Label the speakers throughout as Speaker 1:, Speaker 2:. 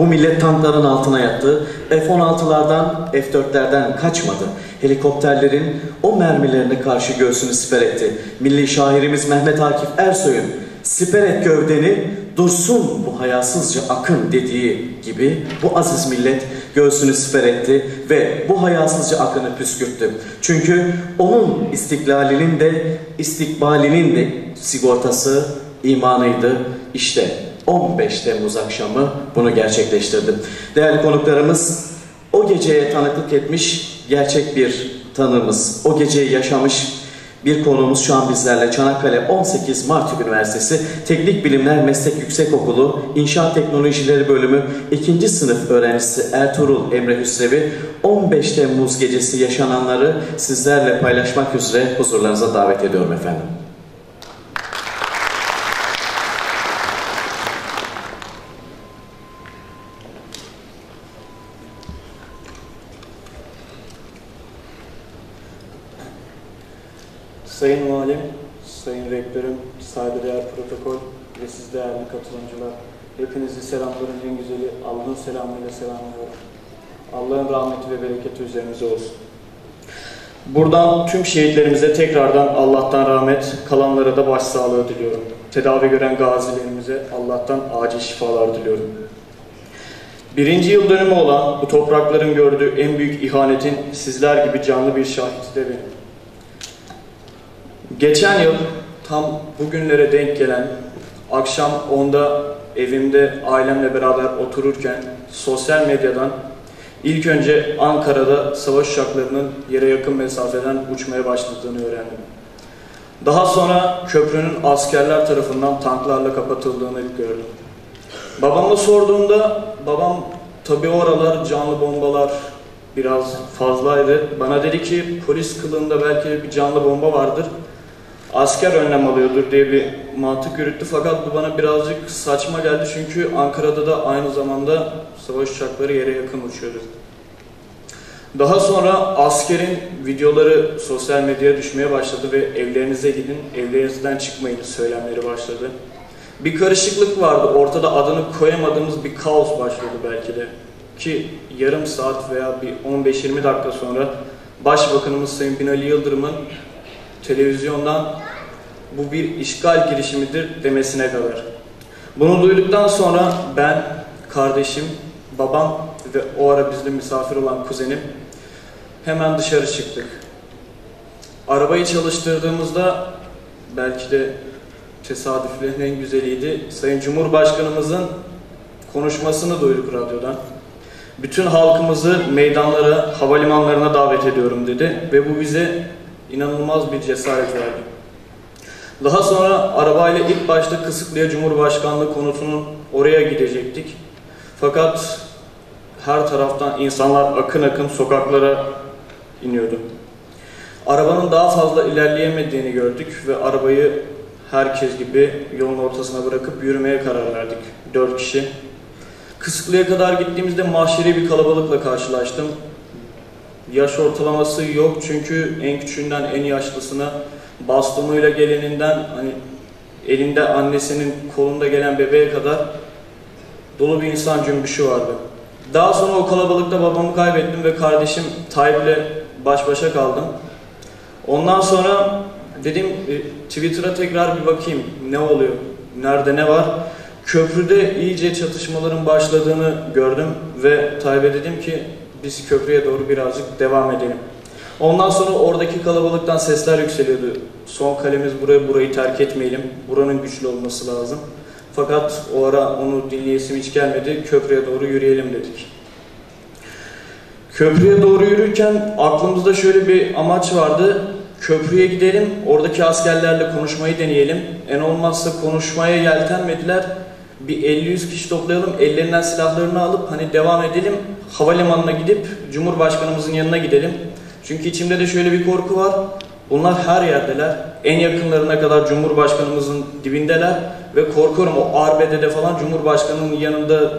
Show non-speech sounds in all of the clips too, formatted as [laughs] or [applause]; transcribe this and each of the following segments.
Speaker 1: Bu millet tankların altına yattı. F-16'lardan, F-4'lerden kaçmadı. Helikopterlerin o mermilerine karşı göğsünü siper etti. Milli şairimiz Mehmet Akif Ersoy'un siper et gövdeni dursun bu hayasızca akın dediği gibi bu aziz millet göğsünü siper etti ve bu hayasızca akını püskürttü. Çünkü onun istiklalinin de istikbalinin de sigortası imanıydı. İşte 15 Temmuz akşamı bunu gerçekleştirdi. Değerli konuklarımız o geceye tanıklık etmiş gerçek bir tanımız. O geceyi yaşamış bir konuğumuz şu an bizlerle Çanakkale 18 Mart Üniversitesi Teknik Bilimler Meslek Yüksekokulu İnşaat Teknolojileri Bölümü 2. sınıf öğrencisi Ertuğrul Emre Hüsrevi 15 Temmuz gecesi yaşananları sizlerle paylaşmak üzere huzurlarınıza davet ediyorum efendim.
Speaker 2: Sayın Valim, Sayın Rektörüm, saygıdeğer protokol ve siz değerli katılımcılar, hepinizi selamların en güzeli Allah'ın selamıyla selamlıyorum. Allah'ın rahmeti ve bereketi üzerinize olsun. Buradan tüm şehitlerimize tekrardan Allah'tan rahmet, kalanlara da başsağlığı diliyorum. Tedavi gören gazilerimize Allah'tan acil şifalar diliyorum. Birinci yıl dönümü olan bu toprakların gördüğü en büyük ihanetin sizler gibi canlı bir şahidi de benim. Geçen yıl tam bugünlere denk gelen akşam onda evimde ailemle beraber otururken sosyal medyadan ilk önce Ankara'da savaş uçaklarının yere yakın mesafeden uçmaya başladığını öğrendim. Daha sonra köprünün askerler tarafından tanklarla kapatıldığını gördüm. Babama sorduğumda babam tabi oralar canlı bombalar biraz fazlaydı. Bana dedi ki polis kılığında belki bir canlı bomba vardır asker önlem alıyordur diye bir mantık yürüttü. Fakat bu bana birazcık saçma geldi çünkü Ankara'da da aynı zamanda savaş uçakları yere yakın uçuyordu. Daha sonra askerin videoları sosyal medyaya düşmeye başladı ve evlerinize gidin, evlerinizden çıkmayın söylemleri başladı. Bir karışıklık vardı. Ortada adını koyamadığımız bir kaos başladı belki de. Ki yarım saat veya bir 15-20 dakika sonra Başbakanımız Sayın Binali Yıldırım'ın televizyondan bu bir işgal girişimidir demesine kadar. Bunu duyduktan sonra ben, kardeşim, babam ve o ara bizde misafir olan kuzenim hemen dışarı çıktık. Arabayı çalıştırdığımızda belki de tesadüflerin en güzeliydi. Sayın Cumhurbaşkanımızın konuşmasını duyduk radyodan. Bütün halkımızı meydanlara, havalimanlarına davet ediyorum dedi ve bu bize inanılmaz bir cesaret verdi. Daha sonra arabayla ilk başta Kısıklı'ya Cumhurbaşkanlığı konutunun oraya gidecektik. Fakat her taraftan insanlar akın akın sokaklara iniyordu. Arabanın daha fazla ilerleyemediğini gördük ve arabayı herkes gibi yolun ortasına bırakıp yürümeye karar verdik. Dört kişi. Kısıklı'ya kadar gittiğimizde mahşeri bir kalabalıkla karşılaştım. Yaş ortalaması yok çünkü en küçüğünden en yaşlısına bastonuyla geleninden hani elinde annesinin kolunda gelen bebeğe kadar dolu bir insan cümbüşü vardı. Daha sonra o kalabalıkta babamı kaybettim ve kardeşim Tayyip'le baş başa kaldım. Ondan sonra dedim e, Twitter'a tekrar bir bakayım ne oluyor, nerede ne var. Köprüde iyice çatışmaların başladığını gördüm ve Tayyip'e dedim ki biz köprüye doğru birazcık devam edelim. Ondan sonra oradaki kalabalıktan sesler yükseliyordu. Son kalemiz buraya burayı terk etmeyelim. Buranın güçlü olması lazım. Fakat o ara onu dinleyesim hiç gelmedi. Köprüye doğru yürüyelim dedik. Köprüye doğru yürürken aklımızda şöyle bir amaç vardı. Köprüye gidelim, oradaki askerlerle konuşmayı deneyelim. En olmazsa konuşmaya yeltenmediler. Bir 50-100 kişi toplayalım, ellerinden silahlarını alıp hani devam edelim. Havalimanına gidip Cumhurbaşkanımızın yanına gidelim. Çünkü içimde de şöyle bir korku var. Bunlar her yerdeler. En yakınlarına kadar Cumhurbaşkanımızın dibindeler. Ve korkuyorum o arbedede falan Cumhurbaşkanının yanında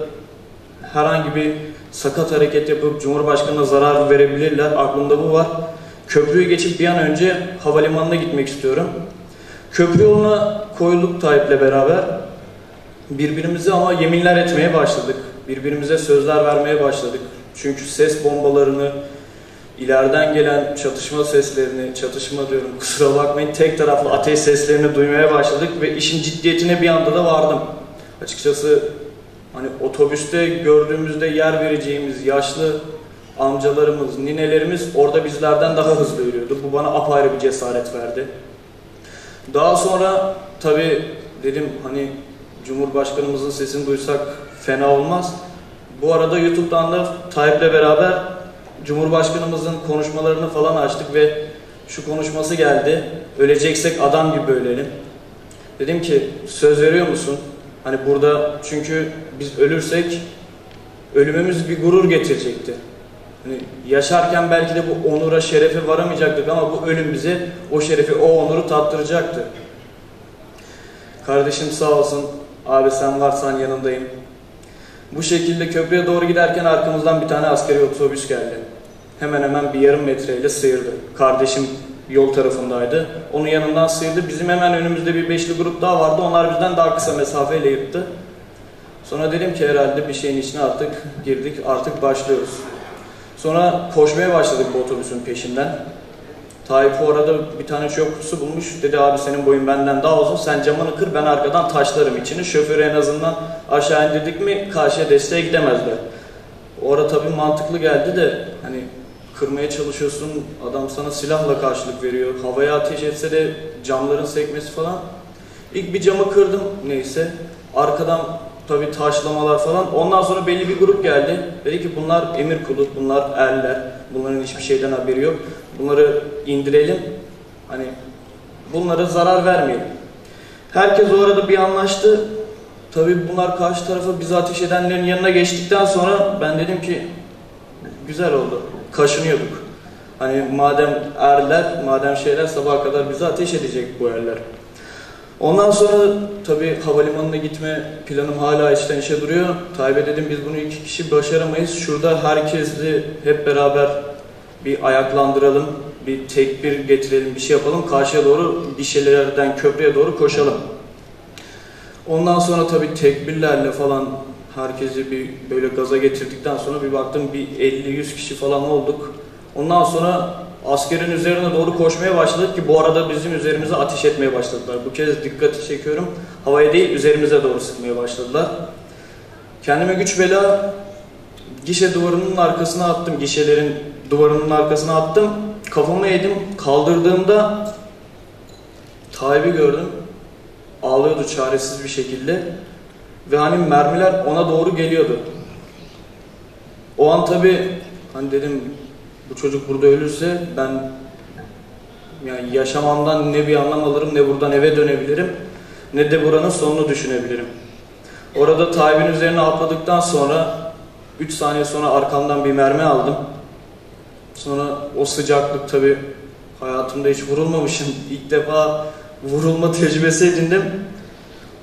Speaker 2: herhangi bir sakat hareket yapıp Cumhurbaşkanı'na zarar verebilirler. Aklımda bu var. Köprüyü geçip bir an önce havalimanına gitmek istiyorum. Köprü yoluna koyulduk Tayyip'le beraber. Birbirimizi ama yeminler etmeye başladık. Birbirimize sözler vermeye başladık. Çünkü ses bombalarını, ileriden gelen çatışma seslerini, çatışma diyorum kusura bakmayın, tek taraflı ateş seslerini duymaya başladık ve işin ciddiyetine bir anda da vardım. Açıkçası hani otobüste gördüğümüzde yer vereceğimiz yaşlı amcalarımız, ninelerimiz orada bizlerden daha hızlı yürüyordu. Bu bana apayrı bir cesaret verdi. Daha sonra tabi dedim hani Cumhurbaşkanımızın sesini duysak fena olmaz. Bu arada YouTube'dan da Tayyip'le beraber Cumhurbaşkanımızın konuşmalarını falan açtık ve şu konuşması geldi. Öleceksek adam gibi ölelim. Dedim ki söz veriyor musun? Hani burada çünkü biz ölürsek ölümümüz bir gurur getirecekti. Hani yaşarken belki de bu onura, şerefe varamayacaktık ama bu ölüm bize o şerefi, o onuru tattıracaktı. Kardeşim sağ olsun, abi sen varsan yanındayım. Bu şekilde köprüye doğru giderken arkamızdan bir tane askeri otobüs geldi. Hemen hemen bir yarım metreyle sıyırdı. Kardeşim yol tarafındaydı. Onun yanından sıyırdı. Bizim hemen önümüzde bir beşli grup daha vardı. Onlar bizden daha kısa mesafeyle yırttı. Sonra dedim ki herhalde bir şeyin içine artık girdik. Artık başlıyoruz. Sonra koşmaya başladık bu otobüsün peşinden. Tayyip o arada bir tane kutusu bulmuş. Dedi abi senin boyun benden daha uzun. Sen camını kır ben arkadan taşlarım içini. Şoförü en azından aşağı indirdik mi karşıya desteğe gidemezler. O ara tabii mantıklı geldi de hani kırmaya çalışıyorsun adam sana silahla karşılık veriyor. Havaya ateş etse de camların sekmesi falan. İlk bir camı kırdım neyse. Arkadan tabi taşlamalar falan. Ondan sonra belli bir grup geldi. Dedi ki bunlar emir kulu, bunlar erler. Bunların hiçbir şeyden haberi yok. Bunları indirelim. Hani bunlara zarar vermeyelim. Herkes o arada bir anlaştı. Tabi bunlar karşı tarafa bizi ateş edenlerin yanına geçtikten sonra ben dedim ki güzel oldu. Kaşınıyorduk. Hani madem erler, madem şeyler sabaha kadar bizi ateş edecek bu erler. Ondan sonra tabi havalimanına gitme planım hala içten içe duruyor. Tayyip'e dedim biz bunu iki kişi başaramayız. Şurada herkesli hep beraber bir ayaklandıralım, bir tekbir getirelim, bir şey yapalım. Karşıya doğru gişelerden köprüye doğru koşalım. Ondan sonra tabi tekbirlerle falan herkesi bir böyle gaza getirdikten sonra bir baktım bir 50-100 kişi falan olduk. Ondan sonra askerin üzerine doğru koşmaya başladık ki bu arada bizim üzerimize ateş etmeye başladılar. Bu kez dikkati çekiyorum. Havaya değil üzerimize doğru sıkmaya başladılar. Kendime güç bela gişe duvarının arkasına attım. Gişelerin duvarının arkasına attım. Kafamı eğdim. Kaldırdığımda Tayyip'i gördüm. Ağlıyordu çaresiz bir şekilde. Ve hani mermiler ona doğru geliyordu. O an tabi hani dedim bu çocuk burada ölürse ben yani yaşamamdan ne bir anlam alırım ne buradan eve dönebilirim ne de buranın sonunu düşünebilirim. Orada Tayyip'in üzerine atladıktan sonra 3 saniye sonra arkamdan bir mermi aldım. Sonra o sıcaklık tabi hayatımda hiç vurulmamışım. İlk defa vurulma tecrübesi edindim.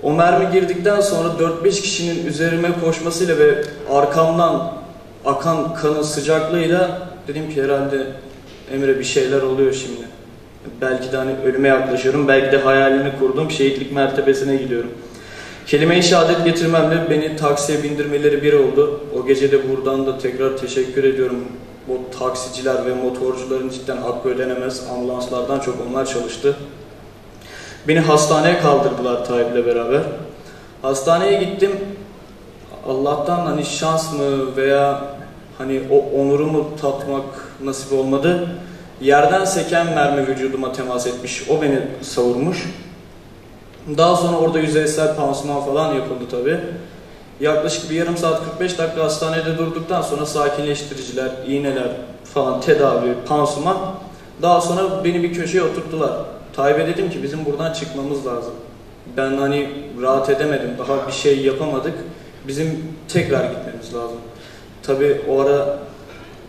Speaker 2: O mermi girdikten sonra 4-5 kişinin üzerime koşmasıyla ve arkamdan akan kanın sıcaklığıyla dedim ki herhalde Emre bir şeyler oluyor şimdi. Belki de hani ölüme yaklaşıyorum, belki de hayalini kurdum, şehitlik mertebesine gidiyorum. Kelime-i şehadet getirmemle beni taksiye bindirmeleri bir oldu. O gece de buradan da tekrar teşekkür ediyorum. Bu taksiciler ve motorcuların cidden hakkı ödenemez. Ambulanslardan çok onlar çalıştı. Beni hastaneye kaldırdılar Tayyip'le beraber. Hastaneye gittim. Allah'tan hani şans mı veya hani o onurumu tatmak nasip olmadı. Yerden seken mermi vücuduma temas etmiş. O beni savurmuş. Daha sonra orada yüzeysel pansuman falan yapıldı tabi. Yaklaşık bir yarım saat 45 dakika hastanede durduktan sonra sakinleştiriciler, iğneler falan tedavi, pansuman. Daha sonra beni bir köşeye oturttular. Tayyip'e dedim ki bizim buradan çıkmamız lazım. Ben hani rahat edemedim. Daha bir şey yapamadık. Bizim tekrar gitmemiz lazım. Tabi o ara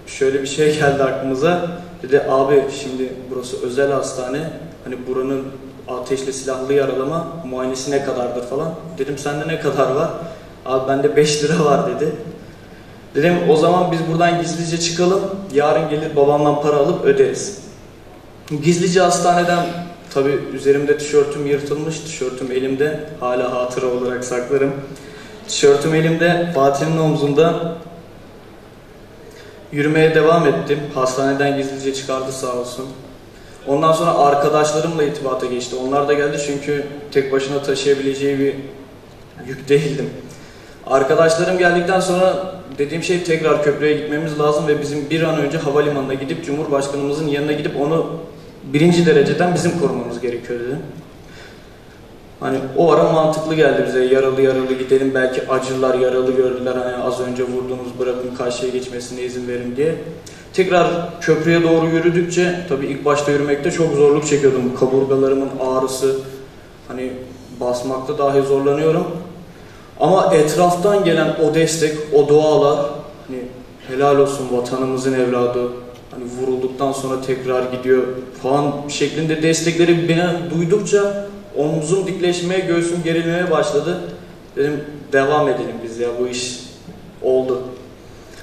Speaker 2: şöyle bir şey [laughs] geldi aklımıza. Dedi abi şimdi burası özel hastane. Hani buranın ateşli silahlı yaralama muayenesi ne kadardır falan. Dedim sende ne kadar var? Abi bende 5 lira var dedi. Dedim o zaman biz buradan gizlice çıkalım. Yarın gelir babamdan para alıp öderiz. Gizlice hastaneden tabi üzerimde tişörtüm yırtılmış. Tişörtüm elimde. Hala hatıra olarak saklarım. Tişörtüm elimde, Fatih'in omzunda. Yürümeye devam ettim. Hastaneden gizlice çıkardı sağ olsun. Ondan sonra arkadaşlarımla itibata geçti. Onlar da geldi çünkü tek başına taşıyabileceği bir yük değildim. Arkadaşlarım geldikten sonra dediğim şey tekrar köprüye gitmemiz lazım ve bizim bir an önce havalimanına gidip Cumhurbaşkanımızın yanına gidip onu birinci dereceden bizim korumamız gerekiyor dedim. Hani o ara mantıklı geldi bize yaralı yaralı gidelim belki acırlar yaralı gördüler hani az önce vurduğunuz bırakın karşıya geçmesine izin verin diye. Tekrar köprüye doğru yürüdükçe tabii ilk başta yürümekte çok zorluk çekiyordum. Kaburgalarımın ağrısı hani basmakta dahi zorlanıyorum. Ama etraftan gelen o destek, o dualar hani helal olsun vatanımızın evladı hani vurulduktan sonra tekrar gidiyor falan şeklinde destekleri beni duydukça omzum dikleşmeye, göğsüm gerilmeye başladı. Dedim devam edelim biz ya bu iş oldu.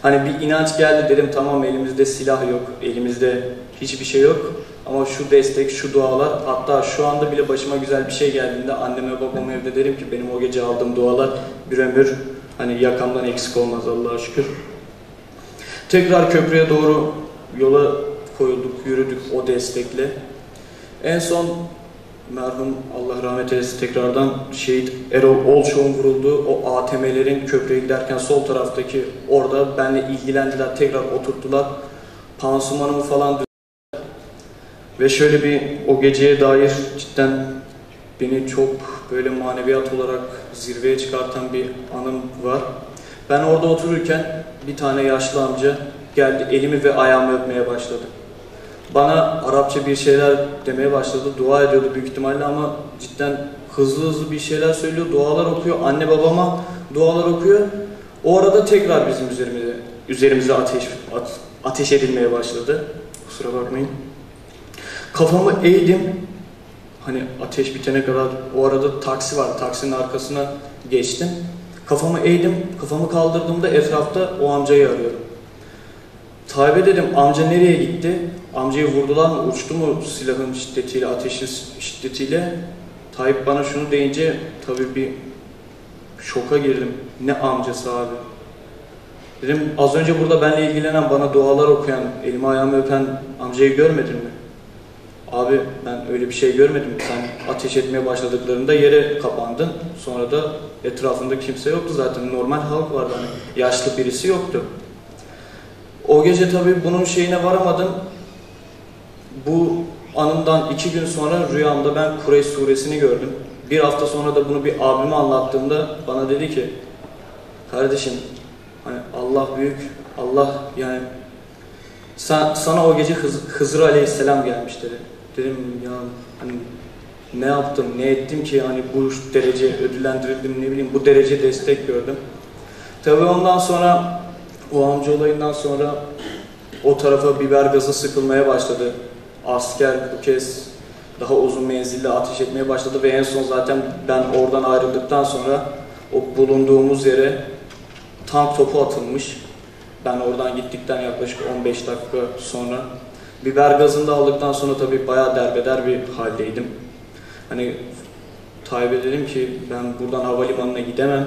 Speaker 2: Hani bir inanç geldi dedim tamam elimizde silah yok, elimizde hiçbir şey yok. Ama şu destek, şu dualar hatta şu anda bile başıma güzel bir şey geldiğinde anneme babama evde derim ki benim o gece aldığım dualar bir ömür hani yakamdan eksik olmaz Allah'a şükür. Tekrar köprüye doğru yola koyulduk, yürüdük o destekle. En son merhum Allah rahmet eylesin tekrardan şehit Erol Olçoğ'un vurulduğu o ATM'lerin köprüye giderken sol taraftaki orada benle ilgilendiler. Tekrar oturttular. Pansumanımı falan ve şöyle bir o geceye dair cidden beni çok böyle maneviyat olarak zirveye çıkartan bir anım var. Ben orada otururken bir tane yaşlı amca geldi elimi ve ayağımı öpmeye başladı. Bana Arapça bir şeyler demeye başladı. Dua ediyordu büyük ihtimalle ama cidden hızlı hızlı bir şeyler söylüyor. Dualar okuyor. Anne babama dualar okuyor. O arada tekrar bizim üzerimize, üzerimize ateş, ateş edilmeye başladı. Kusura bakmayın. Kafamı eğdim. Hani ateş bitene kadar o arada taksi var. Taksinin arkasına geçtim. Kafamı eğdim. Kafamı kaldırdığımda etrafta o amcayı arıyorum. Tayyip'e dedim amca nereye gitti? Amcayı vurdular mı? Uçtu mu silahın şiddetiyle, ateşin şiddetiyle? Tayyip bana şunu deyince tabii bir şoka girdim. Ne amcası abi? Dedim az önce burada benimle ilgilenen, bana dualar okuyan, elimi ayağımı öpen amcayı görmedin mi? Abi ben öyle bir şey görmedim. Sen ateş etmeye başladıklarında yere kapandın. Sonra da etrafında kimse yoktu zaten. Normal halk vardı. Hani yaşlı birisi yoktu. O gece tabii bunun şeyine varamadım. Bu anımdan iki gün sonra rüyamda ben Kureyş suresini gördüm. Bir hafta sonra da bunu bir abime anlattığımda bana dedi ki kardeşim hani Allah büyük Allah yani sen, sana o gece Hız, Hızır Aleyhisselam gelmiş dedi. Dedim ya hani ne yaptım, ne ettim ki hani bu derece ödüllendirildim ne bileyim bu derece destek gördüm. Tabii ondan sonra o amca olayından sonra o tarafa biber gazı sıkılmaya başladı. Asker bu kez daha uzun menzilli ateş etmeye başladı ve en son zaten ben oradan ayrıldıktan sonra o bulunduğumuz yere tank topu atılmış. Ben oradan gittikten yaklaşık 15 dakika sonra biber gazını da aldıktan sonra tabii bayağı derbeder bir haldeydim. Hani Tayyip'e dedim ki ben buradan havalimanına gidemem.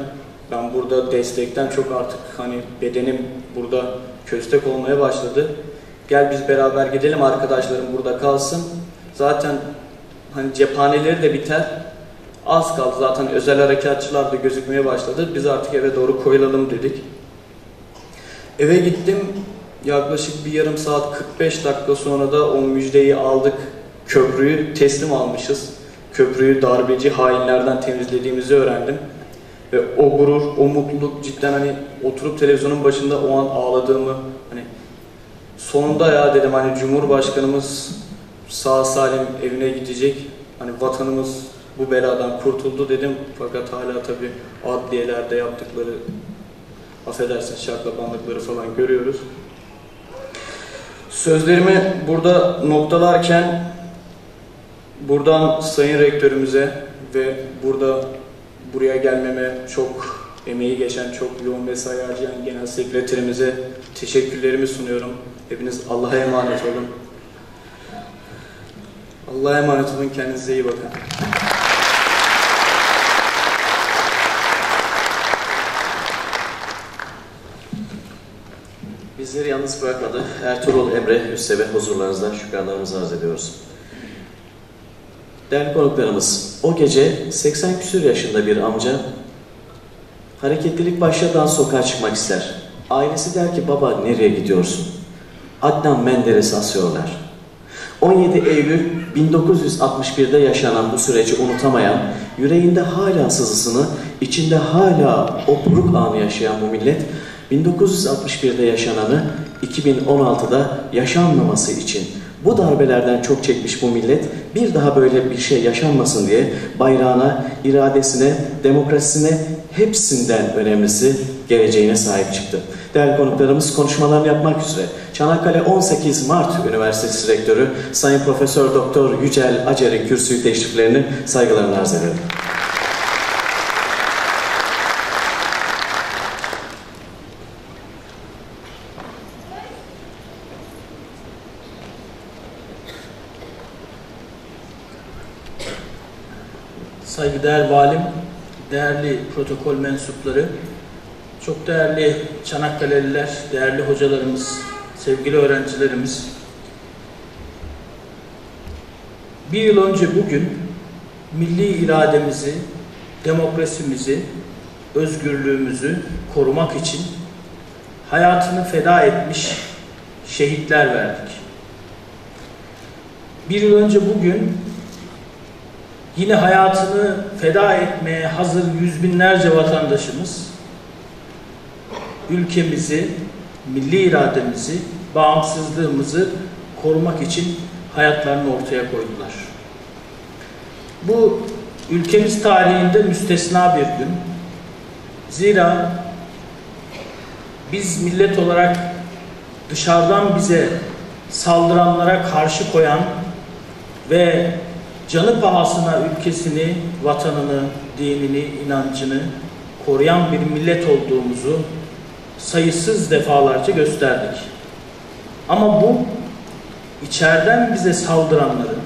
Speaker 2: Ben burada destekten çok artık hani bedenim burada köstek olmaya başladı. Gel biz beraber gidelim arkadaşlarım burada kalsın. Zaten hani cephaneleri de biter. Az kaldı zaten özel harekatçılar da gözükmeye başladı. Biz artık eve doğru koyulalım dedik. Eve gittim. Yaklaşık bir yarım saat 45 dakika sonra da o müjdeyi aldık. Köprüyü teslim almışız. Köprüyü darbeci hainlerden temizlediğimizi öğrendim. Ve o gurur, o mutluluk cidden hani oturup televizyonun başında o an ağladığımı hani sonunda ya dedim hani Cumhurbaşkanımız sağ salim evine gidecek. Hani vatanımız bu beladan kurtuldu dedim. Fakat hala tabi adliyelerde yaptıkları affedersin şartlabanlıkları falan görüyoruz. Sözlerimi burada noktalarken buradan Sayın Rektörümüze ve burada buraya gelmeme çok emeği geçen, çok yoğun mesai harcayan Genel Sekreterimize teşekkürlerimi sunuyorum. Hepiniz Allah'a emanet olun. Allah'a emanet olun. Kendinize iyi bakın.
Speaker 1: Bizleri yalnız bırakmadı. Ertuğrul Emre Üsseve huzurlarınızda şükranlarımızı arz ediyoruz. Değerli konuklarımız, o gece 80 küsür yaşında bir amca hareketlilik başladan sokağa çıkmak ister. Ailesi der ki baba nereye gidiyorsun? Adnan Menderes'i asıyorlar. 17 Eylül 1961'de yaşanan bu süreci unutamayan, yüreğinde hala sızısını, içinde hala o buruk anı yaşayan bu millet, 1961'de yaşananı 2016'da yaşanmaması için bu darbelerden çok çekmiş bu millet bir daha böyle bir şey yaşanmasın diye bayrağına, iradesine, demokrasisine hepsinden önemlisi geleceğine sahip çıktı. Değerli konuklarımız konuşmalarını yapmak üzere Çanakkale 18 Mart Üniversitesi Rektörü Sayın Profesör Doktor Yücel Acer'in kürsüyü teşriflerini saygılarını arz ederim.
Speaker 3: Saygıdeğer valim, değerli protokol mensupları, çok değerli Çanakkale'liler, değerli hocalarımız, sevgili öğrencilerimiz. Bir yıl önce bugün milli irademizi, demokrasimizi, özgürlüğümüzü korumak için hayatını feda etmiş şehitler verdik. Bir yıl önce bugün yine hayatını feda etmeye hazır yüz binlerce vatandaşımız ülkemizi, milli irademizi, bağımsızlığımızı korumak için hayatlarını ortaya koydular. Bu ülkemiz tarihinde müstesna bir gün. Zira biz millet olarak dışarıdan bize saldıranlara karşı koyan ve canı pahasına ülkesini, vatanını, dinini, inancını koruyan bir millet olduğumuzu sayısız defalarca gösterdik. Ama bu içeriden bize saldıranların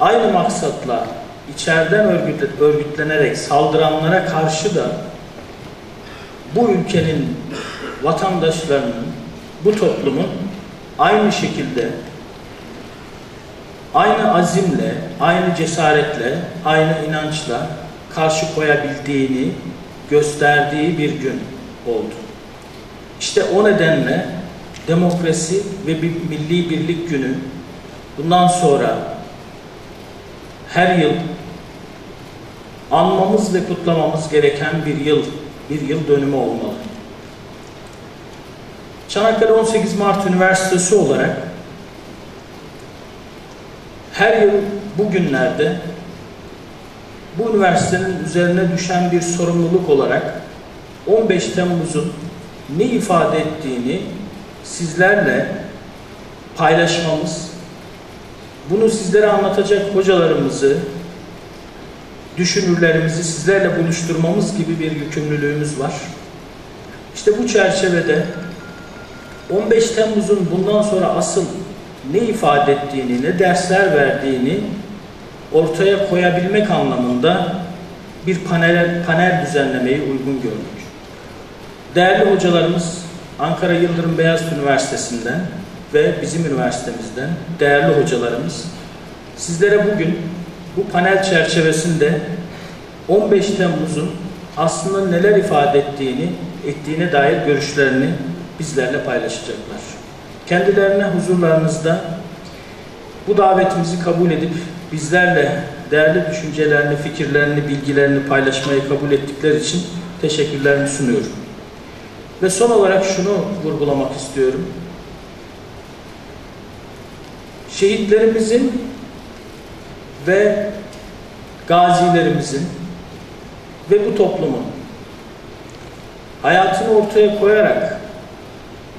Speaker 3: aynı maksatla içeriden örgütlenerek saldıranlara karşı da bu ülkenin vatandaşlarının, bu toplumun aynı şekilde aynı azimle, aynı cesaretle, aynı inançla karşı koyabildiğini gösterdiği bir gün oldu. İşte o nedenle demokrasi ve bir milli birlik günü bundan sonra her yıl anmamız ve kutlamamız gereken bir yıl, bir yıl dönümü olmalı. Çanakkale 18 Mart Üniversitesi olarak her yıl bugünlerde bu üniversitenin üzerine düşen bir sorumluluk olarak 15 Temmuz'un ne ifade ettiğini sizlerle paylaşmamız, bunu sizlere anlatacak hocalarımızı, düşünürlerimizi sizlerle buluşturmamız gibi bir yükümlülüğümüz var. İşte bu çerçevede 15 Temmuz'un bundan sonra asıl ne ifade ettiğini, ne dersler verdiğini ortaya koyabilmek anlamında bir panel, panel düzenlemeyi uygun gördük. Değerli hocalarımız Ankara Yıldırım Beyazıt Üniversitesi'nden ve bizim üniversitemizden değerli hocalarımız sizlere bugün bu panel çerçevesinde 15 Temmuz'un aslında neler ifade ettiğini, ettiğine dair görüşlerini bizlerle paylaşacaklar. Kendilerine huzurlarınızda bu davetimizi kabul edip bizlerle değerli düşüncelerini, fikirlerini, bilgilerini paylaşmayı kabul ettikleri için teşekkürlerimi sunuyorum. Ve son olarak şunu vurgulamak istiyorum. Şehitlerimizin ve gazilerimizin ve bu toplumun hayatını ortaya koyarak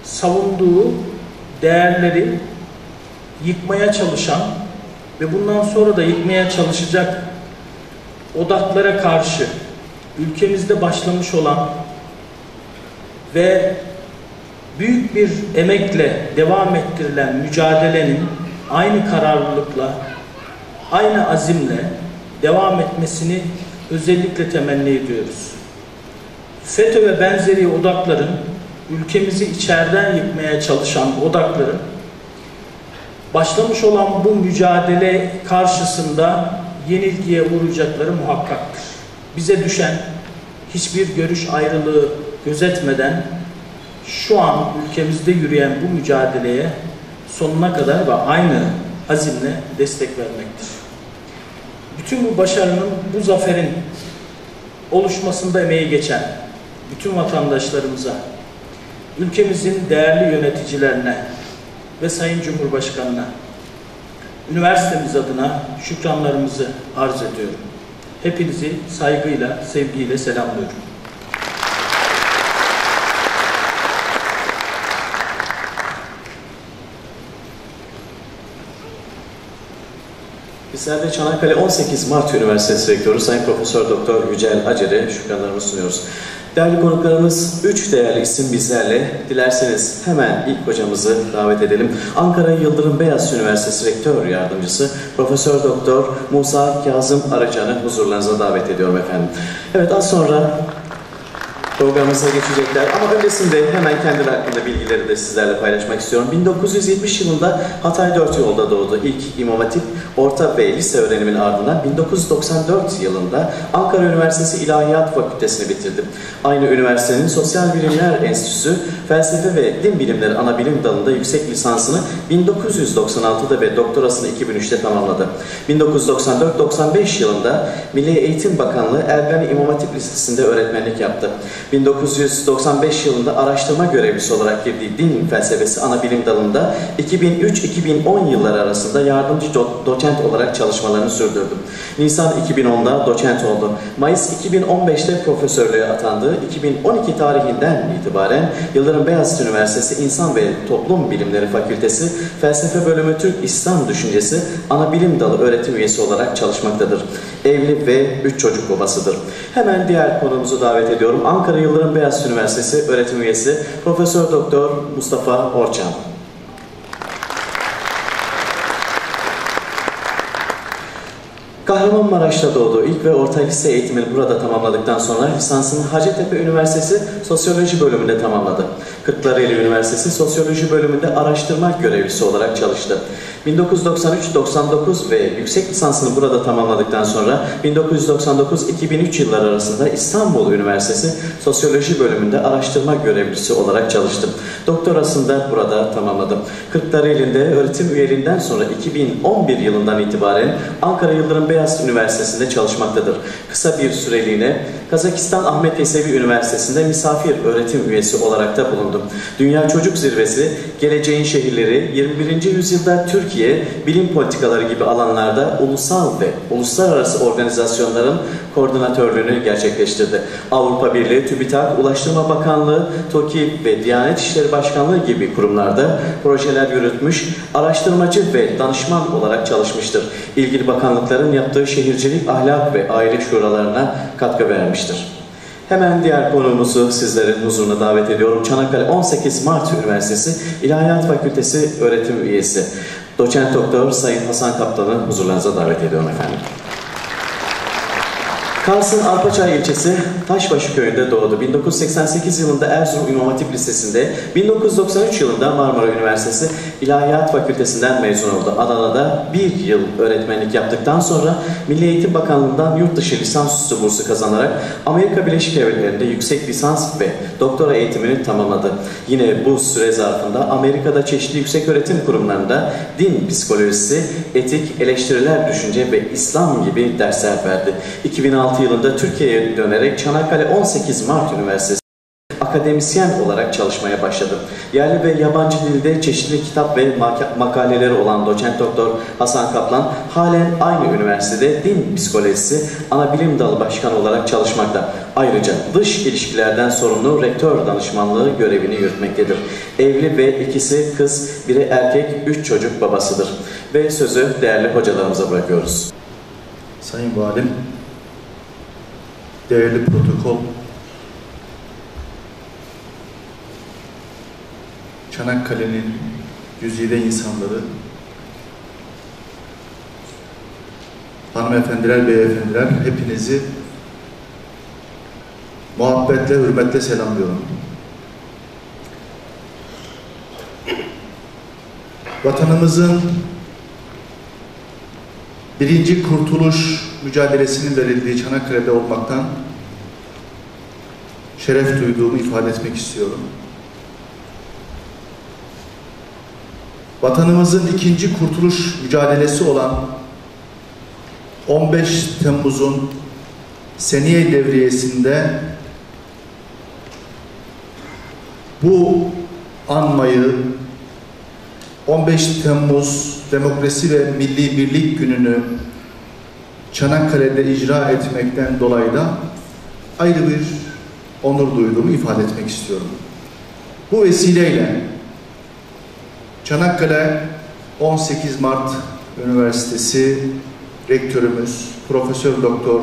Speaker 3: savunduğu değerleri yıkmaya çalışan ve bundan sonra da yıkmaya çalışacak odaklara karşı ülkemizde başlamış olan ve büyük bir emekle devam ettirilen mücadelenin aynı kararlılıkla, aynı azimle devam etmesini özellikle temenni ediyoruz. FETÖ ve benzeri odakların ülkemizi içeriden yıkmaya çalışan odakların başlamış olan bu mücadele karşısında yenilgiye uğrayacakları muhakkaktır. Bize düşen hiçbir görüş ayrılığı gözetmeden şu an ülkemizde yürüyen bu mücadeleye sonuna kadar ve aynı azimle destek vermektir. Bütün bu başarının, bu zaferin oluşmasında emeği geçen bütün vatandaşlarımıza, ülkemizin değerli yöneticilerine ve Sayın Cumhurbaşkanı'na, üniversitemiz adına şükranlarımızı arz ediyorum. Hepinizi saygıyla, sevgiyle selamlıyorum.
Speaker 1: Bizler de Çanakkale 18 Mart Üniversitesi Rektörü Sayın Profesör Doktor Yücel Acer'e şükranlarımızı sunuyoruz. Değerli konuklarımız, üç değerli isim bizlerle. Dilerseniz hemen ilk hocamızı davet edelim. Ankara Yıldırım Beyazıt Üniversitesi Rektör Yardımcısı Profesör Doktor Musa Kazım Arıcan'ı huzurlarınıza davet ediyorum efendim. Evet az sonra programımıza geçecekler. Ama öncesinde hemen kendileri hakkında bilgileri de sizlerle paylaşmak istiyorum. 1970 yılında Hatay 4 yolda doğdu. İlk İmam Hatip orta ve lise öğrenimin ardından 1994 yılında Ankara Üniversitesi İlahiyat Fakültesini bitirdim. Aynı üniversitenin Sosyal Bilimler Enstitüsü Felsefe ve Din Bilimleri ana bilim dalında yüksek lisansını 1996'da ve doktorasını 2003'te tamamladı. 1994-95 yılında Milli Eğitim Bakanlığı Ergani İmam Hatip Lisesi'nde öğretmenlik yaptı. 1995 yılında araştırma görevlisi olarak girdiği din felsefesi ana bilim dalında 2003-2010 yılları arasında yardımcı do doçent olarak çalışmalarını sürdürdü. Nisan 2010'da doçent oldu. Mayıs 2015'te profesörlüğe atandı. 2012 tarihinden itibaren Yıldırım Beyazıt Üniversitesi İnsan ve Toplum Bilimleri Fakültesi Felsefe Bölümü Türk İslam Düşüncesi ana bilim dalı öğretim üyesi olarak çalışmaktadır. Evli ve üç çocuk babasıdır. Hemen diğer konumuzu davet ediyorum. Ankara Yıldırım Beyazıt Üniversitesi öğretim üyesi Profesör Doktor Mustafa Orçan. Kahramanmaraş'ta doğdu. İlk ve orta lise eğitimini burada tamamladıktan sonra lisansını Hacettepe Üniversitesi Sosyoloji bölümünde tamamladı. Kırklareli Üniversitesi Sosyoloji bölümünde araştırma görevlisi olarak çalıştı. 1993-99 ve yüksek lisansını burada tamamladıktan sonra 1999-2003 yılları arasında İstanbul Üniversitesi Sosyoloji bölümünde araştırma görevlisi olarak çalıştım. Doktorasını da burada tamamladım. Kırklareli'nde öğretim üyeliğinden sonra 2011 yılından itibaren Ankara Yıldırım Beyazıt Üniversitesi'nde çalışmaktadır. Kısa bir süreliğine Kazakistan Ahmet Yesevi Üniversitesi'nde misafir öğretim üyesi olarak da bulundum. Dünya Çocuk Zirvesi, Geleceğin Şehirleri, 21. yüzyılda Türkiye, bilim politikaları gibi alanlarda ulusal ve uluslararası organizasyonların koordinatörlüğünü gerçekleştirdi. Avrupa Birliği, TÜBİTAK, Ulaştırma Bakanlığı, TOKİ ve Diyanet İşleri Başkanlığı gibi kurumlarda projeler yürütmüş, araştırmacı ve danışman olarak çalışmıştır. İlgili bakanlıkların yaptığı şehircilik, ahlak ve aile şuralarına katkı vermiştir. Hemen diğer konuğumuzu sizlerin huzuruna davet ediyorum. Çanakkale 18 Mart Üniversitesi İlahiyat Fakültesi öğretim üyesi. Doçent Doktor Sayın Hasan Kaptan'ı huzurlarınıza davet ediyorum efendim. Kars'ın Arpaçay ilçesi Taşbaşı köyünde doğdu. 1988 yılında Erzurum İmam Hatip Lisesi'nde, 1993 yılında Marmara Üniversitesi İlahiyat Fakültesinden mezun oldu. Adana'da bir yıl öğretmenlik yaptıktan sonra Milli Eğitim Bakanlığı'ndan yurt dışı lisansüstü bursu kazanarak Amerika Birleşik Devletleri'nde yüksek lisans ve doktora eğitimini tamamladı. Yine bu süre zarfında Amerika'da çeşitli yüksek öğretim kurumlarında din psikolojisi, etik, eleştiriler düşünce ve İslam gibi dersler verdi. 2006 2016 yılında Türkiye'ye dönerek Çanakkale 18 Mart Üniversitesi akademisyen olarak çalışmaya başladı. Yerli ve yabancı dilde çeşitli kitap ve makaleleri olan doçent doktor Hasan Kaplan halen aynı üniversitede din psikolojisi ana bilim dalı başkanı olarak çalışmakta. Ayrıca dış ilişkilerden sorumlu rektör danışmanlığı görevini yürütmektedir. Evli ve ikisi kız, biri erkek, üç çocuk babasıdır. Ve sözü değerli hocalarımıza bırakıyoruz.
Speaker 4: Sayın Valim, değerli protokol, Çanakkale'nin güzide insanları, hanımefendiler, beyefendiler hepinizi muhabbetle, hürmetle selamlıyorum. Vatanımızın birinci kurtuluş mücadelesinin verildiği Çanakkale'de olmaktan şeref duyduğumu ifade etmek istiyorum. Vatanımızın ikinci kurtuluş mücadelesi olan 15 Temmuz'un Seniye Devriyesi'nde bu anmayı 15 Temmuz Demokrasi ve Milli Birlik Günü'nü Çanakkale'de icra etmekten dolayı da ayrı bir onur duyduğumu ifade etmek istiyorum. Bu vesileyle Çanakkale 18 Mart Üniversitesi Rektörümüz Profesör Doktor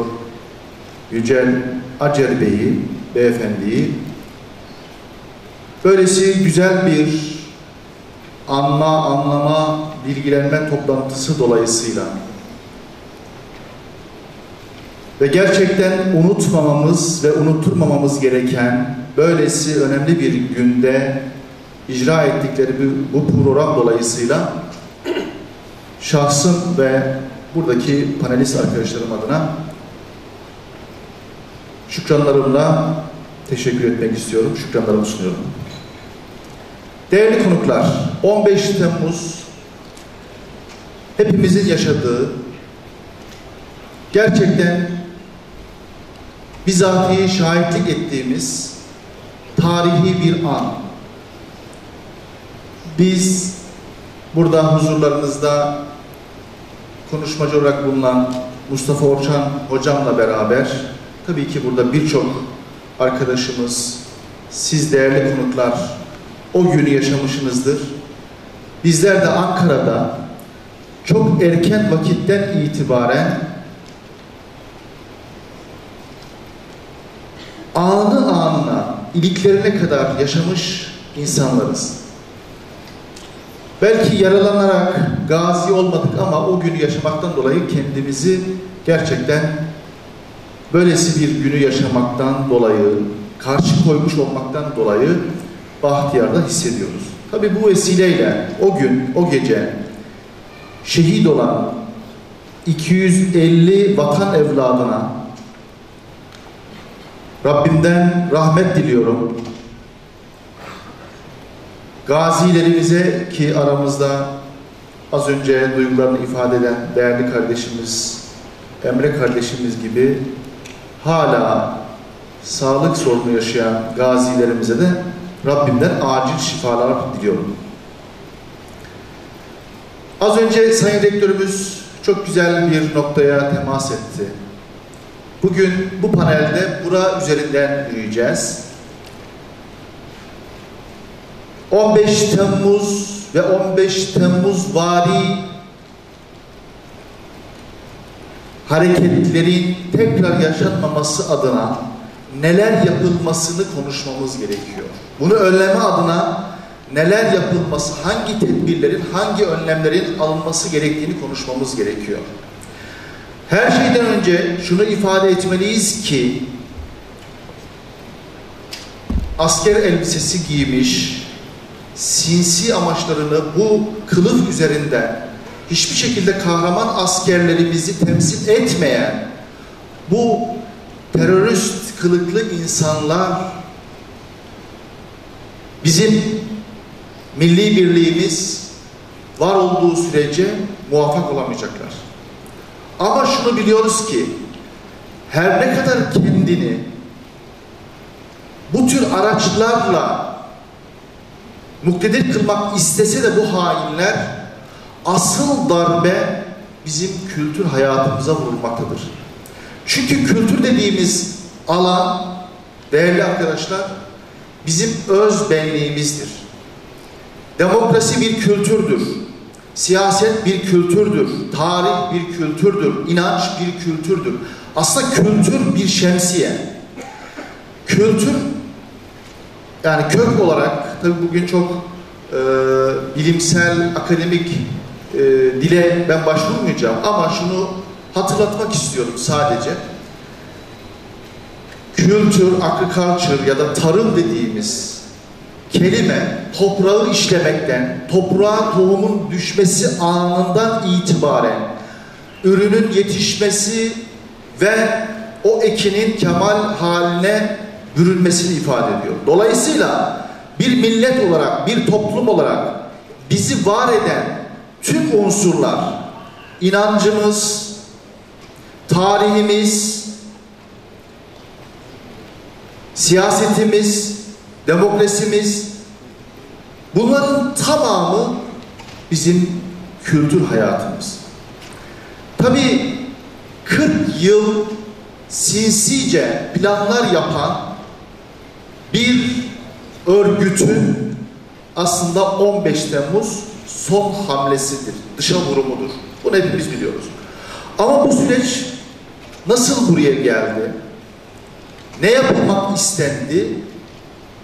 Speaker 4: Yücel Acer Bey'i, beyefendiyi böylesi güzel bir anma, anlama, bilgilenme toplantısı dolayısıyla ve gerçekten unutmamamız ve unutturmamamız gereken böylesi önemli bir günde icra ettikleri bu, bu program dolayısıyla şahsım ve buradaki panelist arkadaşlarım adına şükranlarımla teşekkür etmek istiyorum. Şükranlarımı sunuyorum. Değerli konuklar, 15 Temmuz hepimizin yaşadığı gerçekten bizatihi şahitlik ettiğimiz tarihi bir an. Biz burada huzurlarınızda konuşmacı olarak bulunan Mustafa Orçan hocamla beraber tabii ki burada birçok arkadaşımız, siz değerli konuklar o günü yaşamışsınızdır. Bizler de Ankara'da çok erken vakitten itibaren anı anına, iliklerine kadar yaşamış insanlarız. Belki yaralanarak gazi olmadık ama o günü yaşamaktan dolayı kendimizi gerçekten böylesi bir günü yaşamaktan dolayı, karşı koymuş olmaktan dolayı bahtiyarda hissediyoruz. Tabi bu vesileyle o gün, o gece şehit olan 250 vatan evladına Rabbimden rahmet diliyorum. Gazilerimize ki aramızda az önce duygularını ifade eden değerli kardeşimiz Emre kardeşimiz gibi hala sağlık sorunu yaşayan gazilerimize de Rabbimden acil şifalar diliyorum. Az önce Sayın Rektörümüz çok güzel bir noktaya temas etti. Bugün bu panelde bura üzerinden yürüyeceğiz. 15 Temmuz ve 15 Temmuz vari hareketlerin tekrar yaşanmaması adına neler yapılmasını konuşmamız gerekiyor. Bunu önleme adına neler yapılması, hangi tedbirlerin, hangi önlemlerin alınması gerektiğini konuşmamız gerekiyor. Her şeyden önce şunu ifade etmeliyiz ki asker elbisesi giymiş, sinsi amaçlarını bu kılıf üzerinden hiçbir şekilde kahraman askerlerimizi temsil etmeyen bu terörist kılıklı insanlar bizim milli birliğimiz var olduğu sürece muvaffak olamayacaklar. Ama şunu biliyoruz ki her ne kadar kendini bu tür araçlarla muktedir kılmak istese de bu hainler asıl darbe bizim kültür hayatımıza vurulmaktadır. Çünkü kültür dediğimiz alan değerli arkadaşlar bizim öz benliğimizdir. Demokrasi bir kültürdür. Siyaset bir kültürdür. Tarih bir kültürdür. inanç bir kültürdür. Aslında kültür bir şemsiye. Kültür yani kök olarak tabi bugün çok e, bilimsel, akademik e, dile ben başvurmayacağım ama şunu hatırlatmak istiyorum sadece. Kültür, agriculture ya da tarım dediğimiz kelime toprağı işlemekten, toprağa tohumun düşmesi anından itibaren ürünün yetişmesi ve o ekinin kemal haline bürünmesini ifade ediyor. Dolayısıyla bir millet olarak, bir toplum olarak bizi var eden tüm unsurlar, inancımız, tarihimiz, siyasetimiz, demokrasimiz, bunların tamamı bizim kültür hayatımız. Tabii 40 yıl sinsice planlar yapan bir örgütün aslında 15 Temmuz son hamlesidir, dışa vurumudur. Bunu hepimiz biliyoruz. Ama bu süreç nasıl buraya geldi? Ne yapılmak istendi?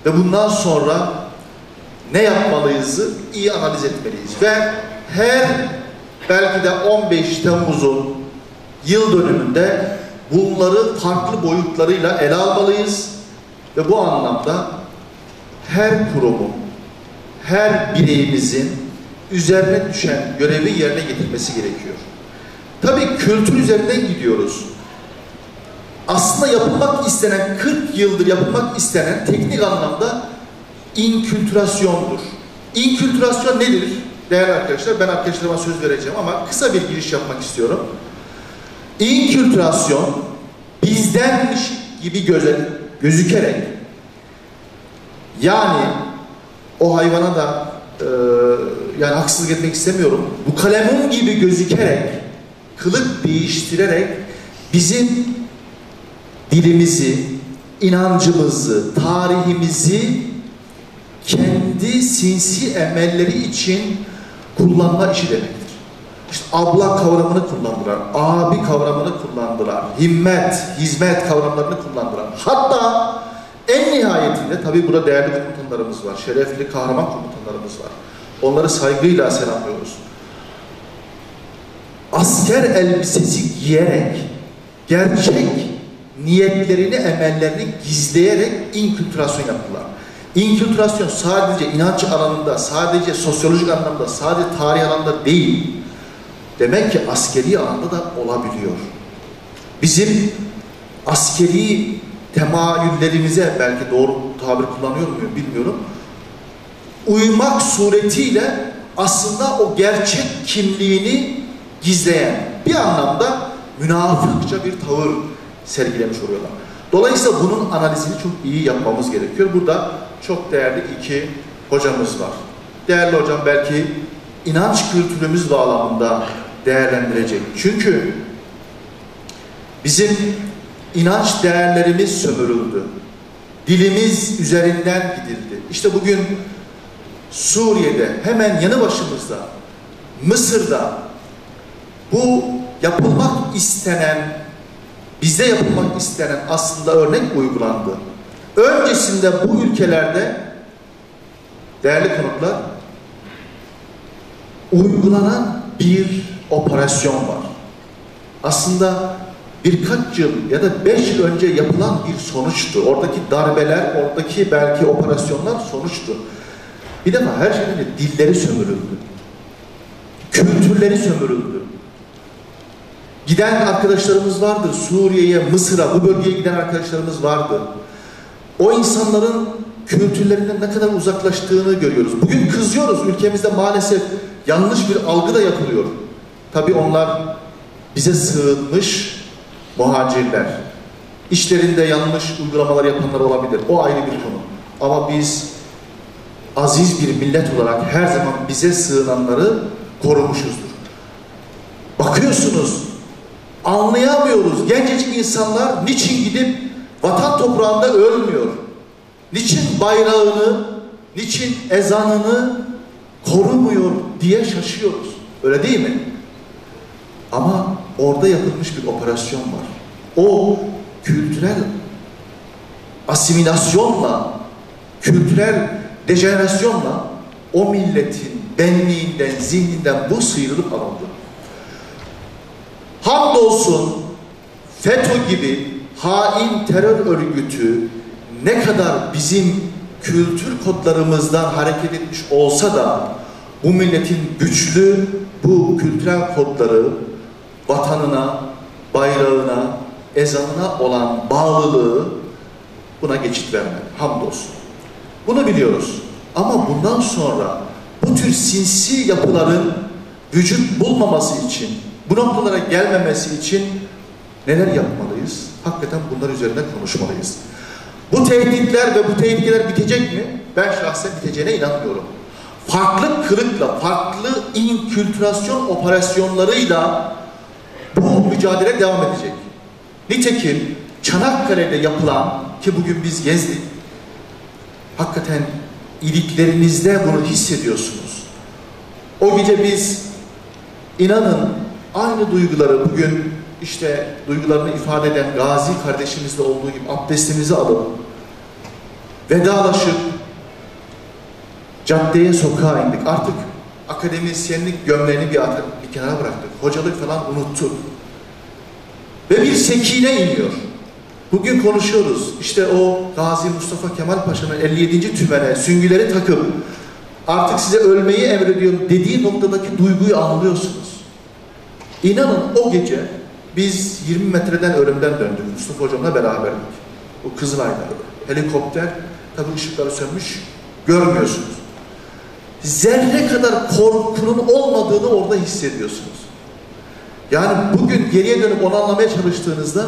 Speaker 4: Ve bundan sonra ne yapmalıyızı iyi analiz etmeliyiz. Ve her belki de 15 Temmuz'un yıl dönümünde bunları farklı boyutlarıyla ele almalıyız. Ve bu anlamda her kurumun, her bireyimizin üzerine düşen görevi yerine getirmesi gerekiyor. Tabii kültür üzerinden gidiyoruz. Aslında yapılmak istenen, 40 yıldır yapılmak istenen teknik anlamda inkültürasyondur. İnkültürasyon nedir? Değerli arkadaşlar, ben arkadaşlarıma söz vereceğim ama kısa bir giriş yapmak istiyorum. İnkültürasyon bizdenmiş gibi göze, gözükerek yani o hayvana da e, yani haksızlık etmek istemiyorum. Bu kalemun gibi gözükerek kılık değiştirerek bizim dilimizi, inancımızı, tarihimizi kendi sinsi emelleri için kullanma işi demektir. İşte abla kavramını kullandılar, abi kavramını kullandılar, himmet, hizmet kavramlarını kullandılar. Hatta en nihayetinde tabi burada değerli komutanlarımız var, şerefli kahraman komutanlarımız var. Onları saygıyla selamlıyoruz. Asker elbisesi giyerek gerçek niyetlerini, emellerini gizleyerek inkültürasyon yaptılar. İnkültürasyon sadece inanç alanında, sadece sosyolojik anlamda, sadece tarih alanında değil. Demek ki askeri alanda da olabiliyor. Bizim askeri temayüllerimize belki doğru tabir kullanıyor muyum bilmiyorum. Uymak suretiyle aslında o gerçek kimliğini gizleyen bir anlamda münafıkça bir tavır sergilemiş oluyorlar. Dolayısıyla bunun analizini çok iyi yapmamız gerekiyor. Burada çok değerli iki hocamız var. Değerli hocam belki inanç kültürümüz bağlamında değerlendirecek. Çünkü bizim inanç değerlerimiz sömürüldü. Dilimiz üzerinden gidildi. İşte bugün Suriye'de hemen yanı başımızda Mısır'da bu yapılmak istenen bizde yapılmak istenen aslında örnek uygulandı. Öncesinde bu ülkelerde değerli konuklar uygulanan bir operasyon var. Aslında birkaç yıl ya da beş yıl önce yapılan bir sonuçtu. Oradaki darbeler, oradaki belki operasyonlar sonuçtu. Bir defa her şeyden dilleri sömürüldü. Kültürleri sömürüldü. Giden arkadaşlarımız vardır Suriye'ye, Mısır'a, bu bölgeye giden arkadaşlarımız vardı. O insanların kültürlerinden ne kadar uzaklaştığını görüyoruz. Bugün kızıyoruz. Ülkemizde maalesef yanlış bir algı da yapılıyor. Tabii onlar bize sığınmış muhacirler. İşlerinde yanlış uygulamalar yapanlar olabilir. O ayrı bir konu. Ama biz aziz bir millet olarak her zaman bize sığınanları korumuşuzdur. Bakıyorsunuz anlayamıyoruz. Gencecik insanlar niçin gidip vatan toprağında ölmüyor? Niçin bayrağını, niçin ezanını korumuyor diye şaşıyoruz. Öyle değil mi? Ama orada yapılmış bir operasyon var. O kültürel asimilasyonla, kültürel dejenerasyonla o milletin benliğinden, zihninden bu sıyrılıp alındı. Hamdolsun FETÖ gibi hain terör örgütü ne kadar bizim kültür kodlarımızdan hareket etmiş olsa da bu milletin güçlü bu kültürel kodları vatanına, bayrağına, ezanına olan bağlılığı buna geçit vermedi. Hamdolsun. Bunu biliyoruz. Ama bundan sonra bu tür sinsi yapıların vücut bulmaması için, bu noktalara gelmemesi için neler yapmalıyız? Hakikaten bunlar üzerinde konuşmalıyız. Bu tehditler ve bu tehlikeler bitecek mi? Ben şahsen biteceğine inanmıyorum. Farklı kılıkla, farklı inkültürasyon operasyonlarıyla bu mücadele devam edecek. Nitekim Çanakkale'de yapılan ki bugün biz gezdik, hakikaten iliklerinizde bunu hissediyorsunuz. O gece biz inanın aynı duyguları bugün işte duygularını ifade eden gazi kardeşimizle olduğu gibi abdestimizi alıp vedalaşıp caddeye sokağa indik. Artık akademisyenlik gömleğini bir, bir kenara bıraktık. Hocalık falan unuttuk. Ve bir sekine iniyor. Bugün konuşuyoruz. İşte o Gazi Mustafa Kemal Paşa'nın 57. tümene süngüleri takıp artık size ölmeyi emrediyorum dediği noktadaki duyguyu anlıyorsunuz. İnanın o gece biz 20 metreden ölümden döndük Mustafa hocamla beraberdik. O Kızılay'da. Helikopter tabi ışıkları sönmüş görmüyorsunuz. Zerre kadar korkunun olmadığını orada hissediyorsunuz. Yani bugün geriye dönüp onu anlamaya çalıştığınızda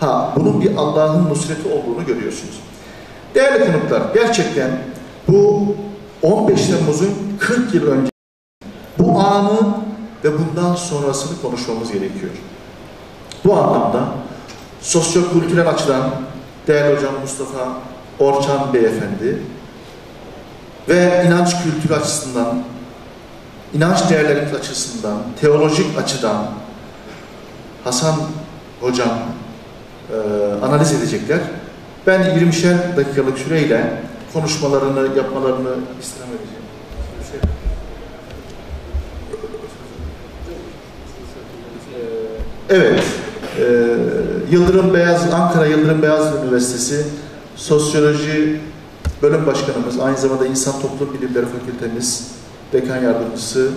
Speaker 4: ha bunun bir Allah'ın nusreti olduğunu görüyorsunuz. Değerli konuklar gerçekten bu 15 Temmuz'un 40 yıl önce bu anı ve bundan sonrasını konuşmamız gerekiyor. Bu anlamda sosyo-kültürel açıdan değerli hocam Mustafa Orçan Beyefendi ve inanç kültürü açısından, inanç değerlerimiz açısından, teolojik açıdan Hasan hocam e, analiz edecekler. Ben 20'şer dakikalık süreyle konuşmalarını yapmalarını istem edeceğim. Evet, e, Yıldırım Beyaz, Ankara Yıldırım Beyaz Üniversitesi Sosyoloji Bölüm Başkanımız, aynı zamanda İnsan Toplum Bilimleri Fakültemiz Dekan Yardımcısı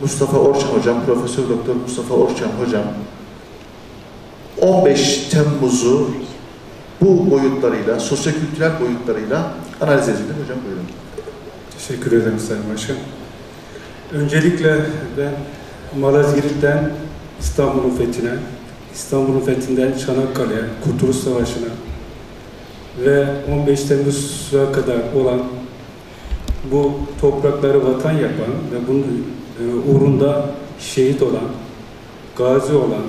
Speaker 4: Mustafa Orçan Hocam, Profesör Doktor Mustafa Orçan Hocam 15 Temmuz'u bu boyutlarıyla, sosyokültürel boyutlarıyla analiz edildi. Hocam buyurun.
Speaker 5: Teşekkür ederim Sayın Başkan. Öncelikle ben Malazgirt'ten İstanbul'un fethine, İstanbul'un fethinden Çanakkale'ye, Kurtuluş Savaşı'na ve 15 Temmuz'a kadar olan bu toprakları vatan yapan ve bunun e, uğrunda şehit olan, gazi olan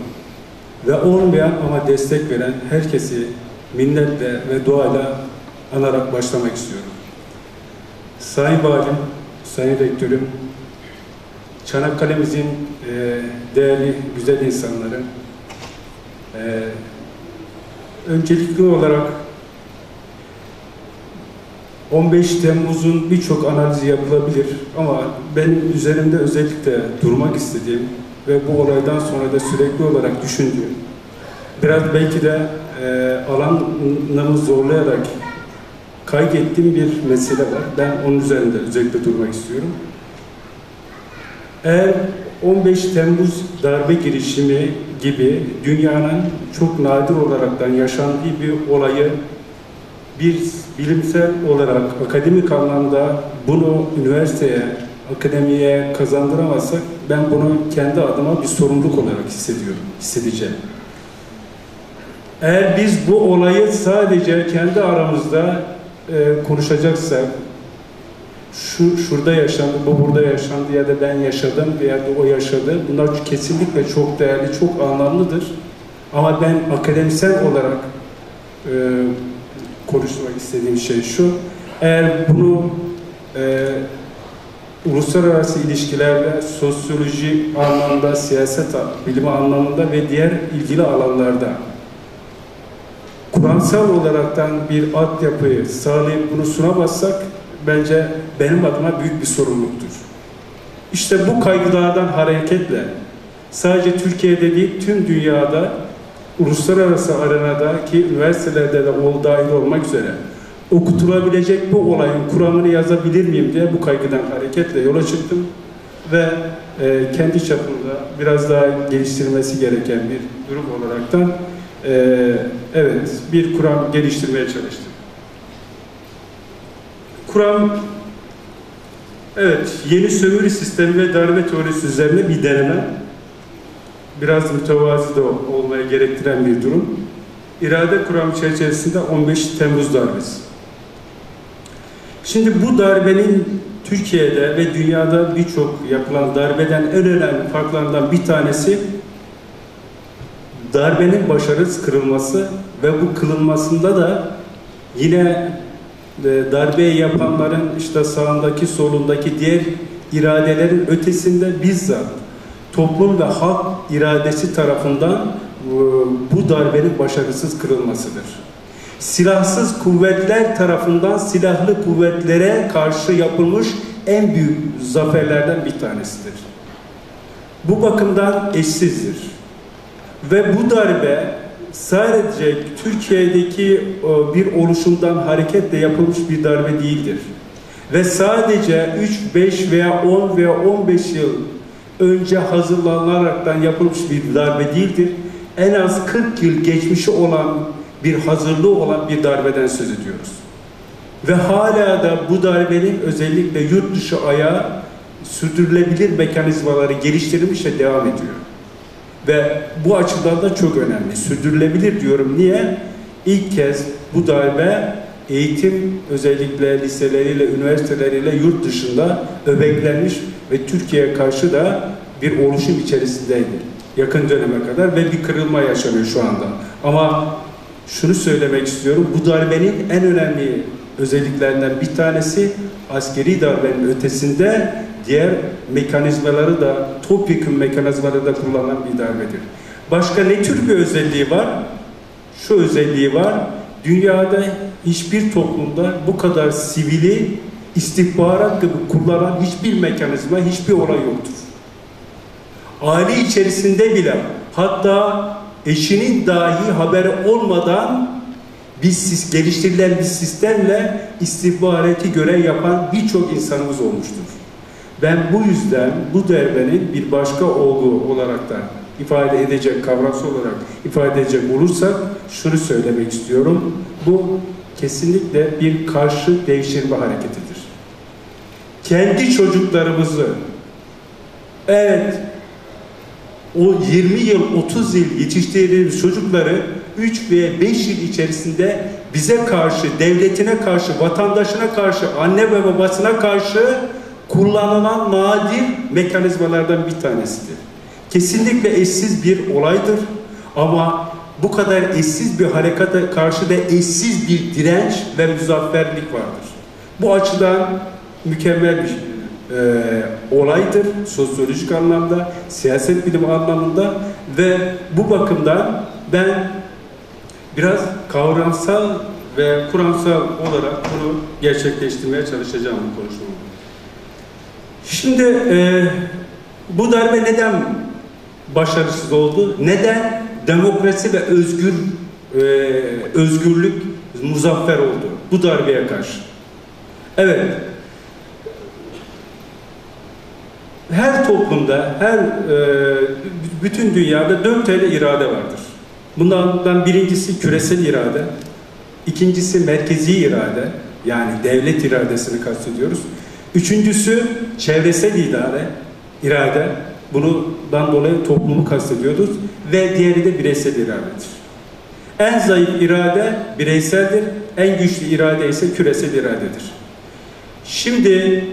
Speaker 5: ve olmayan ama destek veren herkesi minnetle ve duayla anarak başlamak istiyorum. Sayın Valim, Sayın Rektörüm, Çanakkale'mizin e, değerli, güzel insanları, e, öncelikli olarak 15 Temmuz'un birçok analizi yapılabilir ama benim üzerimde özellikle durmak istediğim ve bu olaydan sonra da sürekli olarak düşündüğüm, biraz belki de e, alanımı zorlayarak kaydettiğim bir mesele var. Ben onun üzerinde özellikle durmak istiyorum. Eğer 15 Temmuz darbe girişimi gibi dünyanın çok nadir olaraktan yaşandığı bir olayı bir bilimsel olarak akademik anlamda bunu üniversiteye, akademiye kazandıramazsak ben bunu kendi adıma bir sorumluluk olarak hissediyorum, hissedeceğim. Eğer biz bu olayı sadece kendi aramızda e, konuşacaksak, şu şurada yaşandı, bu burada yaşandı ya da ben yaşadım veya da o yaşadı. Bunlar kesinlikle çok değerli, çok anlamlıdır. Ama ben akademisyen olarak e, konuşmak istediğim şey şu. Eğer bunu e, uluslararası ilişkilerde, sosyoloji anlamda, siyaset bilimi anlamında ve diğer ilgili alanlarda kuransal olaraktan bir altyapıyı sağlayıp bunu sunamazsak bence benim adıma büyük bir sorumluluktur. İşte bu kaygılardan hareketle sadece Türkiye'de değil tüm dünyada uluslararası arenadaki üniversitelerde de ol dahil olmak üzere okutulabilecek bu olayın kuramını yazabilir miyim diye bu kaygıdan hareketle yola çıktım ve e, kendi çapında biraz daha geliştirmesi gereken bir durum olaraktan e, evet bir kuram geliştirmeye çalıştım. Kuram evet yeni sömürü sistemi ve darbe teorisi üzerine bir deneme biraz mütevazi de olmaya gerektiren bir durum. İrade kuramı çerçevesinde 15 Temmuz darbesi. Şimdi bu darbenin Türkiye'de ve dünyada birçok yapılan darbeden en önemli farklarından bir tanesi darbenin başarısız kırılması ve bu kılınmasında da yine darbeyi yapanların işte sağındaki solundaki diğer iradelerin ötesinde bizzat toplum ve halk iradesi tarafından e, bu darbenin başarısız kırılmasıdır. Silahsız kuvvetler tarafından silahlı kuvvetlere karşı yapılmış en büyük zaferlerden bir tanesidir. Bu bakımdan eşsizdir. Ve bu darbe sadece Türkiye'deki e, bir oluşumdan hareketle yapılmış bir darbe değildir. Ve sadece 3, 5 veya 10 veya 15 yıl önce hazırlanaraktan yapılmış bir darbe değildir. En az 40 yıl geçmişi olan bir hazırlığı olan bir darbeden söz ediyoruz. Ve hala da bu darbenin özellikle yurt dışı ayağı sürdürülebilir mekanizmaları geliştirilmiş ve devam ediyor. Ve bu açıdan da çok önemli. Sürdürülebilir diyorum. Niye? İlk kez bu darbe eğitim özellikle liseleriyle, üniversiteleriyle yurt dışında öbeklenmiş ve Türkiye'ye karşı da bir oluşum içerisindeydi. Yakın döneme kadar ve bir kırılma yaşanıyor şu anda. Ama şunu söylemek istiyorum. Bu darbenin en önemli özelliklerinden bir tanesi askeri darbenin ötesinde diğer mekanizmaları da topyekun mekanizmaları da kullanan bir darbedir. Başka ne tür bir özelliği var? Şu özelliği var. Dünyada hiçbir toplumda bu kadar sivili istihbarat gibi kullanan hiçbir mekanizma, hiçbir olay yoktur. Aile içerisinde bile hatta eşinin dahi haberi olmadan biz geliştirilen bir sistemle istihbarati görev yapan birçok insanımız olmuştur. Ben bu yüzden bu derbenin bir başka olgu olarak da ifade edecek, kavramsal olarak ifade edecek olursak şunu söylemek istiyorum. Bu kesinlikle bir karşı devşirme hareketidir. Kendi çocuklarımızı evet o 20 yıl, 30 yıl yetiştirdiğimiz çocukları 3 veya 5 yıl içerisinde bize karşı, devletine karşı, vatandaşına karşı, anne ve babasına karşı kullanılan nadir mekanizmalardan bir tanesidir. Kesinlikle eşsiz bir olaydır ama bu kadar eşsiz bir harekata karşı da eşsiz bir direnç ve müzafferlik vardır. Bu açıdan mükemmel bir e, olaydır sosyolojik anlamda, siyaset bilimi anlamında ve bu bakımdan ben biraz kavramsal ve kuramsal olarak bunu gerçekleştirmeye çalışacağım bu konuşmamı. Şimdi e, bu darbe neden başarısız oldu? Neden demokrasi ve özgür e, özgürlük muzaffer oldu bu darbeye karşı? Evet, her toplumda, her e, bütün dünyada dört tane irade vardır. Bunlardan birincisi küresel irade, ikincisi merkezi irade, yani devlet iradesini kastediyoruz. Üçüncüsü çevresel idare, irade, bundan dolayı toplumu kastediyoruz ve diğeri de bireysel iradedir. En zayıf irade bireyseldir, en güçlü irade ise küresel iradedir. Şimdi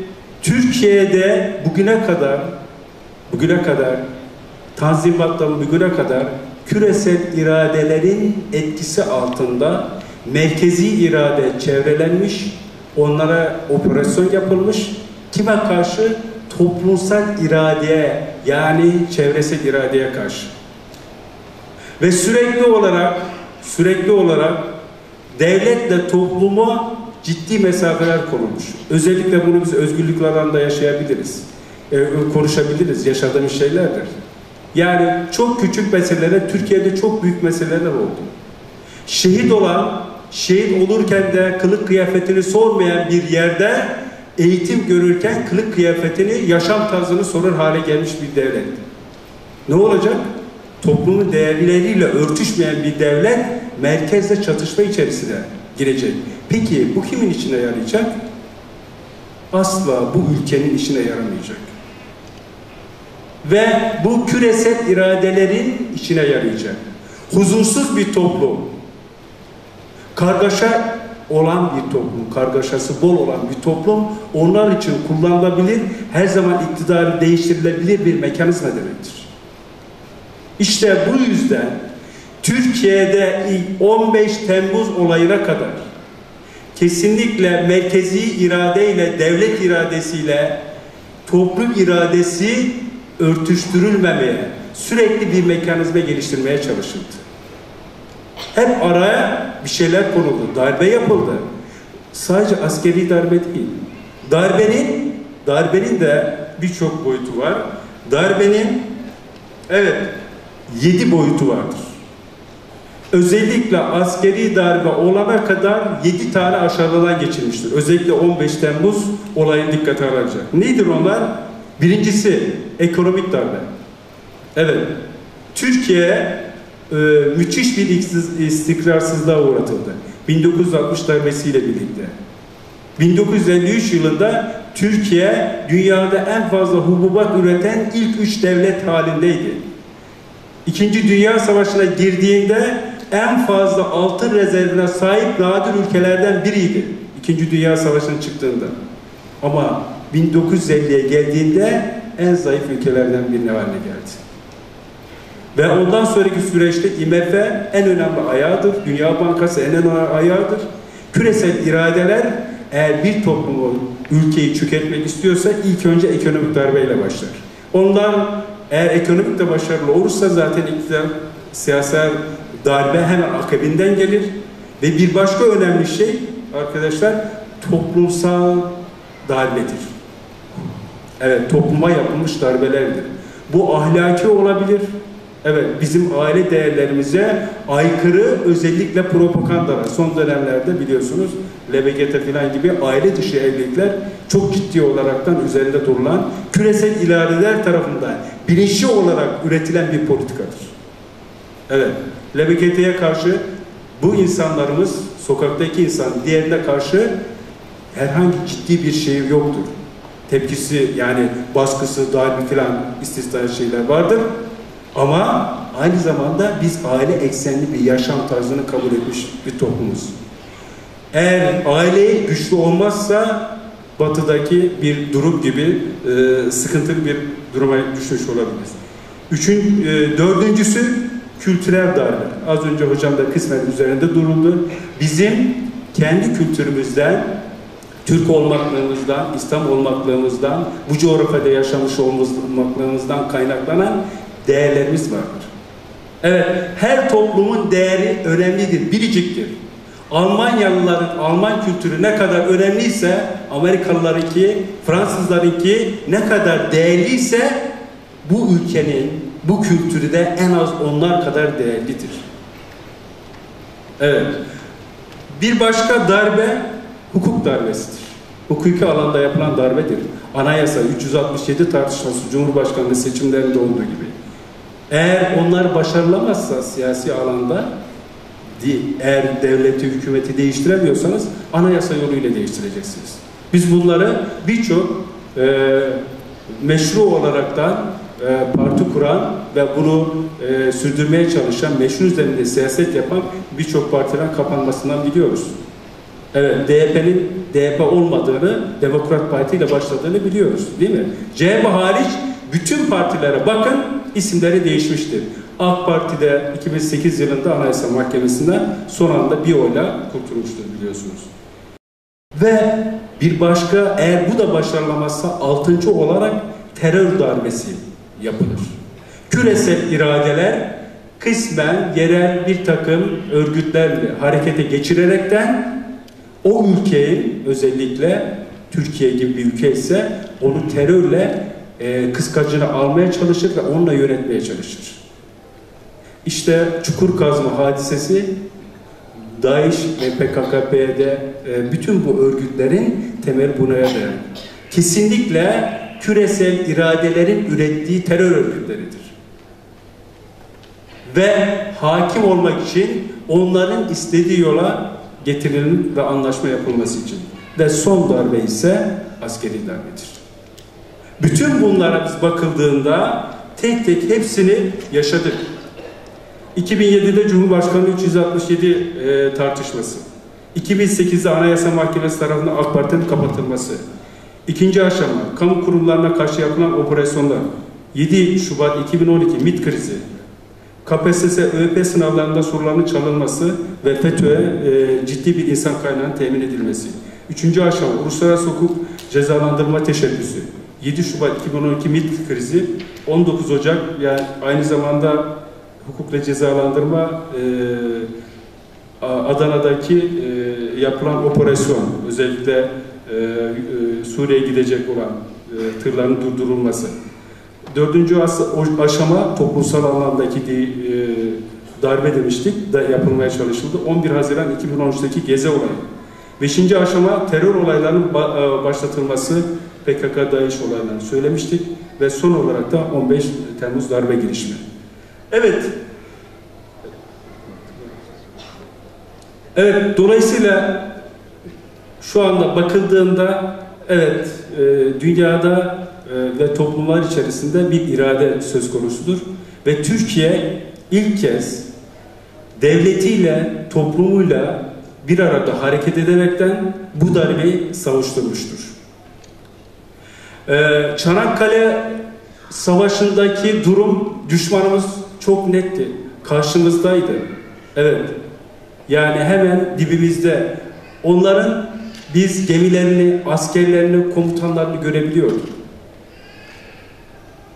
Speaker 5: Türkiye'de bugüne kadar bugüne kadar Tanzimat'tan bugüne kadar küresel iradelerin etkisi altında merkezi irade çevrelenmiş, onlara operasyon yapılmış. Kime karşı? Toplumsal iradeye yani çevresel iradeye karşı. Ve sürekli olarak sürekli olarak devletle toplumu ciddi mesafeler konulmuş. Özellikle bunu biz özgürlük alanında yaşayabiliriz. E, konuşabiliriz. Yaşadığımız şeylerdir. Yani çok küçük meselelere Türkiye'de çok büyük meseleler oldu. Şehit olan şehit olurken de kılık kıyafetini sormayan bir yerde eğitim görürken kılık kıyafetini, yaşam tarzını sorur hale gelmiş bir devlet. Ne olacak? Toplumun değerleriyle örtüşmeyen bir devlet merkezle çatışma içerisine girecek. Peki bu kimin içine yarayacak? Asla bu ülkenin işine yaramayacak. Ve bu küresel iradelerin içine yarayacak. Huzursuz bir toplum, kargaşa olan bir toplum, kargaşası bol olan bir toplum onlar için kullanılabilir, her zaman iktidarı değiştirilebilir bir mekanizma demektir. İşte bu yüzden Türkiye'de 15 Temmuz olayına kadar kesinlikle merkezi iradeyle, devlet iradesiyle toplum iradesi örtüştürülmemeye, sürekli bir mekanizma geliştirmeye çalışıldı. Hep araya bir şeyler konuldu, darbe yapıldı. Sadece askeri darbe değil. Darbenin, darbenin de birçok boyutu var. Darbenin, evet, yedi boyutu vardır. Özellikle askeri darbe olana kadar yedi tane aşağıdan geçilmiştir. Özellikle 15 Temmuz olayın dikkate alacak. Nedir onlar? Birincisi ekonomik darbe. Evet, Türkiye e, müthiş bir istikrarsızlığa uğratıldı. 1960 darbesiyle birlikte. 1953 yılında Türkiye dünyada en fazla hububat üreten ilk üç devlet halindeydi. İkinci Dünya Savaşı'na girdiğinde en fazla altın rezervine sahip nadir ülkelerden biriydi. İkinci Dünya Savaşı'nın çıktığında. Ama 1950'ye geldiğinde en zayıf ülkelerden birine haline geldi. Ve ondan sonraki süreçte IMF en önemli ayağıdır. Dünya Bankası en önemli ayağıdır. Küresel iradeler eğer bir toplumu, ülkeyi çökertmek istiyorsa ilk önce ekonomik darbeyle başlar. Ondan eğer ekonomik de başarılı olursa zaten iktidar, siyasal darbe hemen akabinden gelir. Ve bir başka önemli şey arkadaşlar toplumsal darbedir. Evet topluma yapılmış darbelerdir. Bu ahlaki olabilir. Evet bizim aile değerlerimize aykırı özellikle propagandalar. Son dönemlerde biliyorsunuz LBGT falan gibi aile dışı evlilikler çok ciddi olaraktan üzerinde durulan küresel iradeler tarafından bilinçli olarak üretilen bir politikadır. Evet, LBGT'ye karşı bu insanlarımız, sokaktaki insan diğerine karşı herhangi ciddi bir şey yoktur. Tepkisi yani baskısı, darbe filan istisna şeyler vardır. Ama aynı zamanda biz aile eksenli bir yaşam tarzını kabul etmiş bir toplumuz. Eğer aile güçlü olmazsa batıdaki bir durum gibi e, sıkıntılı bir duruma düşmüş olabiliriz. Üçün, e, dördüncüsü kültürel darbe. Az önce hocam da kısmen üzerinde duruldu. Bizim kendi kültürümüzden, Türk olmaklığımızdan, İslam olmaklığımızdan, bu coğrafyada yaşamış olmaklığımızdan kaynaklanan değerlerimiz vardır. Evet, her toplumun değeri önemlidir, biriciktir. Almanyalıların Alman kültürü ne kadar önemliyse Amerikalılarınki, Fransızlarınki ne kadar değerliyse bu ülkenin bu kültürü de en az onlar kadar değerlidir. Evet. Bir başka darbe hukuk darbesidir. Hukuki alanda yapılan darbedir. Anayasa 367 tartışması Cumhurbaşkanlığı seçimlerinde olduğu gibi. Eğer onlar başarılamazsa siyasi alanda eğer devleti, hükümeti değiştiremiyorsanız anayasa yoluyla değiştireceksiniz. Biz bunları birçok e, meşru olaraktan e, parti kuran ve bunu e, sürdürmeye çalışan, meşru üzerinde siyaset yapan birçok partilerin kapanmasından biliyoruz. Evet, DYP'nin DYP olmadığını, Demokrat Parti ile başladığını biliyoruz. Değil mi? CHP hariç bütün partilere bakın, isimleri değişmiştir. AK Parti'de 2008 yılında Anayasa Mahkemesi'nden son anda bir oyla kurtulmuştur biliyorsunuz. Ve bir başka eğer bu da başarılamazsa altıncı olarak terör darbesi yapılır. Küresel iradeler kısmen yerel bir takım örgütlerle harekete geçirerekten o ülkeyi özellikle Türkiye gibi bir ülke ise onu terörle e, kıskacını almaya çalışır ve onunla yönetmeye çalışır. İşte çukur kazma hadisesi DAEŞ ve PKK-PYD e, bütün bu örgütlerin temel buna dayanır. Kesinlikle küresel iradelerin ürettiği terör örgütleridir. Ve hakim olmak için onların istediği yola getirilir ve anlaşma yapılması için. Ve son darbe ise askeri darbedir. Bütün bunlara biz bakıldığında tek tek hepsini yaşadık. 2007'de Cumhurbaşkanı 367 e, tartışması. 2008'de Anayasa Mahkemesi tarafından AK Parti'nin kapatılması. İkinci aşama, kamu kurumlarına karşı yapılan operasyonlar. 7 Şubat 2012 MİT krizi. KPSS, ÖP sınavlarında soruların çalınması ve FETÖ'ye e, ciddi bir insan kaynağının temin edilmesi. Üçüncü aşama, uluslararası hukuk cezalandırma teşebbüsü. 7 Şubat 2012 MİT krizi, 19 Ocak yani aynı zamanda hukukla cezalandırma e, Adana'daki e, yapılan operasyon, özellikle e, e, Suriye'ye gidecek olan e, tırların durdurulması. Dördüncü aşama toplumsal anlamdaki e, darbe demiştik da yapılmaya çalışıldı. 11 Haziran 2013'teki Gezi olayı. Beşinci aşama terör olaylarının e, başlatılması PKK-DAEŞ olaylarını söylemiştik ve son olarak da 15 Temmuz darbe girişimi. Evet. Evet, dolayısıyla şu anda bakıldığında evet e, dünyada ve toplumlar içerisinde bir irade söz konusudur ve Türkiye ilk kez devletiyle, toplumuyla bir arada hareket ederekten bu darbeyi savuşturmuştur. Ee, Çanakkale Savaşı'ndaki durum düşmanımız çok netti. Karşımızdaydı. Evet. Yani hemen dibimizde. Onların biz gemilerini, askerlerini, komutanlarını görebiliyorduk.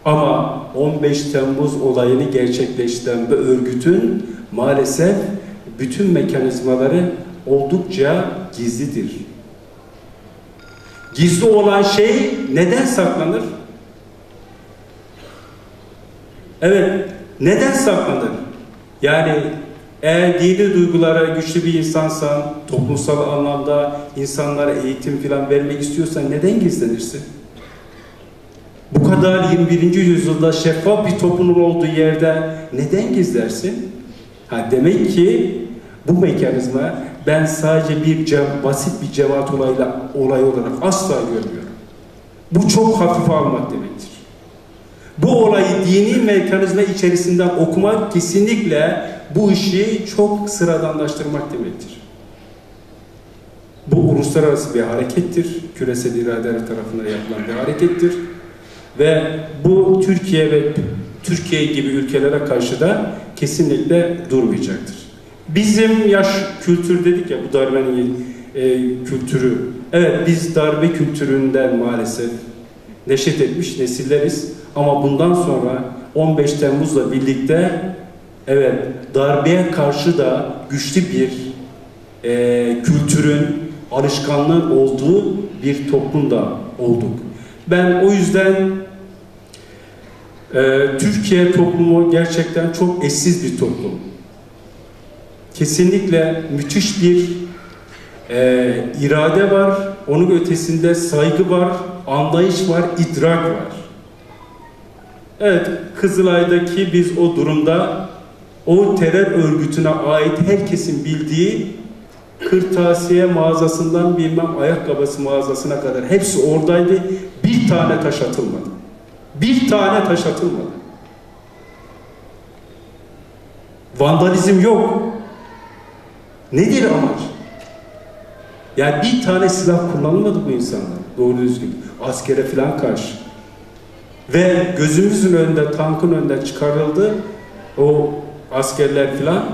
Speaker 5: Ama 15 Temmuz olayını gerçekleştiren bu örgütün maalesef bütün mekanizmaları oldukça gizlidir. Gizli olan şey neden saklanır? Evet, neden saklanır? Yani eğer dini duygulara güçlü bir insansan, toplumsal anlamda insanlara eğitim falan vermek istiyorsan neden gizlenirsin? Bu kadar 21. yüzyılda şeffaf bir toplumun olduğu yerde neden gizlersin? Ha demek ki bu mekanizma ben sadece bir cev, basit bir cemaat olayla olay olarak asla görmüyorum. Bu çok hafife almak demektir. Bu olayı dini mekanizma içerisinden okumak kesinlikle bu işi çok sıradanlaştırmak demektir. Bu uluslararası bir harekettir. Küresel iradeler tarafından yapılan bir harekettir. Ve bu Türkiye ve Türkiye gibi ülkelere karşı da kesinlikle durmayacaktır. Bizim yaş kültür dedik ya bu darbenin e, kültürü. Evet biz darbe kültüründen maalesef neşet etmiş nesilleriz. Ama bundan sonra 15 Temmuz'la birlikte evet darbeye karşı da güçlü bir e, kültürün, alışkanlığın olduğu bir toplumda olduk. Ben o yüzden e, Türkiye toplumu gerçekten çok eşsiz bir toplum. Kesinlikle müthiş bir e, irade var, onun ötesinde saygı var, anlayış var, idrak var. Evet, Kızılay'daki biz o durumda o terör örgütüne ait herkesin bildiği kırtasiye mağazasından bilmem ayakkabısı mağazasına kadar hepsi oradaydı. Bir tane taş atılmadı. Bir tane taş atılmadı. Vandalizm yok. Nedir amaç? Yani bir tane silah kullanılmadı bu insanlar. Doğru düzgün. Askere falan karşı. Ve gözümüzün önünde, tankın önünde çıkarıldı. O askerler falan.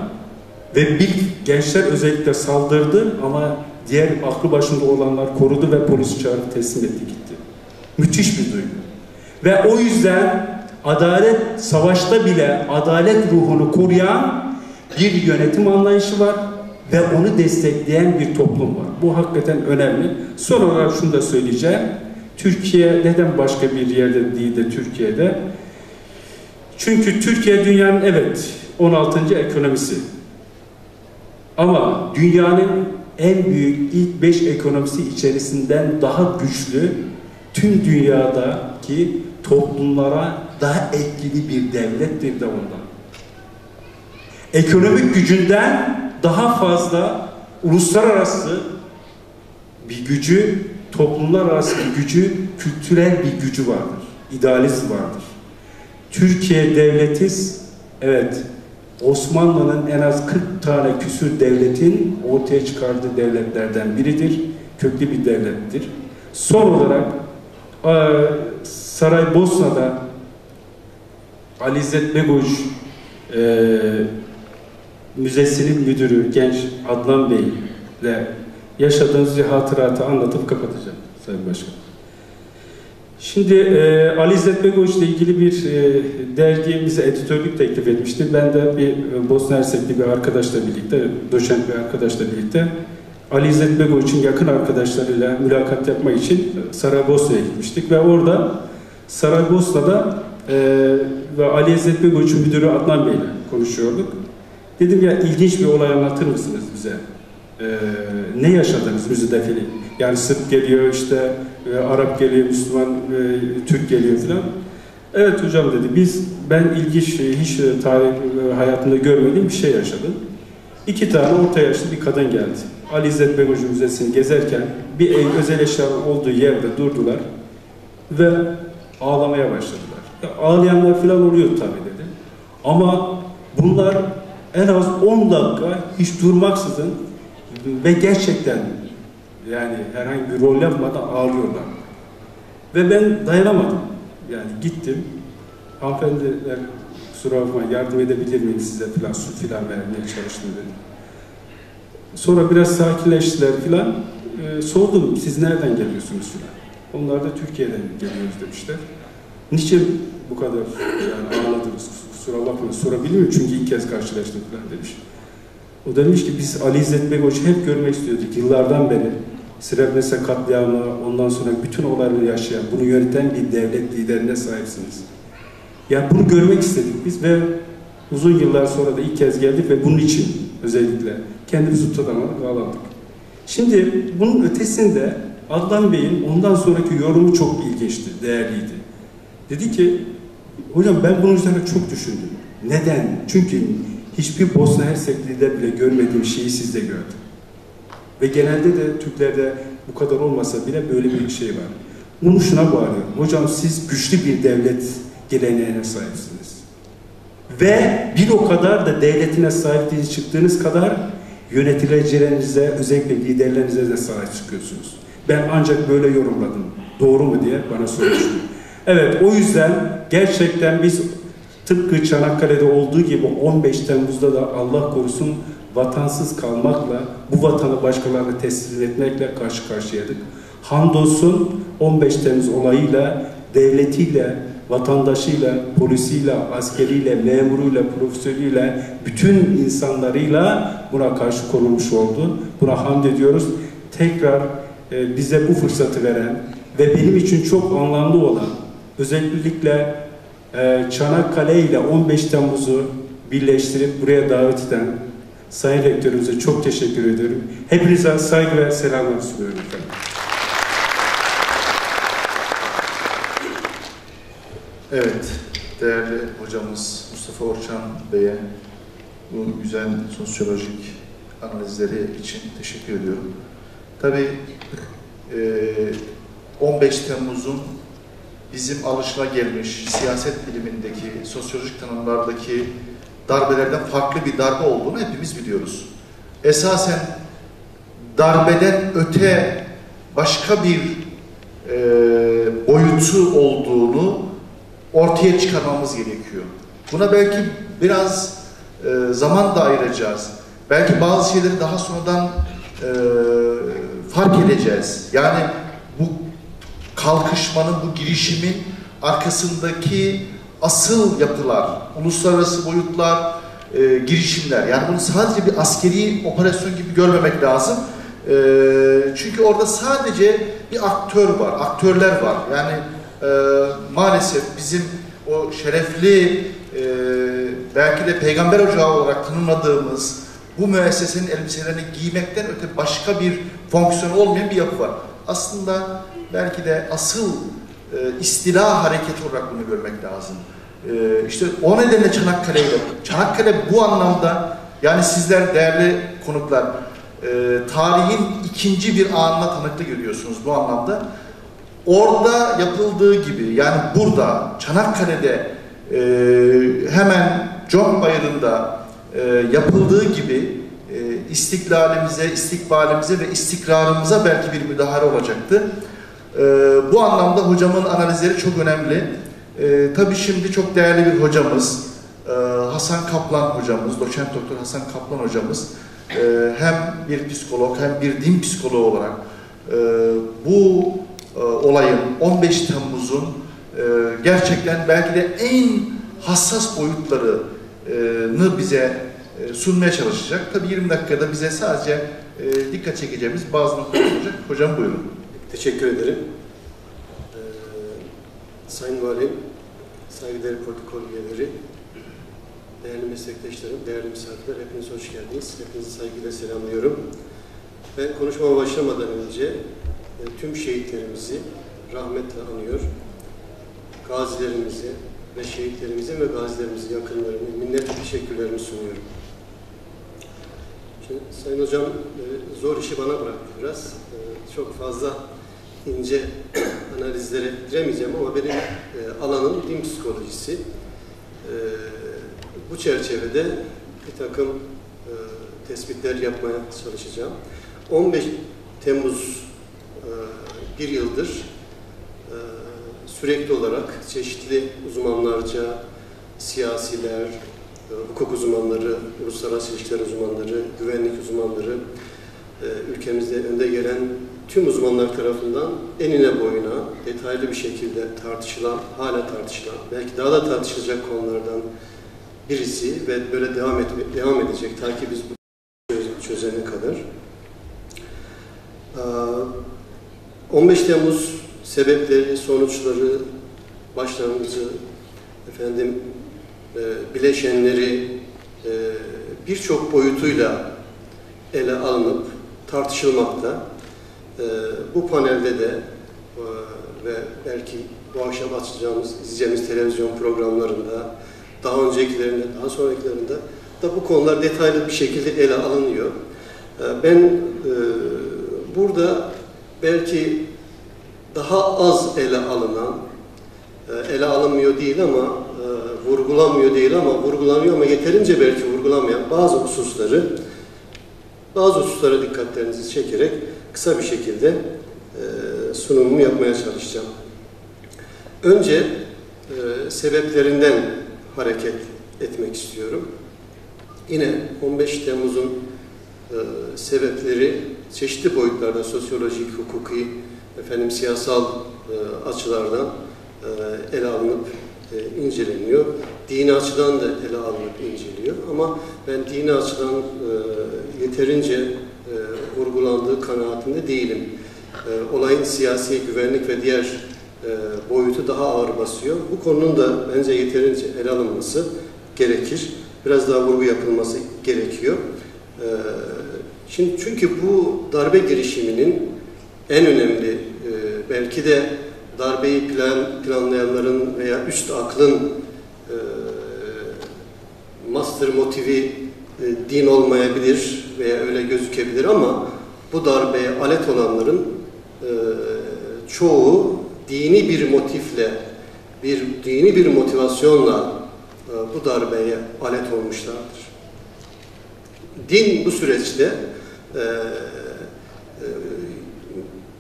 Speaker 5: Ve bir gençler özellikle saldırdı ama diğer aklı başında olanlar korudu ve polis çağırıp teslim etti gitti. Müthiş bir duygu. Ve o yüzden adalet, savaşta bile adalet ruhunu koruyan bir yönetim anlayışı var ve onu destekleyen bir toplum var. Bu hakikaten önemli. Son olarak şunu da söyleyeceğim. Türkiye neden başka bir yerde değil de Türkiye'de? Çünkü Türkiye dünyanın evet 16. ekonomisi. Ama dünyanın en büyük ilk beş ekonomisi içerisinden daha güçlü tüm dünyadaki toplumlara daha etkili bir devlettir de ondan. Ekonomik gücünden daha fazla uluslararası bir gücü, toplumlar arası bir gücü, kültürel bir gücü vardır. İdealizm vardır. Türkiye devletiz, evet Osmanlı'nın en az 40 tane küsür devletin ortaya çıkardığı devletlerden biridir. Köklü bir devlettir. Son olarak Saraybosna'da Ali İzzet e, Müzesi'nin müdürü genç Adnan Bey ile yaşadığınız bir hatıratı anlatıp kapatacağım Sayın Başkan. Şimdi e, Ali İzzet Begoviç ile ilgili bir e, dergi bize editörlük teklif etmişti. Ben de bir e, Bosna Hersekli bir arkadaşla birlikte, doçent bir arkadaşla birlikte Ali İzzet Begoviç'in yakın arkadaşlarıyla mülakat yapmak için Saraybosna'ya gitmiştik ve orada Saraybosna'da e, ve Ali İzzet Begoviç'in müdürü Adnan Bey ile konuşuyorduk. Dedim ya ilginç bir olay anlatır mısınız bize? Ee, ne yaşadınız müzedefili? Yani Sırp geliyor işte, e, Arap geliyor, Müslüman, e, Türk geliyor filan. Evet hocam dedi, biz ben ilginç, hiç tarih e, hayatımda görmediğim bir şey yaşadım. İki tane orta yaşlı bir kadın geldi. Ali İzzet Begocu Müzesi'ni gezerken bir ev, özel eşyanın olduğu yerde durdular ve ağlamaya başladılar. Ya, ağlayanlar filan oluyor tabii dedi. Ama bunlar en az 10 dakika hiç durmaksızın ve gerçekten yani herhangi bir rol yapmadan ağlıyorlar. Ve ben dayanamadım. Yani gittim. Hanımefendiler kusura bakmayın yardım edebilir miyim size filan su filan vermeye çalıştım dedim. Sonra biraz sakinleştiler filan. E, sordum siz nereden geliyorsunuz filan. Onlar da Türkiye'den geliyoruz demişler. Niçin bu kadar yani ağladınız kusura bakmayın sorabilir miyim çünkü ilk kez karşılaştım falan demiş. O demiş ki biz Ali İzzet Begoç'u hep görmek istiyorduk yıllardan beri. Srebrenica katliamı, ondan sonra bütün olayları yaşayan, bunu yöneten bir devlet liderine sahipsiniz. Yani bunu görmek istedik biz ve uzun yıllar sonra da ilk kez geldik ve bunun için özellikle kendimizi tutamadık, ağladık. Şimdi bunun ötesinde Adnan Bey'in ondan sonraki yorumu çok ilginçti, değerliydi. Dedi ki Hocam ben bunun üzerine çok düşündüm. Neden? Çünkü hiçbir Bosna Hersekli'de bile görmediğim şeyi sizde gördüm. Ve genelde de Türklerde bu kadar olmasa bile böyle bir şey var. Bunu şuna bağlıyorum. Hocam siz güçlü bir devlet geleneğine sahipsiniz. Ve bir o kadar da devletine sahip değil çıktığınız kadar yöneticilerinize, özellikle liderlerinize de sahip çıkıyorsunuz. Ben ancak böyle yorumladım. Doğru mu diye bana sormuştum. Evet o yüzden gerçekten biz tıpkı Çanakkale'de olduğu gibi 15 Temmuz'da da Allah korusun vatansız kalmakla, bu vatanı başkalarına teslim etmekle karşı karşıyaydık. Hamdolsun 15 Temmuz olayıyla, devletiyle, vatandaşıyla, polisiyle, askeriyle, memuruyla, profesörüyle, bütün insanlarıyla buna karşı konulmuş oldu. Buna hamd ediyoruz. Tekrar e, bize bu fırsatı veren ve benim için çok anlamlı olan özellikle e, Çanakkale ile 15 Temmuz'u birleştirip buraya davet eden Sayın Rektörümüze çok teşekkür ediyorum. Hepinize saygı ve selamlar sunuyorum efendim.
Speaker 4: Evet, değerli hocamız Mustafa Orçan Bey'e bu güzel sosyolojik analizleri için teşekkür ediyorum. Tabii 15 Temmuz'un bizim alışla gelmiş siyaset bilimindeki, sosyolojik tanımlardaki darbelerden farklı bir darbe olduğunu hepimiz biliyoruz. Esasen darbeden öte başka bir e, boyutu olduğunu ortaya çıkarmamız gerekiyor. Buna belki biraz e, zaman da ayıracağız. Belki bazı şeyleri daha sonradan e, fark edeceğiz. Yani bu kalkışmanın, bu girişimin arkasındaki asıl yapılar, uluslararası boyutlar, e, girişimler. Yani bunu sadece bir askeri operasyon gibi görmemek lazım. E, çünkü orada sadece bir aktör var, aktörler var. Yani e, maalesef bizim o şerefli, e, belki de peygamber ocağı olarak tanımladığımız bu müessesenin elbiselerini giymekten öte başka bir fonksiyonu olmayan bir yapı var. Aslında belki de asıl e, istila hareketi olarak bunu görmek lazım. E, işte o nedenle Çanakkale Çanakkale bu anlamda yani sizler değerli konuklar e, tarihin ikinci bir anına tanıklık ediyorsunuz bu anlamda. Orada yapıldığı gibi yani burada Çanakkale'de e, hemen John Bayırı'nda e, yapıldığı gibi istiklalimize, istikbalimize ve istikrarımıza belki bir müdahale olacaktı. E, bu anlamda hocamın analizleri çok önemli. E, tabii şimdi çok değerli bir hocamız, e, Hasan Kaplan hocamız, doçent doktor Hasan Kaplan hocamız e, hem bir psikolog hem bir din psikoloğu olarak e, bu e, olayın 15 Temmuz'un e, gerçekten belki de en hassas boyutlarını bize e, sunmaya çalışacak. Tabii 20 dakikada bize sadece e, dikkat çekeceğimiz bazı noktalar olacak. Hocam buyurun.
Speaker 6: Teşekkür ederim. Ee, Sayın Valim, saygıdeğer protokol üyeleri, değerli meslektaşlarım, değerli misafirler, hepiniz hoş geldiniz. Hepinizi saygıyla selamlıyorum. Ben konuşmama başlamadan önce e, tüm şehitlerimizi rahmetle anıyor, gazilerimizi ve şehitlerimizin ve gazilerimizin yakınlarını minnet teşekkürlerimi sunuyorum. Şimdi Sayın Hocam e, zor işi bana bıraktı biraz. E, Çok fazla ince [clears throat] analizlere giremeyeceğim ama benim e, alanım din psikolojisi. Bu çerçevede bir takım tespitler yapmaya çalışacağım. 15 Temmuz bir yıldır sürekli olarak çeşitli uzmanlarca, siyasiler, hukuk uzmanları, uluslararası ilişkiler uzmanları, güvenlik uzmanları, e, ülkemizde önde gelen tüm uzmanlar tarafından enine boyuna detaylı bir şekilde tartışılan, hala tartışılan, belki daha da tartışılacak konulardan birisi ve böyle devam, et, devam edecek ta ki biz bu çöz- çözene kadar. Ee, 15 Temmuz sebepleri, sonuçları, başlangıcı, efendim e, bileşenleri e, birçok boyutuyla ele alınıp tartışılmakta. E, bu panelde de e, ve belki bu akşam açacağımız, izleyeceğimiz televizyon programlarında, daha öncekilerinde, daha sonrakilerinde da bu konular detaylı bir şekilde ele alınıyor. E, ben e, burada belki daha az ele alınan, e, ele alınmıyor değil ama vurgulanmıyor değil ama vurgulanıyor ama yeterince belki vurgulanmayan bazı hususları bazı hususlara dikkatlerinizi çekerek kısa bir şekilde e, sunumumu yapmaya çalışacağım. Önce e, sebeplerinden hareket etmek istiyorum. Yine 15 Temmuz'un e, sebepleri çeşitli boyutlarda sosyolojik, hukuki, efendim siyasal e, açılardan e, ele alınıp e, inceleniyor. Dini açıdan da ele alınıp inceleniyor. Ama ben dini açıdan e, yeterince e, vurgulandığı kanaatinde değilim. E, olayın siyasi, güvenlik ve diğer e, boyutu daha ağır basıyor. Bu konunun da bence yeterince ele alınması gerekir. Biraz daha vurgu yapılması gerekiyor. E, şimdi çünkü bu darbe girişiminin en önemli e, belki de darbeyi plan, planlayanların veya üst aklın e, master motivi e, din olmayabilir veya öyle gözükebilir ama bu darbeye alet olanların e, çoğu dini bir motifle, bir dini bir motivasyonla e, bu darbeye alet olmuşlardır. Din bu süreçte e, e,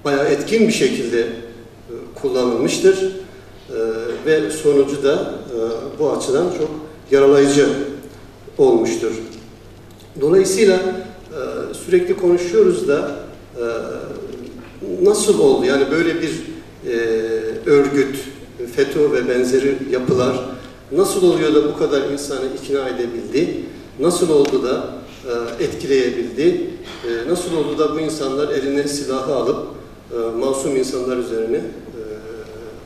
Speaker 6: bayağı etkin bir şekilde kullanılmıştır e, ve sonucu da e, bu açıdan çok yaralayıcı olmuştur. Dolayısıyla e, sürekli konuşuyoruz da e, nasıl oldu? Yani böyle bir örgüt, FETÖ ve benzeri yapılar nasıl oluyor da bu kadar insanı ikna edebildi? Nasıl oldu da etkileyebildi? Nasıl oldu da bu insanlar eline silahı alıp masum insanlar üzerine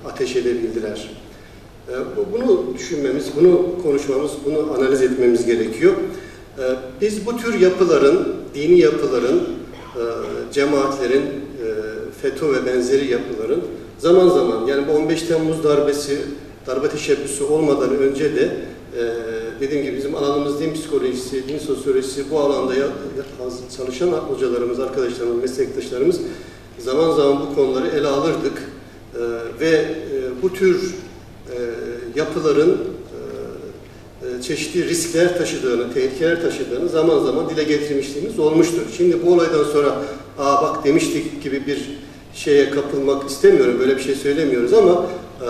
Speaker 6: ateş edebildiler? E, bu- bunu düşünmemiz, bunu konuşmamız, bunu analiz etmemiz gerekiyor. E, biz bu tür yapıların, dini yapıların, e, cemaatlerin, e, FETÖ ve benzeri yapıların zaman zaman yani bu 15 Temmuz darbesi, darbe teşebbüsü olmadan önce de e, dediğim gibi bizim alanımız din psikolojisi, din sosyolojisi bu alanda çalışan hocalarımız, arkadaşlarımız, meslektaşlarımız zaman zaman bu konuları ele alırdık. E, ve e, bu tür e, yapıların e, çeşitli riskler taşıdığını, tehlikeler taşıdığını zaman zaman dile getirmişliğimiz olmuştur. Şimdi bu olaydan sonra aa bak demiştik gibi bir şeye kapılmak istemiyorum, böyle bir şey söylemiyoruz ama e,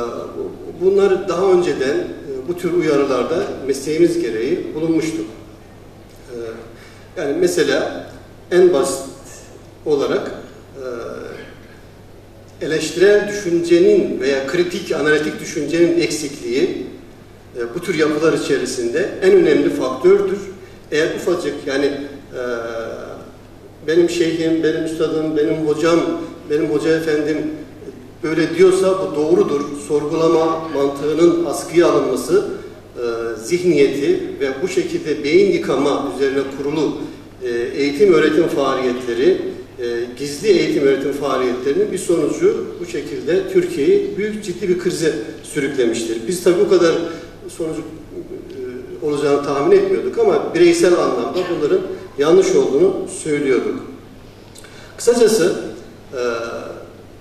Speaker 6: bunlar daha önceden bu tür uyarılarda mesleğimiz gereği bulunmuştuk. Yani mesela en basit olarak eleştirel düşüncenin veya kritik, analitik düşüncenin eksikliği bu tür yapılar içerisinde en önemli faktördür. Eğer ufacık yani benim şeyhim, benim üstadım, benim hocam, benim hoca efendim böyle diyorsa bu doğrudur. Sorgulama mantığının askıya alınması, e, zihniyeti ve bu şekilde beyin yıkama üzerine kurulu e, eğitim öğretim faaliyetleri, e, gizli eğitim öğretim faaliyetlerinin bir sonucu bu şekilde Türkiye'yi büyük ciddi bir krize sürüklemiştir. Biz tabii bu kadar sonucu e, olacağını tahmin etmiyorduk ama bireysel anlamda bunların yanlış olduğunu söylüyorduk. Kısacası e,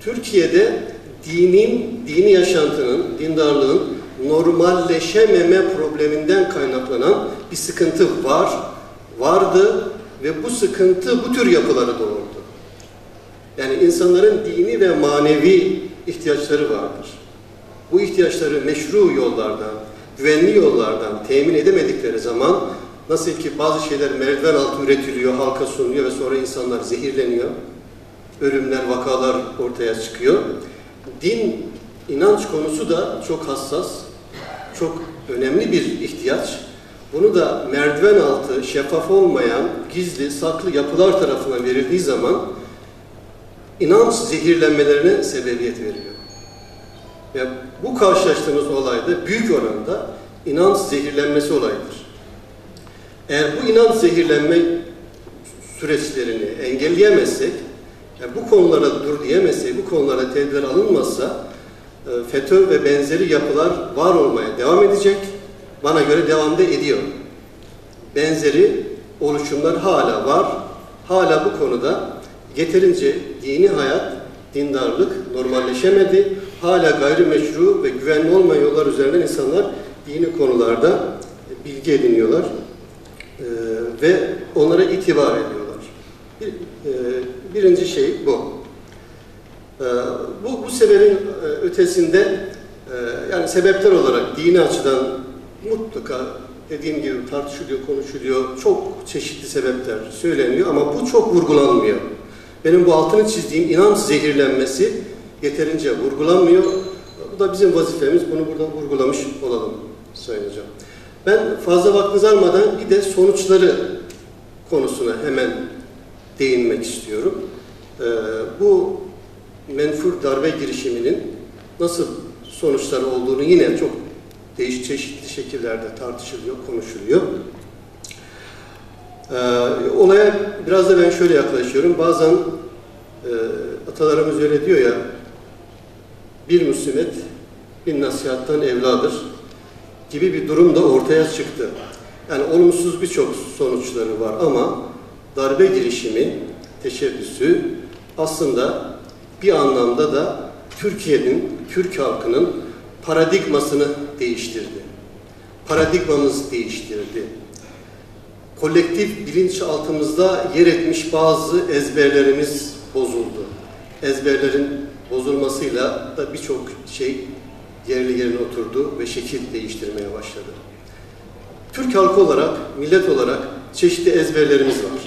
Speaker 6: Türkiye'de dinin, dini yaşantının, dindarlığın normalleşememe probleminden kaynaklanan bir sıkıntı var, vardı ve bu sıkıntı bu tür yapıları doğurdu. Yani insanların dini ve manevi ihtiyaçları vardır. Bu ihtiyaçları meşru yollardan, güvenli yollardan temin edemedikleri zaman nasıl ki bazı şeyler merdiven altı üretiliyor, halka sunuluyor ve sonra insanlar zehirleniyor ölümler, vakalar ortaya çıkıyor. Din, inanç konusu da çok hassas, çok önemli bir ihtiyaç. Bunu da merdiven altı, şeffaf olmayan, gizli, saklı yapılar tarafından verildiği zaman inanç zehirlenmelerine sebebiyet veriyor. Ve bu karşılaştığımız olayda büyük oranda inanç zehirlenmesi olayıdır. Eğer bu inanç zehirlenme süreçlerini engelleyemezsek yani bu konulara dur diyemezsek, bu konulara tedbir alınmazsa e, FETÖ ve benzeri yapılar var olmaya devam edecek. Bana göre devam da ediyor. Benzeri oluşumlar hala var. Hala bu konuda yeterince dini hayat, dindarlık normalleşemedi. Hala gayrimeşru ve güvenli olmayan yollar üzerinden insanlar dini konularda bilgi ediniyorlar. Ee, ve onlara itibar ediyorlar. Bir, e, birinci şey bu. E, bu, bu sebebin e, ötesinde e, yani sebepler olarak dini açıdan mutlaka dediğim gibi tartışılıyor, konuşuluyor. Çok çeşitli sebepler söyleniyor ama bu çok vurgulanmıyor. Benim bu altını çizdiğim inanç zehirlenmesi yeterince vurgulanmıyor. Bu da bizim vazifemiz. Bunu buradan vurgulamış olalım Sayın. Ben fazla vaktinizi almadan bir de sonuçları konusuna hemen değinmek istiyorum. Ee, bu menfur darbe girişiminin nasıl sonuçlar olduğunu yine çok değişik çeşitli şekillerde tartışılıyor, konuşuluyor. Ee, olaya biraz da ben şöyle yaklaşıyorum. Bazen e, atalarımız öyle diyor ya, bir musibet bir nasihattan evladır gibi bir durum da ortaya çıktı. Yani olumsuz birçok sonuçları var ama darbe girişimi, teşebbüsü aslında bir anlamda da Türkiye'nin, Türk halkının paradigmasını değiştirdi. Paradigmamız değiştirdi. Kolektif bilinçaltımızda yer etmiş bazı ezberlerimiz bozuldu. Ezberlerin bozulmasıyla da birçok şey yerli yerine oturdu ve şekil değiştirmeye başladı. Türk halkı olarak, millet olarak çeşitli ezberlerimiz var.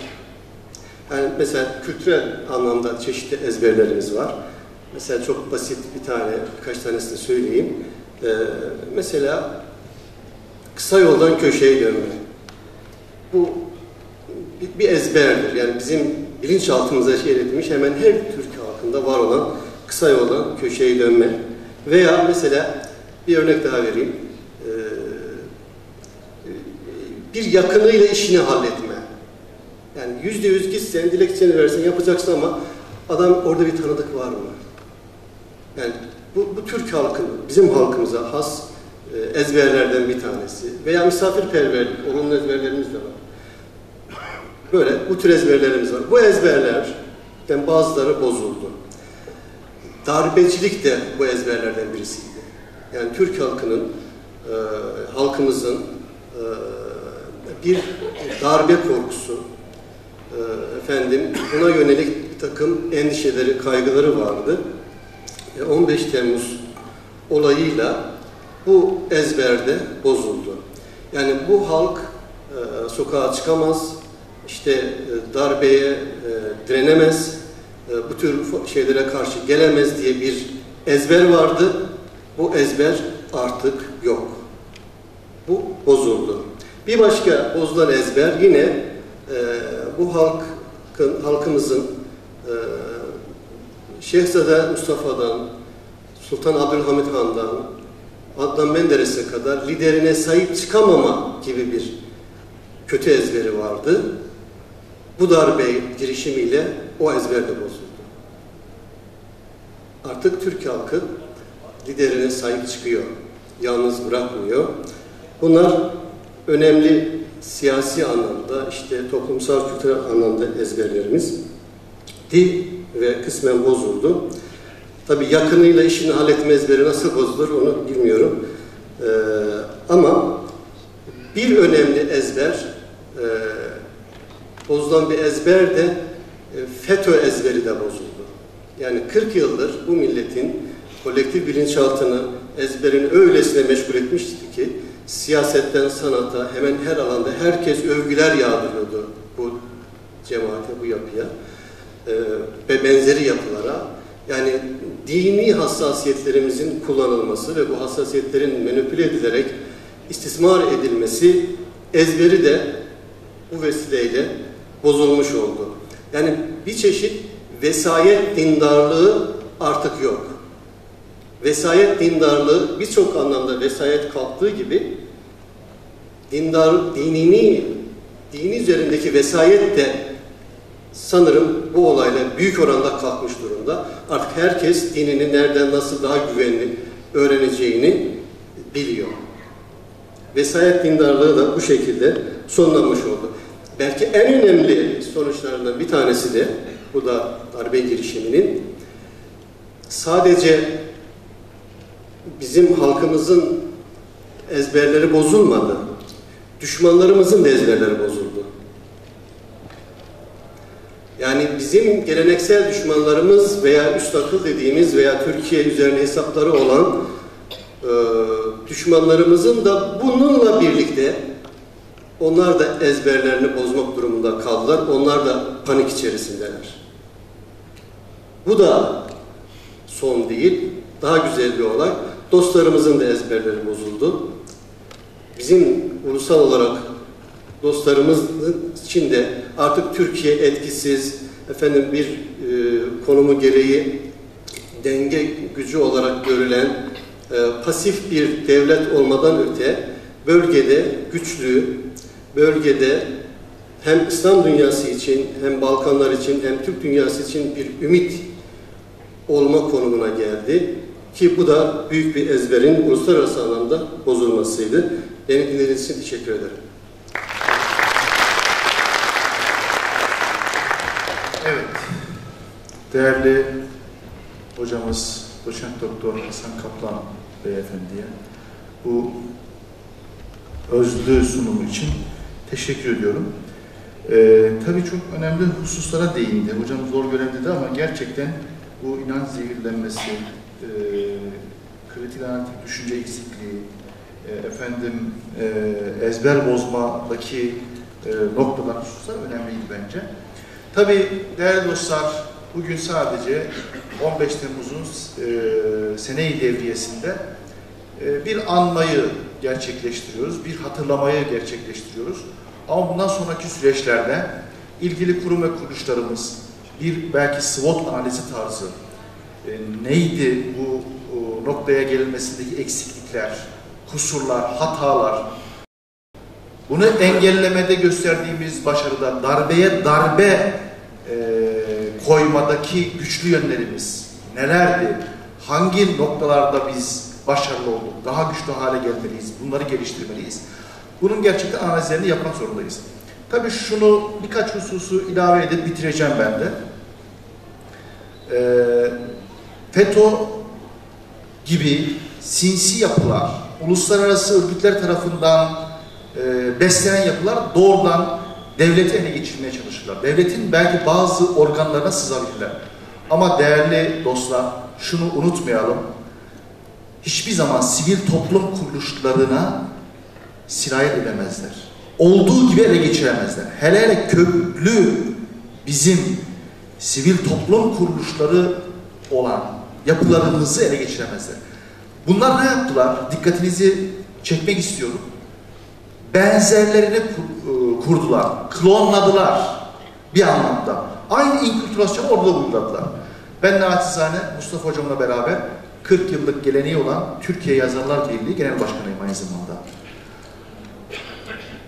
Speaker 6: Yani mesela kültürel anlamda çeşitli ezberlerimiz var. Mesela çok basit bir tane, birkaç tanesini söyleyeyim. Ee, mesela kısa yoldan köşeye dönme. Bu bir, ezberdir. Yani bizim bilinçaltımıza şey edilmiş hemen her Türk halkında var olan kısa yoldan köşeye dönme. Veya mesela bir örnek daha vereyim. Ee, bir yakınıyla işini halletme. Yani yüzde yüz gitsen, dilekçeni versen yapacaksın ama adam orada bir tanıdık var mı? Yani bu, bu Türk halkının, bizim halkımıza has e, ezberlerden bir tanesi. Veya misafirperverlik, olumlu ezberlerimiz de var. Böyle bu tür ezberlerimiz var. Bu ezberlerden bazıları bozuldu. Darbecilik de bu ezberlerden birisiydi. Yani Türk halkının, e, halkımızın e, bir darbe korkusu, e, efendim buna yönelik bir takım endişeleri, kaygıları vardı. E, 15 Temmuz olayıyla bu ezberde bozuldu. Yani bu halk e, sokağa çıkamaz, işte e, darbeye e, direnemez, e, bu tür şeylere karşı gelemez diye bir ezber vardı. Bu ezber artık yok. Bu bozuldu. Bir başka bozulan ezber yine bu halkın, halkımızın Şehzade Mustafa'dan, Sultan Abdülhamit Han'dan, Adnan Menderes'e kadar liderine sahip çıkamama gibi bir kötü ezberi vardı. Bu darbe girişimiyle o ezber de bozuldu. Artık Türk halkı liderine sahip çıkıyor, yalnız bırakmıyor. Bunlar önemli siyasi anlamda, işte toplumsal kültürel anlamda ezberlerimiz. Dil ve kısmen bozuldu. Tabi yakınıyla işini halletme ezberi nasıl bozulur onu bilmiyorum. Ee, ama bir önemli ezber, e, bozulan bir ezber de e, FETÖ ezberi de bozuldu. Yani 40 yıldır bu milletin kolektif bilinçaltını, ezberini öylesine meşgul etmişti ki siyasetten sanata hemen her alanda herkes övgüler yağdırıyordu bu cemaate, bu yapıya e, ve benzeri yapılara. Yani dini hassasiyetlerimizin kullanılması ve bu hassasiyetlerin manipüle edilerek istismar edilmesi ezberi de bu vesileyle bozulmuş oldu. Yani bir çeşit vesayet dindarlığı artık yok. Vesayet dindarlığı birçok anlamda vesayet kalktığı gibi dindar, dinini, dini üzerindeki vesayet de sanırım bu olayla büyük oranda kalkmış durumda. Artık herkes dinini nereden nasıl daha güvenli öğreneceğini biliyor. Vesayet dindarlığı da bu şekilde sonlanmış oldu. Belki en önemli sonuçlarından bir tanesi de bu da darbe girişiminin sadece bizim halkımızın ezberleri bozulmadı. Düşmanlarımızın da ezberleri bozuldu. Yani bizim geleneksel düşmanlarımız veya üst akıl dediğimiz veya Türkiye üzerine hesapları olan e, düşmanlarımızın da bununla birlikte onlar da ezberlerini bozmak durumunda kaldılar. Onlar da panik içerisindeler. Bu da son değil. Daha güzel bir olay. Dostlarımızın da ezberleri bozuldu. Bizim ulusal olarak dostlarımız için de artık Türkiye etkisiz, efendim bir e, konumu gereği denge gücü olarak görülen e, pasif bir devlet olmadan öte bölgede güçlü, bölgede hem İslam dünyası için hem Balkanlar için hem Türk dünyası için bir ümit olma konumuna geldi. Ki bu da büyük bir ezberin uluslararası anlamda bozulmasıydı. Beni dinlediğiniz için teşekkür ederim.
Speaker 4: Evet, değerli hocamız Doçent Doktor Hasan Kaplan Beyefendi'ye bu özlü sunumu için teşekkür ediyorum. Ee, tabii çok önemli hususlara değindi. Hocam zor görev dedi ama gerçekten bu inanç zehirlenmesi, e, kritik analitik düşünce eksikliği, e, efendim e, ezber bozmadaki e, noktalar, hususlar önemliydi bence. Tabii değerli dostlar, bugün sadece 15 Temmuz'un e, seneyi devriyesinde e, bir anmayı gerçekleştiriyoruz, bir hatırlamayı gerçekleştiriyoruz. Ama bundan sonraki süreçlerde ilgili kurum ve kuruluşlarımız bir belki SWOT analizi tarzı e, neydi bu o, noktaya gelinmesindeki eksiklikler, kusurlar, hatalar Bunu engellemede gösterdiğimiz başarıda darbeye darbe e, koymadaki güçlü yönlerimiz nelerdi? Hangi noktalarda biz başarılı olduk? Daha güçlü hale gelmeliyiz. Bunları geliştirmeliyiz. Bunun gerçekten analizlerini yapmak zorundayız. Tabii şunu birkaç hususu ilave edip bitireceğim ben de. Ee, FETÖ gibi sinsi yapılar, uluslararası örgütler tarafından e, beslenen yapılar doğrudan devleti ele geçirmeye çalışırlar. Devletin belki bazı organlarına sızabilirler. Ama değerli dostlar, şunu unutmayalım. Hiçbir zaman sivil toplum kuruluşlarına sirayet edemezler. Olduğu gibi ele geçiremezler. Hele hele köklü bizim sivil toplum kuruluşları olan yapılarımızı ele geçiremezler. Bunlar ne yaptılar? Dikkatinizi çekmek istiyorum. Benzerlerini kurdular, klonladılar bir anlamda. Aynı inkültürasyonu orada uyguladılar. Ben naçizane Mustafa Hocam'la beraber 40 yıllık geleneği olan Türkiye Yazarlar Birliği Genel Başkanıyım aynı zamanda.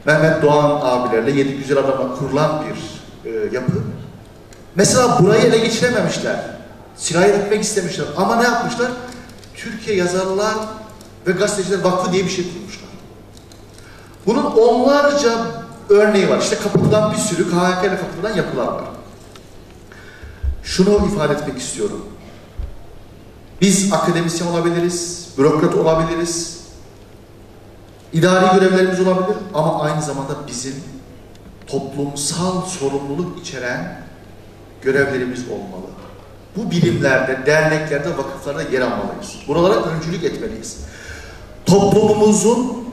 Speaker 4: Mehmet Doğan abilerle Yedi Güzel Adam'a kurulan bir e, yapı. Mesela burayı ele geçirememişler. Sirayet etmek istemişler. Ama ne yapmışlar? Türkiye Yazarlar ve Gazeteciler Vakfı diye bir şey kurmuşlar. Bunun onlarca örneği var. İşte kapatılan bir sürü KHK ile kapatılan yapılar var. Şunu ifade etmek istiyorum. Biz akademisyen olabiliriz, bürokrat olabiliriz, idari görevlerimiz olabilir ama aynı zamanda bizim toplumsal sorumluluk içeren görevlerimiz olmalı. Bu bilimlerde, derneklerde, vakıflarda yer almalıyız. Buralara öncülük etmeliyiz. Toplumumuzun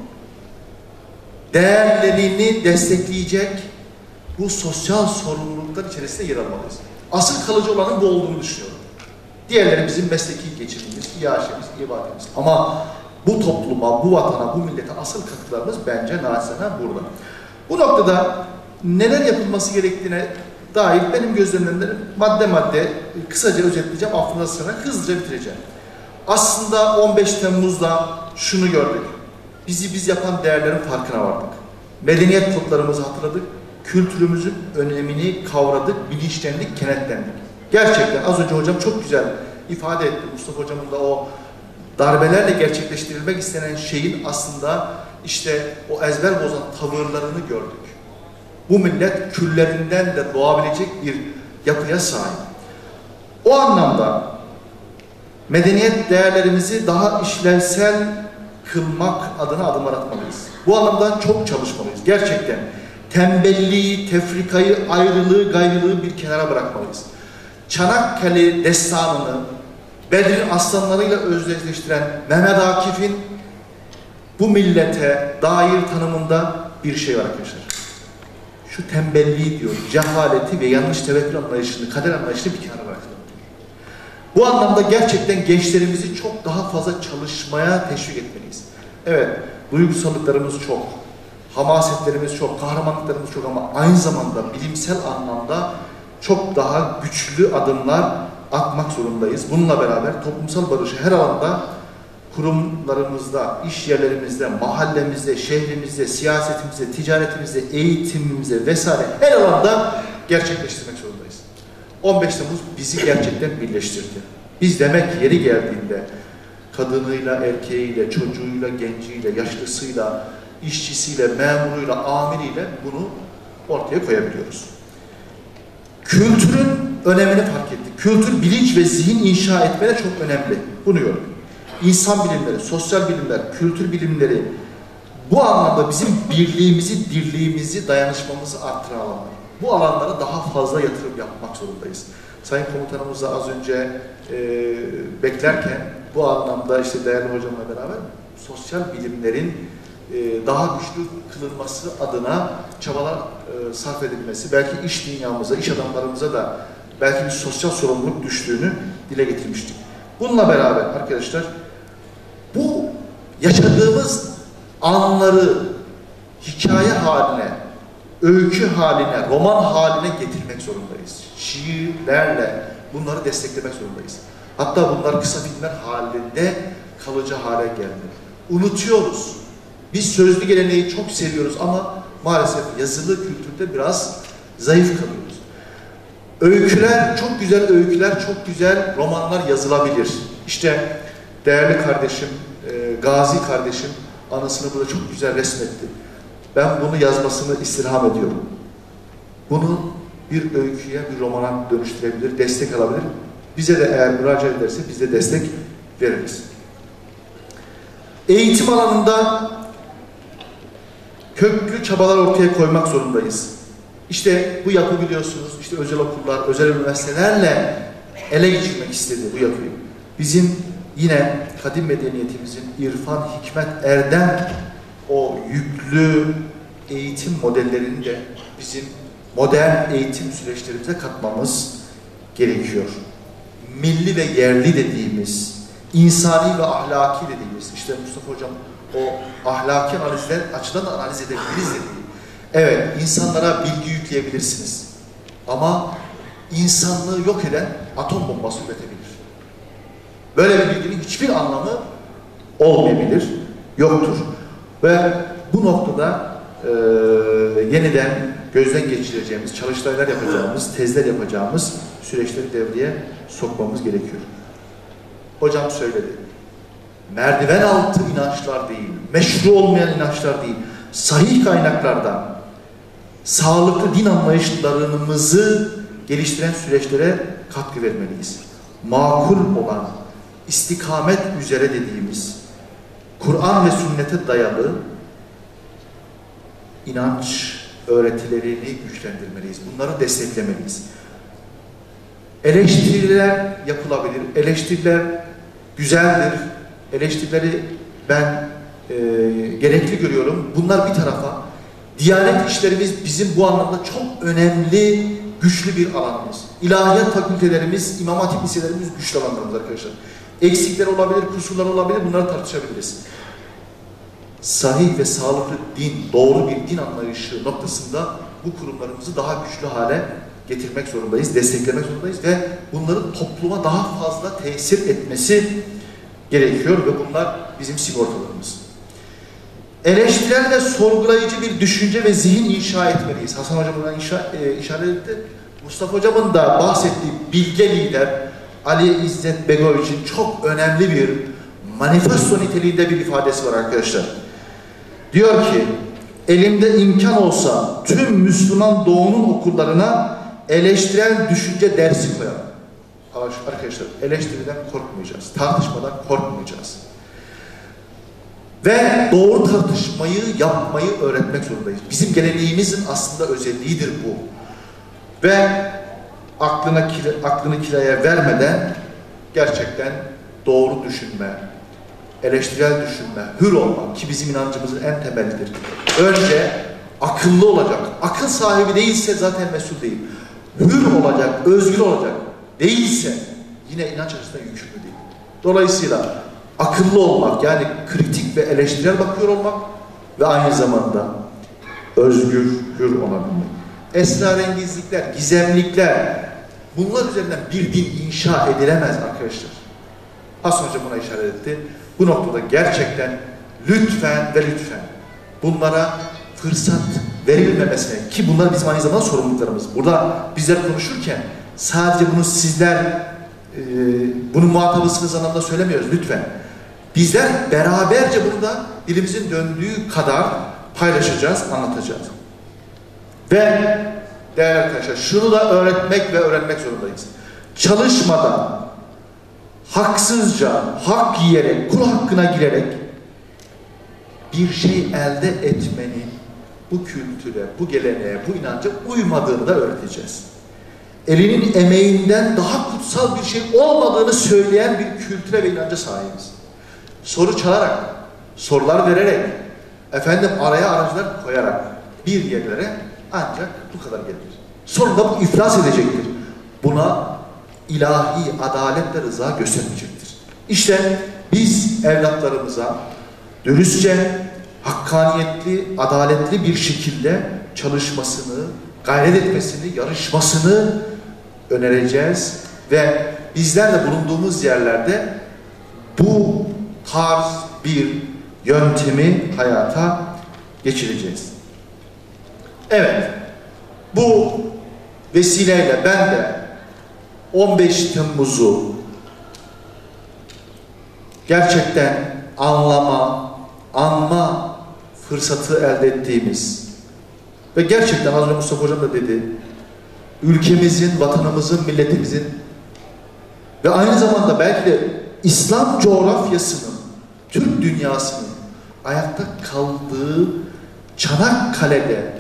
Speaker 4: değerlerini destekleyecek bu sosyal sorumluluklar içerisinde yer almalıyız. Asıl kalıcı olanın bu olduğunu düşünüyorum. Diğerleri bizim mesleki geçimimiz, iaşemiz, ibadetimiz. Ama bu topluma, bu vatana, bu millete asıl katkılarımız bence naçizane burada. Bu noktada neler yapılması gerektiğine dair benim gözlemlerimden madde madde kısaca özetleyeceğim, aklına sıra hızlıca bitireceğim. Aslında 15 Temmuz'da şunu gördük. Bizi biz yapan değerlerin farkına vardık. Medeniyet kodlarımızı hatırladık. Kültürümüzün önemini kavradık, bilinçlendik, kenetlendik. Gerçekten az önce hocam çok güzel ifade etti. Mustafa hocamın da o darbelerle gerçekleştirilmek istenen şeyin aslında işte o ezber bozan tavırlarını gördük. Bu millet küllerinden de doğabilecek bir yapıya sahip. O anlamda medeniyet değerlerimizi daha işlevsel kılmak adına adımlar atmalıyız. Bu anlamda çok çalışmalıyız. Gerçekten tembelliği, tefrikayı, ayrılığı, gayrılığı bir kenara bırakmalıyız. Çanakkale destanını Bedir'in aslanlarıyla özdeşleştiren Mehmet Akif'in bu millete dair tanımında bir şey var arkadaşlar. Şu tembelliği diyor, cehaleti ve yanlış tevekkül anlayışını, kader anlayışını bir kenara bırakalım. Bu anlamda gerçekten gençlerimizi çok daha fazla çalışmaya teşvik etmeliyiz. Evet, duygusallıklarımız çok, hamasetlerimiz çok, kahramanlıklarımız çok ama aynı zamanda bilimsel anlamda çok daha güçlü adımlar atmak zorundayız. Bununla beraber toplumsal barışı her alanda kurumlarımızda, iş yerlerimizde, mahallemizde, şehrimizde, siyasetimizde, ticaretimizde, eğitimimizde vesaire her alanda gerçekleştirmek zorundayız. 15 Temmuz bizi gerçekten birleştirdi. Biz demek yeri geldiğinde kadınıyla, erkeğiyle, çocuğuyla, genciyle, yaşlısıyla, işçisiyle, memuruyla, amiriyle bunu ortaya koyabiliyoruz. Kültürün önemini fark ettik. Kültür, bilinç ve zihin inşa etmede çok önemli. Bunu gördük. İnsan bilimleri, sosyal bilimler, kültür bilimleri bu anlamda bizim birliğimizi, dirliğimizi, dayanışmamızı arttıran alanlar. Bu alanlara daha fazla yatırım yapmak zorundayız. Sayın komutanımızla az önce e, beklerken bu anlamda işte değerli hocamla beraber sosyal bilimlerin e, daha güçlü kılınması adına çabalar e, sarf edilmesi, belki iş dünyamıza, iş adamlarımıza da belki bir sosyal sorumluluk düştüğünü dile getirmiştik. Bununla beraber arkadaşlar bu yaşadığımız anları hikaye haline, öykü haline, roman haline getirmek zorundayız. Şiirlerle bunları desteklemek zorundayız. Hatta bunlar kısa filmler halinde kalıcı hale geldi. Unutuyoruz. Biz sözlü geleneği çok seviyoruz ama maalesef yazılı kültürde biraz zayıf kalıyoruz. Öyküler, çok güzel öyküler, çok güzel romanlar yazılabilir. İşte değerli kardeşim, e, Gazi kardeşim anısını burada çok güzel resmetti. Ben bunu yazmasını istirham ediyorum. Bunu bir öyküye, bir romana dönüştürebilir, destek alabilir. Bize de eğer müracaat ederse biz de destek veririz. Eğitim alanında köklü çabalar ortaya koymak zorundayız. İşte bu yapı biliyorsunuz, işte özel okullar, özel üniversitelerle ele geçirmek istedi bu yapıyı. Bizim yine kadim medeniyetimizin irfan, hikmet, erdem o yüklü eğitim modellerini de bizim modern eğitim süreçlerimize katmamız gerekiyor. Milli ve yerli dediğimiz, insani ve ahlaki dediğimiz, işte Mustafa Hocam o ahlaki analizler açıdan da analiz edebiliriz dediği. Evet, insanlara bilgi yükleyebilirsiniz. Ama insanlığı yok eden atom bombası üretebilir. Böyle bir bilginin hiçbir anlamı olmayabilir, yoktur. Ve bu noktada e, yeniden gözden geçireceğimiz, çalıştaylar yapacağımız, tezler yapacağımız süreçleri devreye sokmamız gerekiyor. Hocam söyledi. Merdiven altı inançlar değil, meşru olmayan inançlar değil, sahih kaynaklardan sağlıklı din anlayışlarımızı geliştiren süreçlere katkı vermeliyiz. Makul olan, istikamet üzere dediğimiz, Kur'an ve sünnete dayalı inanç öğretilerini güçlendirmeliyiz. Bunları desteklemeliyiz. Eleştiriler yapılabilir. Eleştiriler güzeldir. Eleştirileri ben e, gerekli görüyorum. Bunlar bir tarafa. Diyanet işlerimiz bizim bu anlamda çok önemli, güçlü bir alanımız. İlahiyat fakültelerimiz, imam hatip liselerimiz güçlü alanlarımız arkadaşlar. Eksikler olabilir, kusurlar olabilir, bunları tartışabiliriz. Sahih ve sağlıklı din, doğru bir din anlayışı noktasında bu kurumlarımızı daha güçlü hale getirmek zorundayız, desteklemek zorundayız ve bunların topluma daha fazla tesir etmesi gerekiyor ve bunlar bizim sigortalarımız. Eleştirel ve sorgulayıcı bir düşünce ve zihin inşa etmeliyiz. Hasan Hocam buna inşa, e, işaret etti. Mustafa Hocam'ın da bahsettiği bilge lider Ali İzzet Begoviç'in çok önemli bir manifesto niteliğinde bir ifadesi var arkadaşlar. Diyor ki, elimde imkan olsa tüm Müslüman doğunun okullarına eleştirel düşünce dersi koyarım. Arkadaşlar eleştiriden korkmayacağız, tartışmadan korkmayacağız. Ve doğru tartışmayı yapmayı öğretmek zorundayız. Bizim geleneğimizin aslında özelliğidir bu. Ve aklına aklını kiraya vermeden gerçekten doğru düşünme, eleştirel düşünme, hür olmak ki bizim inancımızın en temelidir. Önce akıllı olacak. Akıl sahibi değilse zaten mesul değil. Hür olacak, özgür olacak. Değilse yine inanç açısından yükümlü değil. Dolayısıyla akıllı olmak yani kritik ve eleştirel bakıyor olmak ve aynı zamanda özgür, hür olabilmek. Esrarengizlikler, gizemlikler bunlar üzerinden bir din inşa edilemez arkadaşlar. Hasan Hoca buna işaret etti. Bu noktada gerçekten lütfen ve lütfen bunlara fırsat verilmemesine ki bunlar bizim aynı zamanda sorumluluklarımız. Burada bizler konuşurken sadece bunu sizler e, bunun muhatabısınız anlamda söylemiyoruz lütfen. Bizler beraberce bunu da dilimizin döndüğü kadar paylaşacağız, anlatacağız. Ve değerli arkadaşlar şunu da öğretmek ve öğrenmek zorundayız. Çalışmadan, haksızca, hak yiyerek, kul hakkına girerek bir şey elde etmenin bu kültüre, bu geleneğe, bu inanca uymadığını da öğreteceğiz. Elinin emeğinden daha kutsal bir şey olmadığını söyleyen bir kültüre ve inanca sahibiz. Soru çalarak, sorular vererek, efendim araya aracılar koyarak bir yerlere ancak bu kadar gelir. Sonunda bu iflas edecektir. Buna ilahi adaletle rıza göstermeyecektir. İşte biz evlatlarımıza dürüstçe, hakkaniyetli, adaletli bir şekilde çalışmasını, gayret etmesini, yarışmasını önereceğiz ve bizler de bulunduğumuz yerlerde bu tarz bir yöntemi hayata geçireceğiz. Evet, bu vesileyle ben de 15 Temmuz'u gerçekten anlama, anma fırsatı elde ettiğimiz ve gerçekten az önce Mustafa Hocam da dedi, ülkemizin, vatanımızın, milletimizin ve aynı zamanda belki de İslam coğrafyasının, Türk dünyasının ayakta kaldığı Çanakkale'de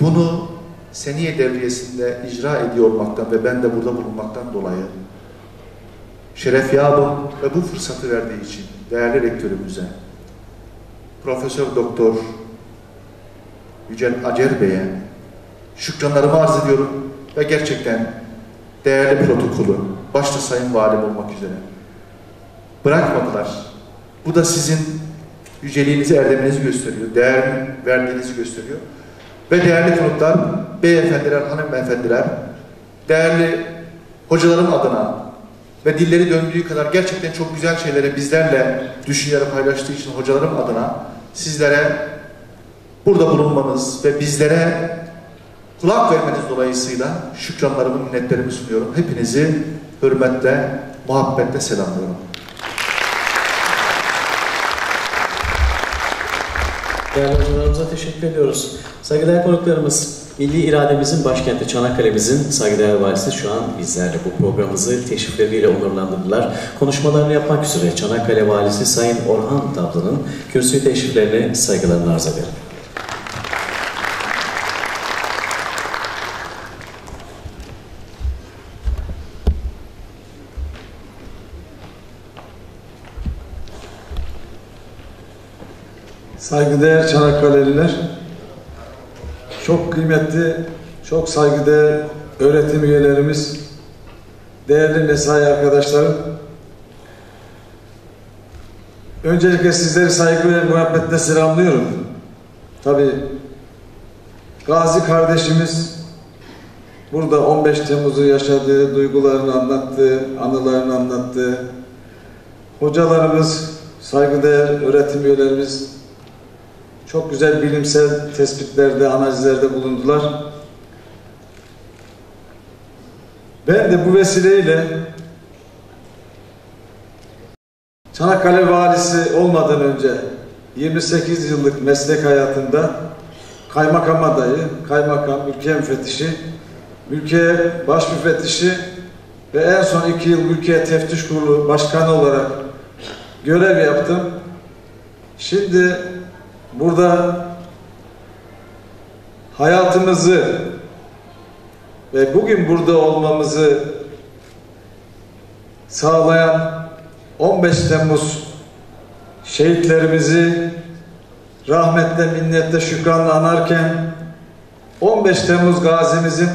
Speaker 4: bunu Seniye Devriyesi'nde icra ediyor olmaktan ve ben de burada bulunmaktan dolayı şeref yabım ve bu fırsatı verdiği için değerli rektörümüze, Profesör Doktor Yücel Acer Bey'e şükranlarımı arz ediyorum ve gerçekten değerli protokolü, başta Sayın Valim olmak üzere bırakmadılar. Bu da sizin yüceliğinizi, erdeminizi gösteriyor, değer verdiğinizi gösteriyor. Ve değerli konuklar, beyefendiler, hanımefendiler, değerli hocalarım adına ve dilleri döndüğü kadar gerçekten çok güzel şeyleri bizlerle düşünceleri paylaştığı için hocalarım adına sizlere burada bulunmanız ve bizlere kulak vermeniz dolayısıyla şükranlarımı, minnetlerimi sunuyorum. Hepinizi hürmetle, muhabbetle selamlıyorum.
Speaker 1: Değerli hocalarımıza teşekkür ediyoruz. Saygıdeğer konuklarımız, milli irademizin başkenti Çanakkale'mizin saygıdeğer valisi şu an bizlerle bu programımızı teşrifleriyle onurlandırdılar. Konuşmalarını yapmak üzere Çanakkale valisi Sayın Orhan Tablı'nın kürsü teşriflerini saygılarını arz ederim.
Speaker 7: Saygıdeğer Çanakkale'liler, çok kıymetli, çok saygıdeğer öğretim üyelerimiz, değerli mesai arkadaşlarım, öncelikle sizleri saygı ve muhabbetle selamlıyorum. Tabi Gazi kardeşimiz burada 15 Temmuz'u yaşadığı, duygularını anlattığı, anılarını anlattığı, hocalarımız, saygıdeğer öğretim üyelerimiz çok güzel bilimsel tespitlerde, analizlerde bulundular. Ben de bu vesileyle Çanakkale valisi olmadan önce 28 yıllık meslek hayatında kaymakam adayı, kaymakam, ülke müfettişi, ülke baş müfettişi ve en son iki yıl ülke teftiş kurulu başkanı olarak görev yaptım. Şimdi burada hayatımızı ve bugün burada olmamızı sağlayan 15 Temmuz şehitlerimizi rahmetle, minnetle, şükranla anarken 15 Temmuz gazimizin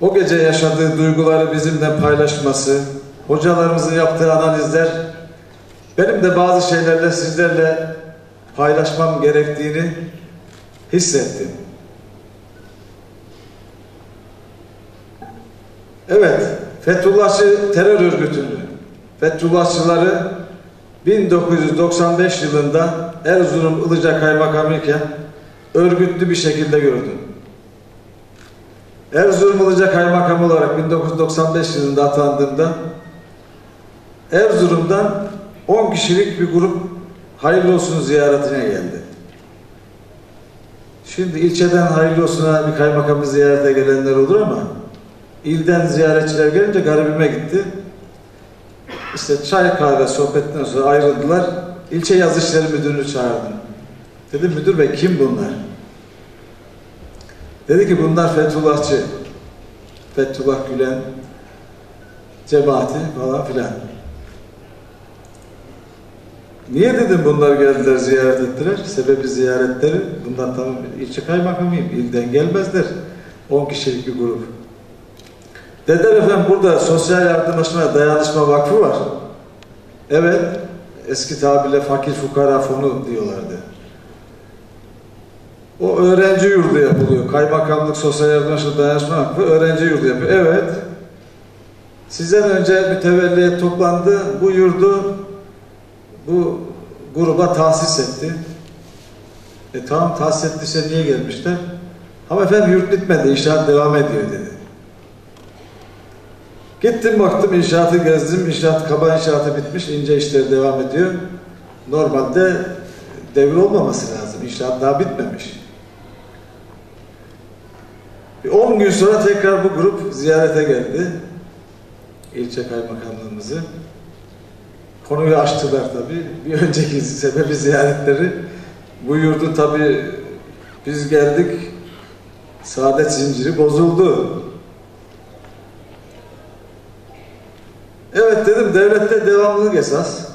Speaker 7: o gece yaşadığı duyguları bizimle paylaşması, hocalarımızın yaptığı analizler, benim de bazı şeylerle sizlerle paylaşmam gerektiğini hissettim. Evet, Fethullahçı terör örgütünü, Fethullahçıları 1995 yılında Erzurum Ilıca Kaymakamı iken örgütlü bir şekilde gördüm. Erzurum Ilıca Kaymakamı olarak 1995 yılında atandığımda Erzurum'dan 10 kişilik bir grup hayırlı olsun ziyaretine geldi. Şimdi ilçeden hayırlı olsuna bir kaymakamı ziyarete gelenler olur ama ilden ziyaretçiler gelince garibime gitti. İşte çay kahve sohbetten sonra ayrıldılar. İlçe yazı işleri müdürünü çağırdım. Dedim müdür bey kim bunlar? Dedi ki bunlar Fethullahçı. Fethullah Gülen cemaati falan filan. Niye dedim bunlar geldiler ziyaret ettiler? Sebebi ziyaretleri. Bundan tamam ilçe kaymakamıyım. İlden gelmezler. 10 kişilik bir grup. Dediler efendim burada Sosyal Yardımlaşma Dayanışma Vakfı var. Evet. Eski tabirle fakir fukara fonu diyorlardı. O öğrenci yurdu yapılıyor. Kaymakamlık Sosyal Yardımlaşma Dayanışma Vakfı öğrenci yurdu yapıyor. Evet. Sizden önce mütevelli toplandı. Bu yurdu bu gruba tahsis etti. E tamam tahsis ettiyse niye gelmişler? Ama efendim yurt bitmedi, inşaat devam ediyor dedi. Gittim baktım inşaatı gezdim, inşaat, kaba inşaatı bitmiş, ince işleri devam ediyor. Normalde devir olmaması lazım, inşaat daha bitmemiş. Bir 10 gün sonra tekrar bu grup ziyarete geldi. İlçe kaymakamlığımızı. Konuyu açtılar tabii. Bir önceki sebebi ziyaretleri. Bu yurdun tabii biz geldik, saadet zinciri bozuldu. Evet dedim devlette devamlılık esas.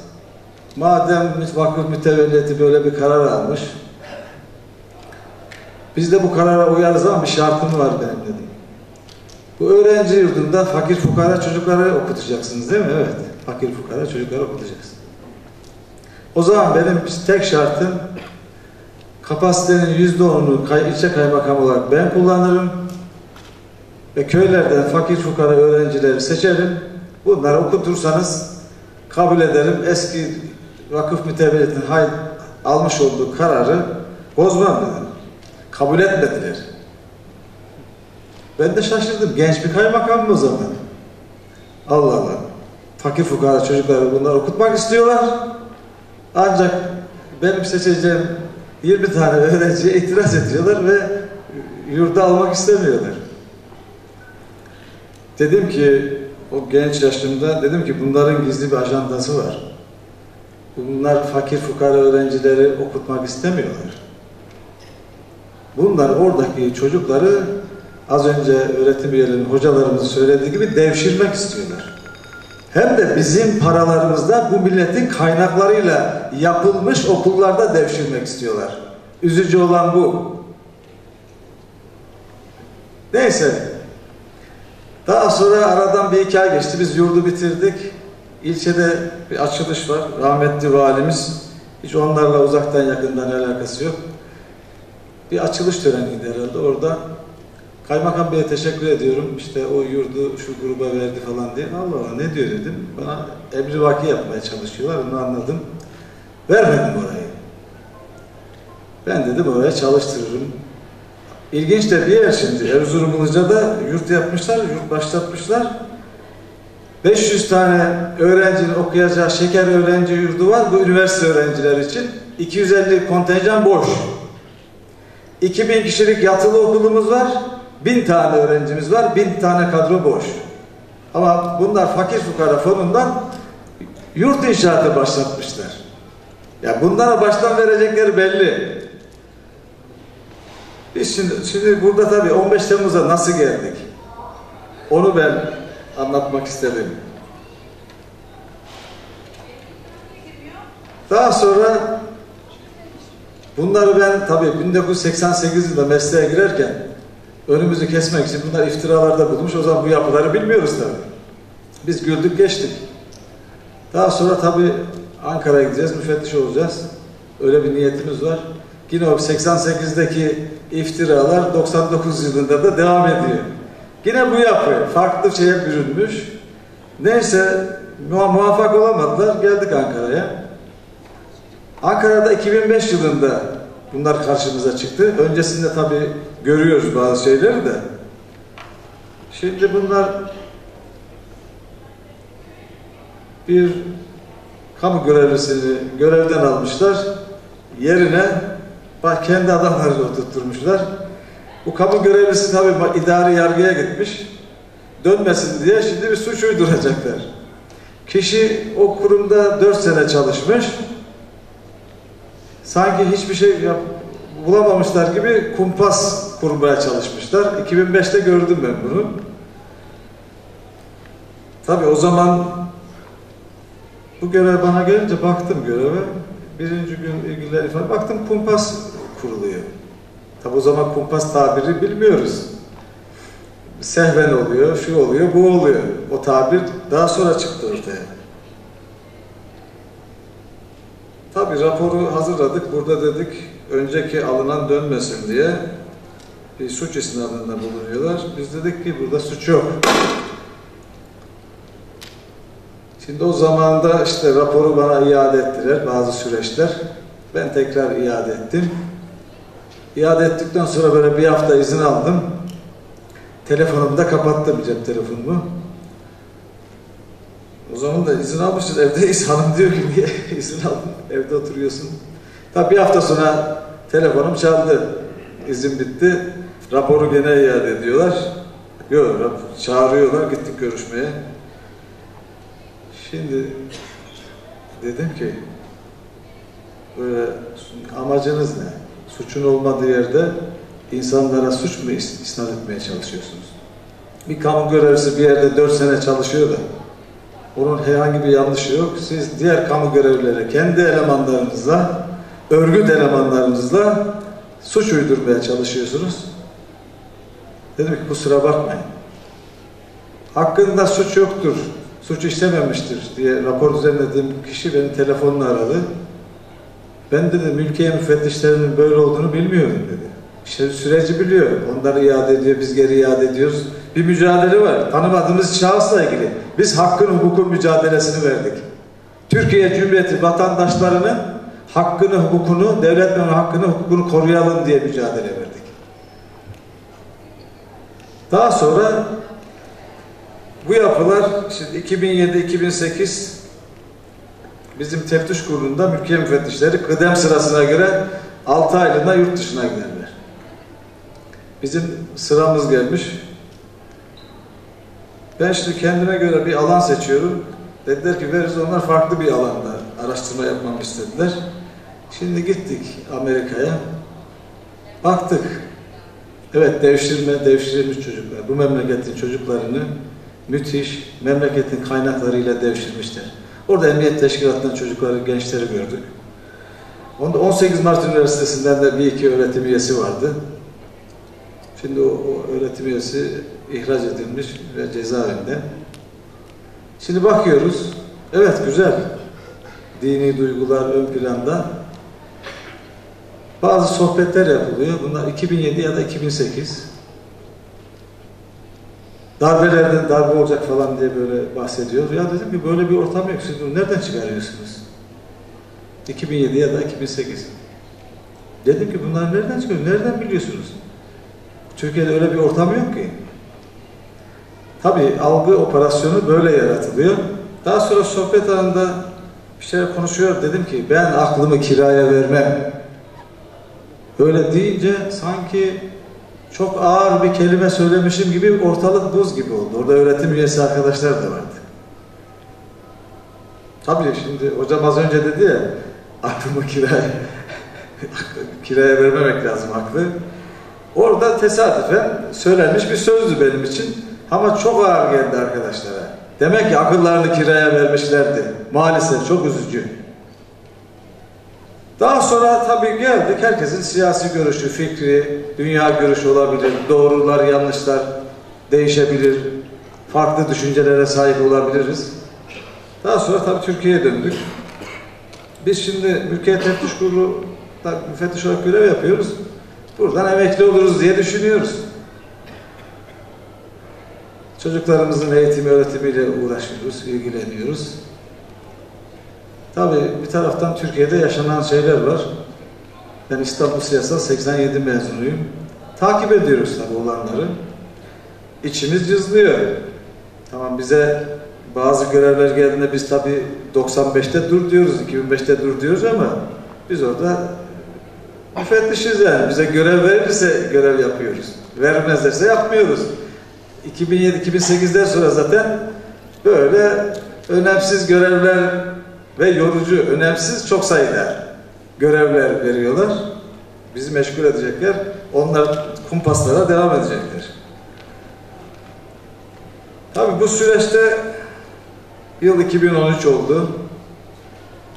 Speaker 7: Madem vakıf mütevelliyeti böyle bir karar almış, biz de bu karara uyarız ama bir şartım var benim dedim. Bu öğrenci yurdunda fakir fukara çocukları okutacaksınız değil mi? Evet. Fakir fukara çocukları okutacaksınız. O zaman benim tek şartım kapasitenin yüzde onunu ilçe kaymakam olarak ben kullanırım ve köylerden fakir fukara öğrencileri seçerim. Bunları okutursanız kabul ederim. Eski vakıf mütevelliyetinin almış olduğu kararı bozmam dedim. Kabul etmediler. Ben de şaşırdım. Genç bir kaymakam mı o zaman? Allah Allah. Fakir fukara çocukları bunları okutmak istiyorlar. Ancak benim seçeceğim 20 tane öğrenciye itiraz ediyorlar ve yurda almak istemiyorlar. Dedim ki o genç yaşımda dedim ki bunların gizli bir ajandası var. Bunlar fakir fukara öğrencileri okutmak istemiyorlar. Bunlar oradaki çocukları az önce öğretim üyelerinin hocalarımızın söylediği gibi devşirmek istiyorlar. Hem de bizim paralarımızda bu milletin kaynaklarıyla yapılmış okullarda devşirmek istiyorlar. Üzücü olan bu. Neyse. Daha sonra aradan bir iki geçti. Biz yurdu bitirdik. İlçede bir açılış var. Rahmetli valimiz hiç onlarla uzaktan yakından alakası yok. Bir açılış töreniydi herhalde. Orada Kaymakam Bey'e teşekkür ediyorum. İşte o yurdu şu gruba verdi falan diye. Allah Allah ne diyor dedim. Bana emrivaki yapmaya çalışıyorlar. Onu anladım. Vermedim orayı. Ben dedim oraya çalıştırırım. İlginç de bir yer şimdi. Erzurum Ilıca'da yurt yapmışlar, yurt başlatmışlar. 500 tane öğrencinin okuyacağı şeker öğrenci yurdu var. Bu üniversite öğrenciler için. 250 kontenjan boş. 2000 kişilik yatılı okulumuz var. 1000 tane öğrencimiz var. 1000 tane kadro boş. Ama bunlar fakir fukara fonundan yurt inşaatı başlatmışlar. Ya bunlara baştan verecekleri belli. Biz şimdi, şimdi burada tabii 15 Temmuz'a nasıl geldik? Onu ben anlatmak istedim. Daha sonra bunları ben tabii 1988 yılında mesleğe girerken önümüzü kesmek için bunlar iftiralarda bulmuş. O zaman bu yapıları bilmiyoruz tabii. Biz güldük geçtik. Daha sonra tabii Ankara'ya gideceğiz, müfettiş olacağız. Öyle bir niyetimiz var. Yine o 88'deki iftiralar 99 yılında da devam ediyor. Yine bu yapı farklı şeye bürünmüş. Neyse muvaffak olamadılar. Geldik Ankara'ya. Ankara'da 2005 yılında bunlar karşımıza çıktı. Öncesinde tabii görüyoruz bazı şeyleri de. Şimdi bunlar bir kamu görevlisini görevden almışlar. Yerine bak kendi adamlarını oturtturmuşlar. Bu kamu görevlisi tabii idari yargıya gitmiş. Dönmesin diye şimdi bir suç uyduracaklar. Kişi o kurumda dört sene çalışmış. Sanki hiçbir şey yap, bulamamışlar gibi kumpas kurmaya çalışmışlar. 2005'te gördüm ben bunu. Tabii o zaman bu görev bana gelince baktım göreve. Birinci gün ilgiler ifade baktım kumpas kuruluyor. Tabi o zaman kumpas tabiri bilmiyoruz. Sehven oluyor, şu oluyor, bu oluyor. O tabir daha sonra çıktı ortaya. Tabi raporu hazırladık. Burada dedik önceki alınan dönmesin diye bir suç isnadında bulunuyorlar. Biz dedik ki burada suç yok. Şimdi o zamanda işte raporu bana iade ettiler bazı süreçler. Ben tekrar iade ettim. iade ettikten sonra böyle bir hafta izin aldım. Telefonumu da kapattım cep telefonumu. O zaman da izin almışız evdeyiz. [laughs] Hanım diyor ki niye izin aldın evde oturuyorsun. Tabi bir hafta sonra telefonum çaldı. İzin bitti. Raporu gene iade ediyorlar. Yok çağırıyorlar gittik görüşmeye. Şimdi dedim ki böyle amacınız ne? Suçun olmadığı yerde insanlara suç mu isnat etmeye çalışıyorsunuz? Bir kamu görevlisi bir yerde dört sene çalışıyor da onun herhangi bir yanlışı yok. Siz diğer kamu görevlileri kendi elemanlarınızla, örgüt elemanlarınızla suç uydurmaya çalışıyorsunuz. Dedim ki kusura bakmayın. Hakkında suç yoktur, suç işlememiştir diye rapor düzenlediğim kişi beni telefonla aradı. Ben dedi mülkiye müfettişlerinin böyle olduğunu bilmiyorum dedi. İşte süreci biliyor. Onları iade ediyor, biz geri iade ediyoruz. Bir mücadele var. Tanımadığımız şahısla ilgili. Biz hakkın hukukun mücadelesini verdik. Türkiye Cumhuriyeti vatandaşlarının hakkını, hukukunu, devlet hakkını, hukukunu koruyalım diye mücadele verdik. Daha sonra bu yapılar işte 2007-2008 bizim teftiş kurulunda mülkiye müfettişleri kıdem sırasına göre 6 aylığına yurt dışına giderler. Bizim sıramız gelmiş. Ben şimdi kendime göre bir alan seçiyorum. Dediler ki veririz onlar farklı bir alanda araştırma yapmamı istediler. Şimdi gittik Amerika'ya. Baktık. Evet devşirme, devşirilmiş çocuklar. Bu memleketin çocuklarını müthiş memleketin kaynaklarıyla devşirmişler. Orada Emniyet Teşkilatı'ndan çocukları, gençleri gördük. Onda 18 Mart Üniversitesi'nden de bir iki öğretim üyesi vardı. Şimdi o, o öğretim üyesi ihraç edilmiş ve cezaevinde. Şimdi bakıyoruz. Evet güzel. Dini duygular ön planda. Bazı sohbetler yapılıyor. Bunlar 2007 ya da 2008. Darbelerden darbe olacak falan diye böyle bahsediyor. Ya dedim ki böyle bir ortam yok. Siz bunu nereden çıkarıyorsunuz? 2007 ya da 2008. Dedim ki bunlar nereden çıkıyor? Nereden biliyorsunuz? Türkiye'de öyle bir ortam yok ki. Tabi algı operasyonu böyle yaratılıyor. Daha sonra sohbet anında bir şey konuşuyor. Dedim ki ben aklımı kiraya vermem. Öyle deyince sanki çok ağır bir kelime söylemişim gibi ortalık buz gibi oldu. Orada öğretim üyesi arkadaşlar da vardı. Tabii şimdi hocam az önce dedi ya aklımı kiraya kiraya [laughs] vermemek lazım haklı. Orada tesadüfen söylenmiş bir sözdü benim için. Ama çok ağır geldi arkadaşlara. Demek ki akıllarını kiraya vermişlerdi. Maalesef çok üzücü. Daha sonra tabii geldik. Herkesin siyasi görüşü, fikri, dünya görüşü olabilir. Doğrular, yanlışlar değişebilir. Farklı düşüncelere sahip olabiliriz. Daha sonra tabii Türkiye'ye döndük. Biz şimdi Mülkiye Teftiş Kurulu müfettiş olarak görev yapıyoruz. Buradan emekli oluruz diye düşünüyoruz. Çocuklarımızın eğitimi, öğretimiyle uğraşıyoruz, ilgileniyoruz. Tabii bir taraftan Türkiye'de yaşanan şeyler var. Ben İstanbul Siyasal 87 mezunuyum. Takip ediyoruz tabii olanları. İçimiz cızlıyor. Tamam bize bazı görevler geldiğinde biz tabii 95'te dur diyoruz, 2005'te dur diyoruz ama biz orada müfettişiz yani. Bize görev verirse görev yapıyoruz. Vermezlerse yapmıyoruz. 2007-2008'den sonra zaten böyle önemsiz görevler ve yorucu, önemsiz çok sayıda görevler veriyorlar. Bizi meşgul edecekler. Onlar kumpaslara devam edecekler. Tabii bu süreçte yıl 2013 oldu.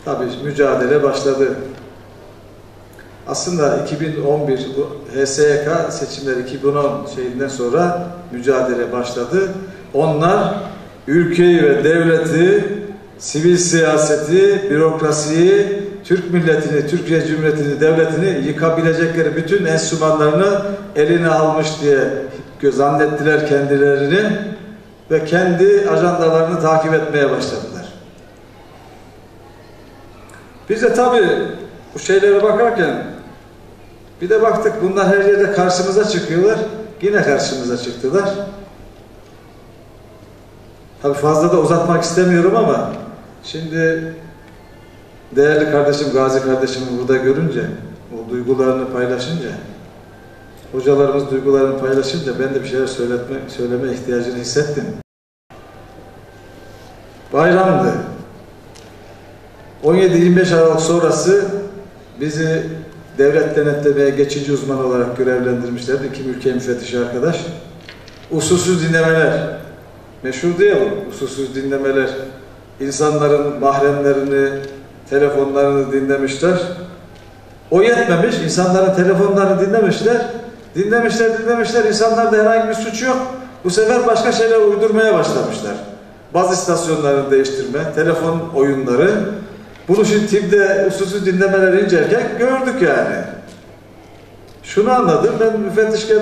Speaker 7: Tabii mücadele başladı. Aslında 2011 HSYK seçimleri 2010 şeyinden sonra mücadele başladı. Onlar ülkeyi ve devleti, sivil siyaseti, bürokrasiyi, Türk milletini, Türkiye Cumhuriyeti'ni, devletini yıkabilecekleri bütün enstrümanlarını eline almış diye zannettiler kendilerini ve kendi ajandalarını takip etmeye başladılar. Biz de tabii bu şeylere bakarken Bir de baktık bunlar her yerde karşımıza çıkıyorlar. Yine karşımıza çıktılar. Tabii fazla da uzatmak istemiyorum ama şimdi değerli kardeşim Gazi kardeşimi burada görünce o duygularını paylaşınca hocalarımız duygularını paylaşınca ben de bir şeyler söyletme, söyleme ihtiyacını hissettim. Bayramdı. 17-25 Aralık sonrası bizi devlet denetlemeye geçici uzman olarak görevlendirmişlerdi. İki ülke müfettişi arkadaş. Usulsüz dinlemeler. Meşhur diye bu. Usulsüz dinlemeler. İnsanların mahremlerini, telefonlarını dinlemişler. O yetmemiş. insanların telefonlarını dinlemişler. Dinlemişler, dinlemişler. İnsanlarda herhangi bir suç yok. Bu sefer başka şeyler uydurmaya başlamışlar. Baz istasyonlarını değiştirme, telefon oyunları. Bunu şimdi TİB'de usulsüz dinlemeler incerken gördük yani. Şunu anladım, ben müfettişken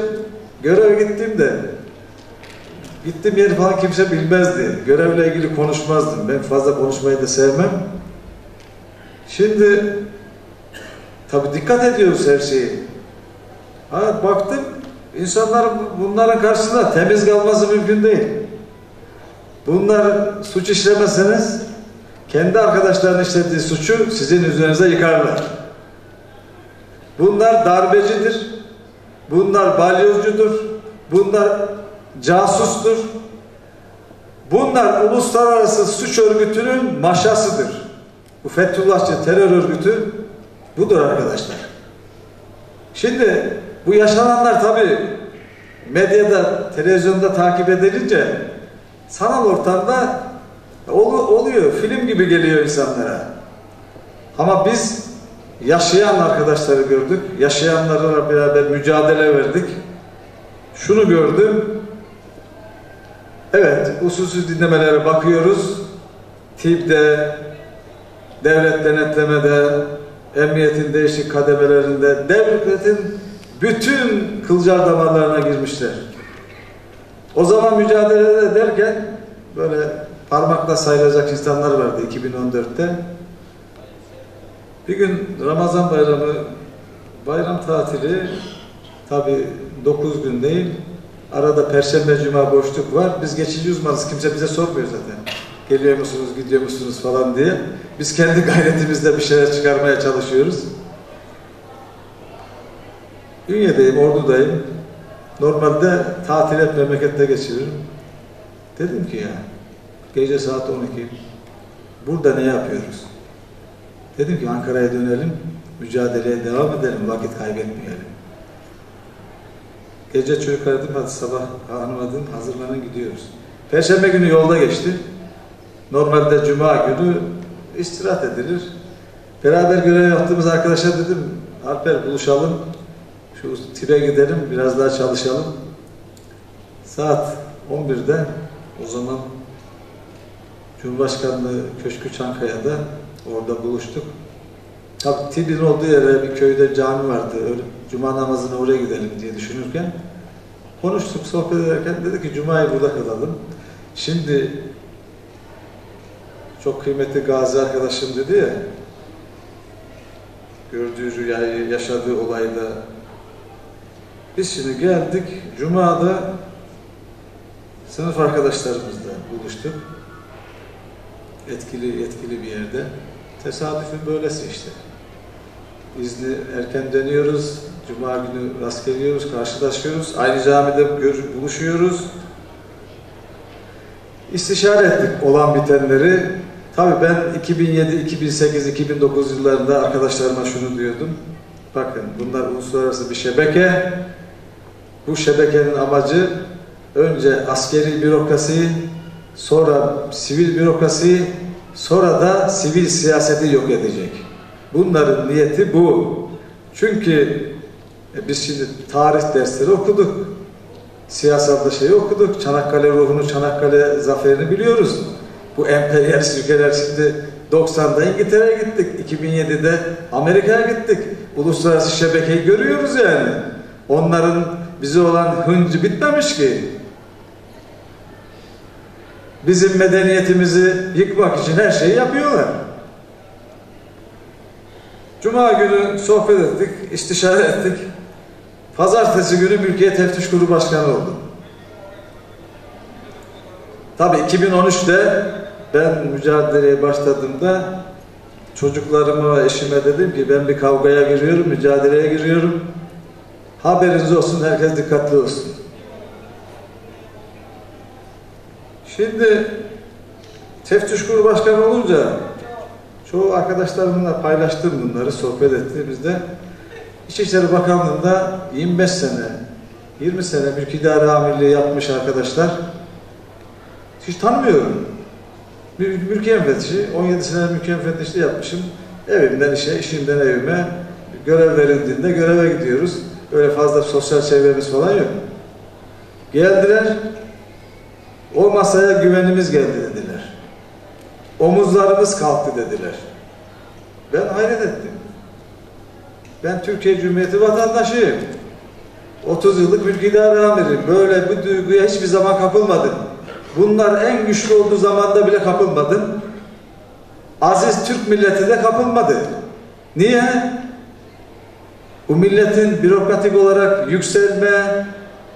Speaker 7: göreve gittiğimde gittiğim yeri falan kimse bilmezdi. Görevle ilgili konuşmazdım. Ben fazla konuşmayı da sevmem. Şimdi tabi dikkat ediyoruz her şeyi. Ha, baktım insanlar bunların karşısında temiz kalması mümkün değil. Bunlar suç işlemezseniz kendi arkadaşlarının işlediği suçu sizin üzerinize yıkarlar. Bunlar darbecidir. Bunlar balyozcudur. Bunlar casustur. Bunlar uluslararası suç örgütünün maşasıdır. Bu Fethullahçı terör örgütü budur arkadaşlar. Şimdi bu yaşananlar tabi medyada, televizyonda takip edilince sanal ortamda oluyor. Film gibi geliyor insanlara. Ama biz yaşayan arkadaşları gördük. Yaşayanlarla beraber mücadele verdik. Şunu gördüm. Evet, usulsüz dinlemelere bakıyoruz. TİP'de, devlet denetlemede, emniyetin değişik kademelerinde, devletin bütün kılcal damarlarına girmişler. O zaman mücadele ederken böyle parmakla sayılacak insanlar vardı 2014'te. Bir gün Ramazan bayramı, bayram tatili tabi 9 gün değil, arada Perşembe Cuma boşluk var. Biz geçici uzmanız, kimse bize sormuyor zaten. Geliyor musunuz, gidiyor musunuz falan diye. Biz kendi [laughs] gayretimizle bir şeyler çıkarmaya çalışıyoruz. Ünye'deyim, Ordu'dayım. Normalde tatil hep memlekette geçiririm. Dedim ki ya, gece saat 12, burada ne yapıyoruz? Dedim ki Ankara'ya dönelim, mücadeleye devam edelim, vakit kaybetmeyelim. Gece çocuk aradım, hadi sabah hanım adım, hazırlanın gidiyoruz. Perşembe günü yolda geçti. Normalde cuma günü istirahat edilir. Beraber görev yaptığımız arkadaşa dedim, Alper buluşalım, şu tire gidelim, biraz daha çalışalım. Saat 11'de o zaman Cumhurbaşkanlığı Köşkü Çankaya'da orada buluştuk. Tabii Tibin olduğu yere bir köyde cami vardı. Öyle, Cuma namazına oraya gidelim diye düşünürken konuştuk, sohbet ederken dedi ki Cuma'yı burada kılalım. Şimdi çok kıymetli gazi arkadaşım dedi ya gördüğü rüyayı, yaşadığı olayda biz şimdi geldik Cuma'da sınıf arkadaşlarımızla buluştuk. Etkili etkili bir yerde. Tesadüfün böylesi işte. İzni erken dönüyoruz. Cuma günü rast geliyoruz, karşılaşıyoruz. Aynı camide buluşuyoruz. İstişare ettik olan bitenleri. Tabii ben 2007, 2008, 2009 yıllarında arkadaşlarıma şunu diyordum. Bakın bunlar uluslararası bir şebeke. Bu şebekenin amacı önce askeri bürokrasiyi, sonra sivil bürokrasiyi, sonra da sivil siyaseti yok edecek. Bunların niyeti bu. Çünkü e, biz şimdi tarih dersleri okuduk. Siyasalda şeyi okuduk. Çanakkale ruhunu, Çanakkale zaferini biliyoruz. Bu emperyalist ülkeler şimdi 90'da İngiltere'ye gittik. 2007'de Amerika'ya gittik. Uluslararası şebekeyi görüyoruz yani. Onların bize olan hıncı bitmemiş ki. Bizim medeniyetimizi yıkmak için her şeyi yapıyorlar. Cuma günü sohbet ettik, istişare ettik. Pazartesi günü Mülkiye Teftiş Kurulu Başkanı oldum. Tabii 2013'te ben mücadeleye başladığımda çocuklarıma ve eşime dedim ki ben bir kavgaya giriyorum, mücadeleye giriyorum. Haberiniz olsun, herkes dikkatli olsun. Şimdi teftiş kurulu başkanı olunca çoğu arkadaşlarımla paylaştım bunları, sohbet ettiğimizde İçişleri Bakanlığı'nda 25 sene, 20 sene mülkidare amirliği yapmış arkadaşlar hiç tanımıyorum. Bir mülkiye müfettişi, 17 sene mülkiye müfettişliği yapmışım. Evimden işe, işimden evime görev verildiğinde göreve gidiyoruz. Öyle fazla sosyal çevremiz falan yok. Geldiler, o masaya güvenimiz geldi dediler. Omuzlarımız kalktı dediler. Ben hayret ettim. Ben Türkiye Cumhuriyeti vatandaşıyım. 30 yıllık mülki idare amiriyim. Böyle bu duyguya hiçbir zaman kapılmadım. Bunlar en güçlü olduğu zamanda bile kapılmadım. Aziz Türk milleti de kapılmadı. Niye? Bu milletin bürokratik olarak yükselme,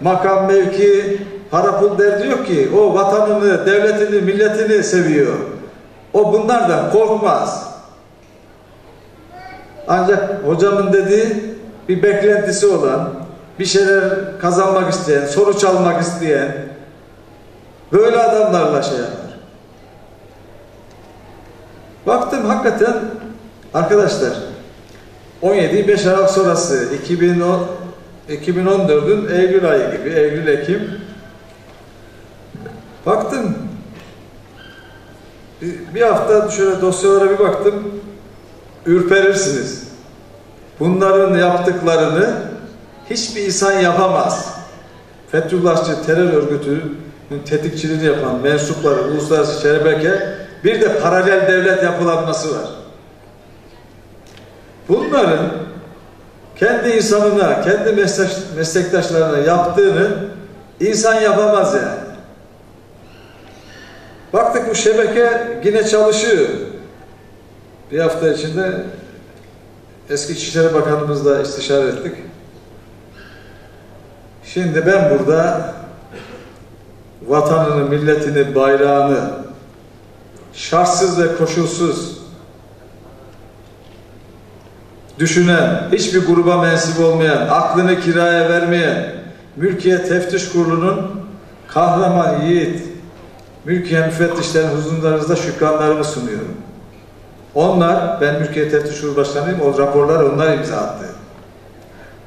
Speaker 7: makam mevki, para pul derdi yok ki. O vatanını, devletini, milletini seviyor. O bunlardan korkmaz. Ancak hocamın dediği bir beklentisi olan, bir şeyler kazanmak isteyen, sonuç almak isteyen, böyle adamlarla şey yapar. Baktım hakikaten arkadaşlar 17 5 Aralık sonrası 2010 2014'ün Eylül ayı gibi, Eylül Ekim baktım bir hafta şöyle dosyalara bir baktım ürperirsiniz. Bunların yaptıklarını hiçbir insan yapamaz. Fethullahçı terör örgütünün tetikçiliğini yapan mensupları, uluslararası şebeke bir de paralel devlet yapılanması var. Bunların kendi insanına, kendi meslek, meslektaşlarına yaptığını insan yapamaz yani. Baktık bu şebeke yine çalışıyor. Bir hafta içinde eski İçişleri Bakanımızla istişare ettik. Şimdi ben burada vatanını, milletini, bayrağını şartsız ve koşulsuz düşünen, hiçbir gruba mensup olmayan, aklını kiraya vermeyen Mülkiye Teftiş Kurulu'nun kahraman yiğit mülkiye müfettişlerin huzurlarınızda şükranlarımı sunuyorum. Onlar, ben Mülkiye Teftiş Kurulu Başkanıyım, o raporlar onlar imza attı.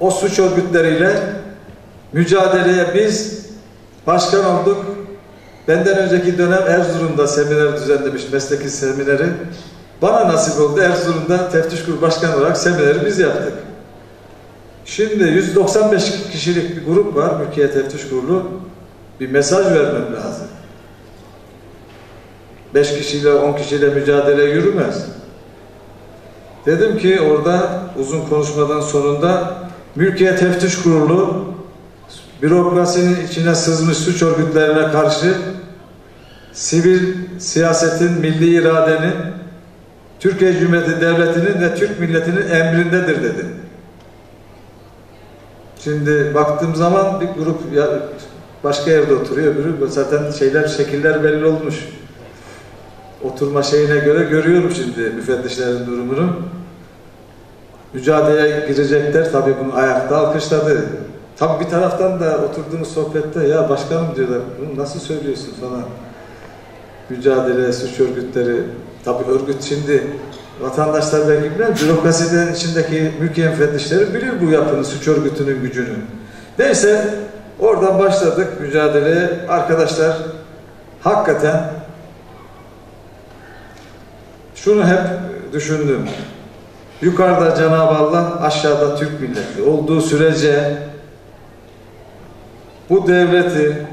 Speaker 7: O suç örgütleriyle mücadeleye biz başkan olduk. Benden önceki dönem Erzurum'da seminer düzenlemiş, mesleki semineri. Bana nasip oldu Erzurum'da teftiş kurulu başkanı olarak semineri biz yaptık. Şimdi 195 kişilik bir grup var Mülkiye Teftiş Kurulu. Bir mesaj vermem lazım. 5 kişiyle 10 kişiyle mücadele yürümez. Dedim ki orada uzun konuşmadan sonunda Mülkiye Teftiş Kurulu bürokrasinin içine sızmış suç örgütlerine karşı sivil siyasetin, milli iradenin, Türkiye Cumhuriyeti Devleti'nin ve Türk milletinin emrindedir dedi. Şimdi baktığım zaman bir grup başka yerde oturuyor. Bir, zaten şeyler, şekiller belli olmuş. Oturma şeyine göre görüyorum şimdi müfettişlerin durumunu. Mücadeleye girecekler. Tabii bunu ayakta alkışladı. Tabii bir taraftan da oturduğumuz sohbette ya başkanım diyorlar bunu nasıl söylüyorsun falan. Mücadele, suç örgütleri. Tabii örgüt şimdi vatandaşlar belki bilir. Bürokrasinin içindeki mülkiye müfettişleri bilir bu yapının suç örgütünün gücünü. Neyse oradan başladık mücadeleye. Arkadaşlar hakikaten şunu hep düşündüm. Yukarıda Cenab-ı Allah, aşağıda Türk milleti olduğu sürece bu devleti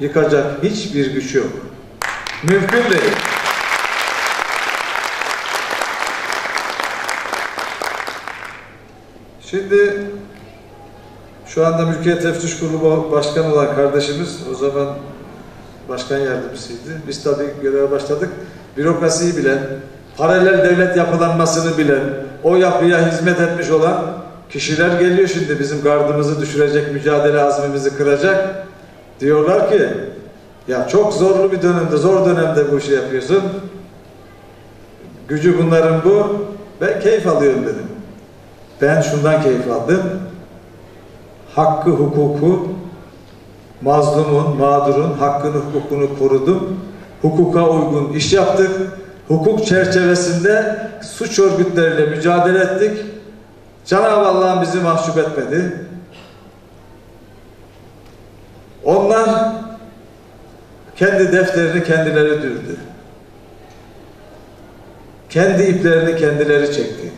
Speaker 7: yıkacak hiçbir güç yok. Mümkün değil. Şimdi şu anda Mülkiye Teftiş Kurulu Başkanı olan kardeşimiz o zaman başkan yardımcısıydı. Biz tabii göreve başladık. Bürokrasiyi bilen, paralel devlet yapılanmasını bilen, o yapıya hizmet etmiş olan kişiler geliyor şimdi bizim gardımızı düşürecek, mücadele azmimizi kıracak. Diyorlar ki ya çok zorlu bir dönemde, zor dönemde bu işi yapıyorsun. Gücü bunların bu. Ben keyif alıyorum dedim. Ben şundan keyif aldım. Hakkı, hukuku, mazlumun, mağdurun hakkını, hukukunu korudum. Hukuka uygun iş yaptık. Hukuk çerçevesinde suç örgütleriyle mücadele ettik. Cenab-ı Allah'ın bizi mahcup etmedi. Onlar kendi defterini kendileri dürdü. Kendi iplerini kendileri çekti.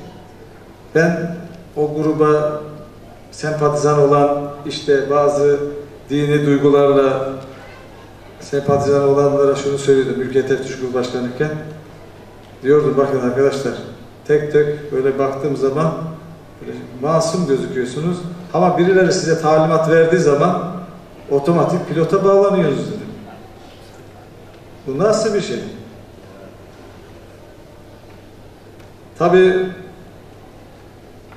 Speaker 7: Ben o gruba sempatizan olan işte bazı dini duygularla sempatizan olanlara şunu söyledim ülke teftiş kurulu başkanıyken diyordum bakın arkadaşlar tek tek böyle baktığım zaman böyle masum gözüküyorsunuz ama birileri size talimat verdiği zaman otomatik pilota bağlanıyoruz dedim. Bu nasıl bir şey? Tabi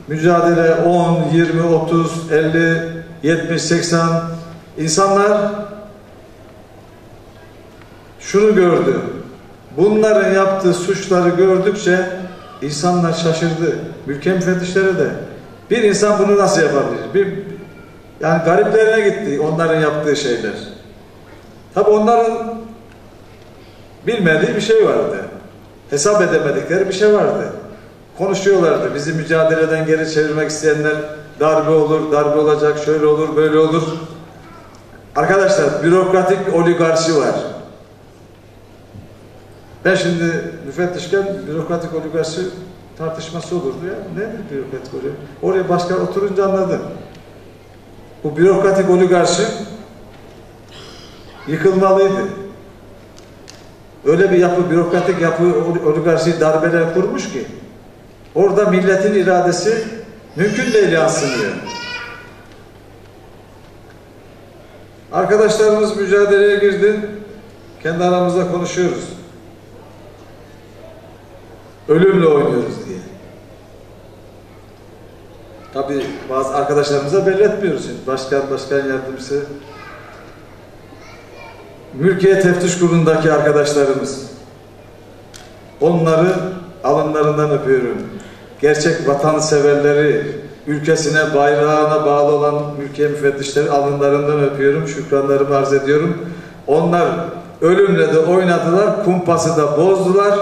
Speaker 7: mücadele 10, 20, 30, 50, 70, 80 insanlar şunu gördü. Bunların yaptığı suçları gördükçe insanlar şaşırdı. Ülke müfettişleri de. Bir insan bunu nasıl yapabilir? Bir, yani gariplerine gitti onların yaptığı şeyler. Tabi onların bilmediği bir şey vardı. Hesap edemedikleri bir şey vardı. Konuşuyorlardı. Bizi mücadeleden geri çevirmek isteyenler darbe olur, darbe olacak, şöyle olur, böyle olur. Arkadaşlar bürokratik oligarşi var. Ben şimdi müfettişken bürokratik oligarşi tartışması olurdu ya. Nedir bürokratik oligarşi? Oraya başkan oturunca anladım. Bu bürokratik oligarşi yıkılmalıydı. Öyle bir yapı, bürokratik yapı oligarşi darbeler kurmuş ki orada milletin iradesi mümkün değil yansımıyor. Arkadaşlarımız mücadeleye girdi. Kendi aramızda konuşuyoruz. Ölümle oynuyoruz diye. Tabi bazı arkadaşlarımıza belli etmiyoruz. Şimdi. Başkan, başkan yardımcısı Mülkiye Teftiş Kurulu'ndaki arkadaşlarımız onları alınlarından öpüyorum. Gerçek vatanseverleri, ülkesine, bayrağına bağlı olan ülke müfettişleri alınlarından öpüyorum. Şükranlarımı arz ediyorum. Onlar ölümle de oynadılar, kumpası da bozdular.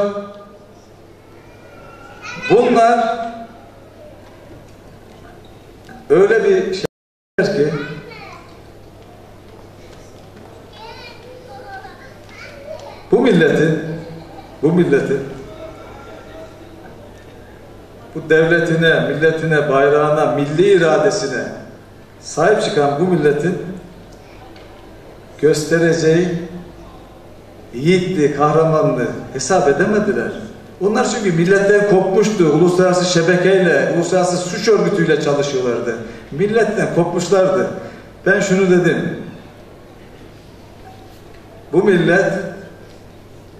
Speaker 7: Bunlar öyle bir şey ki bu milletin bu milletin bu devletine, milletine, bayrağına, milli iradesine sahip çıkan bu milletin göstereceği yiğitliği, kahramanlığı hesap edemediler. Onlar çünkü milletten kopmuştu. Uluslararası şebekeyle, uluslararası suç örgütüyle çalışıyorlardı. Milletten kopmuşlardı. Ben şunu dedim. Bu millet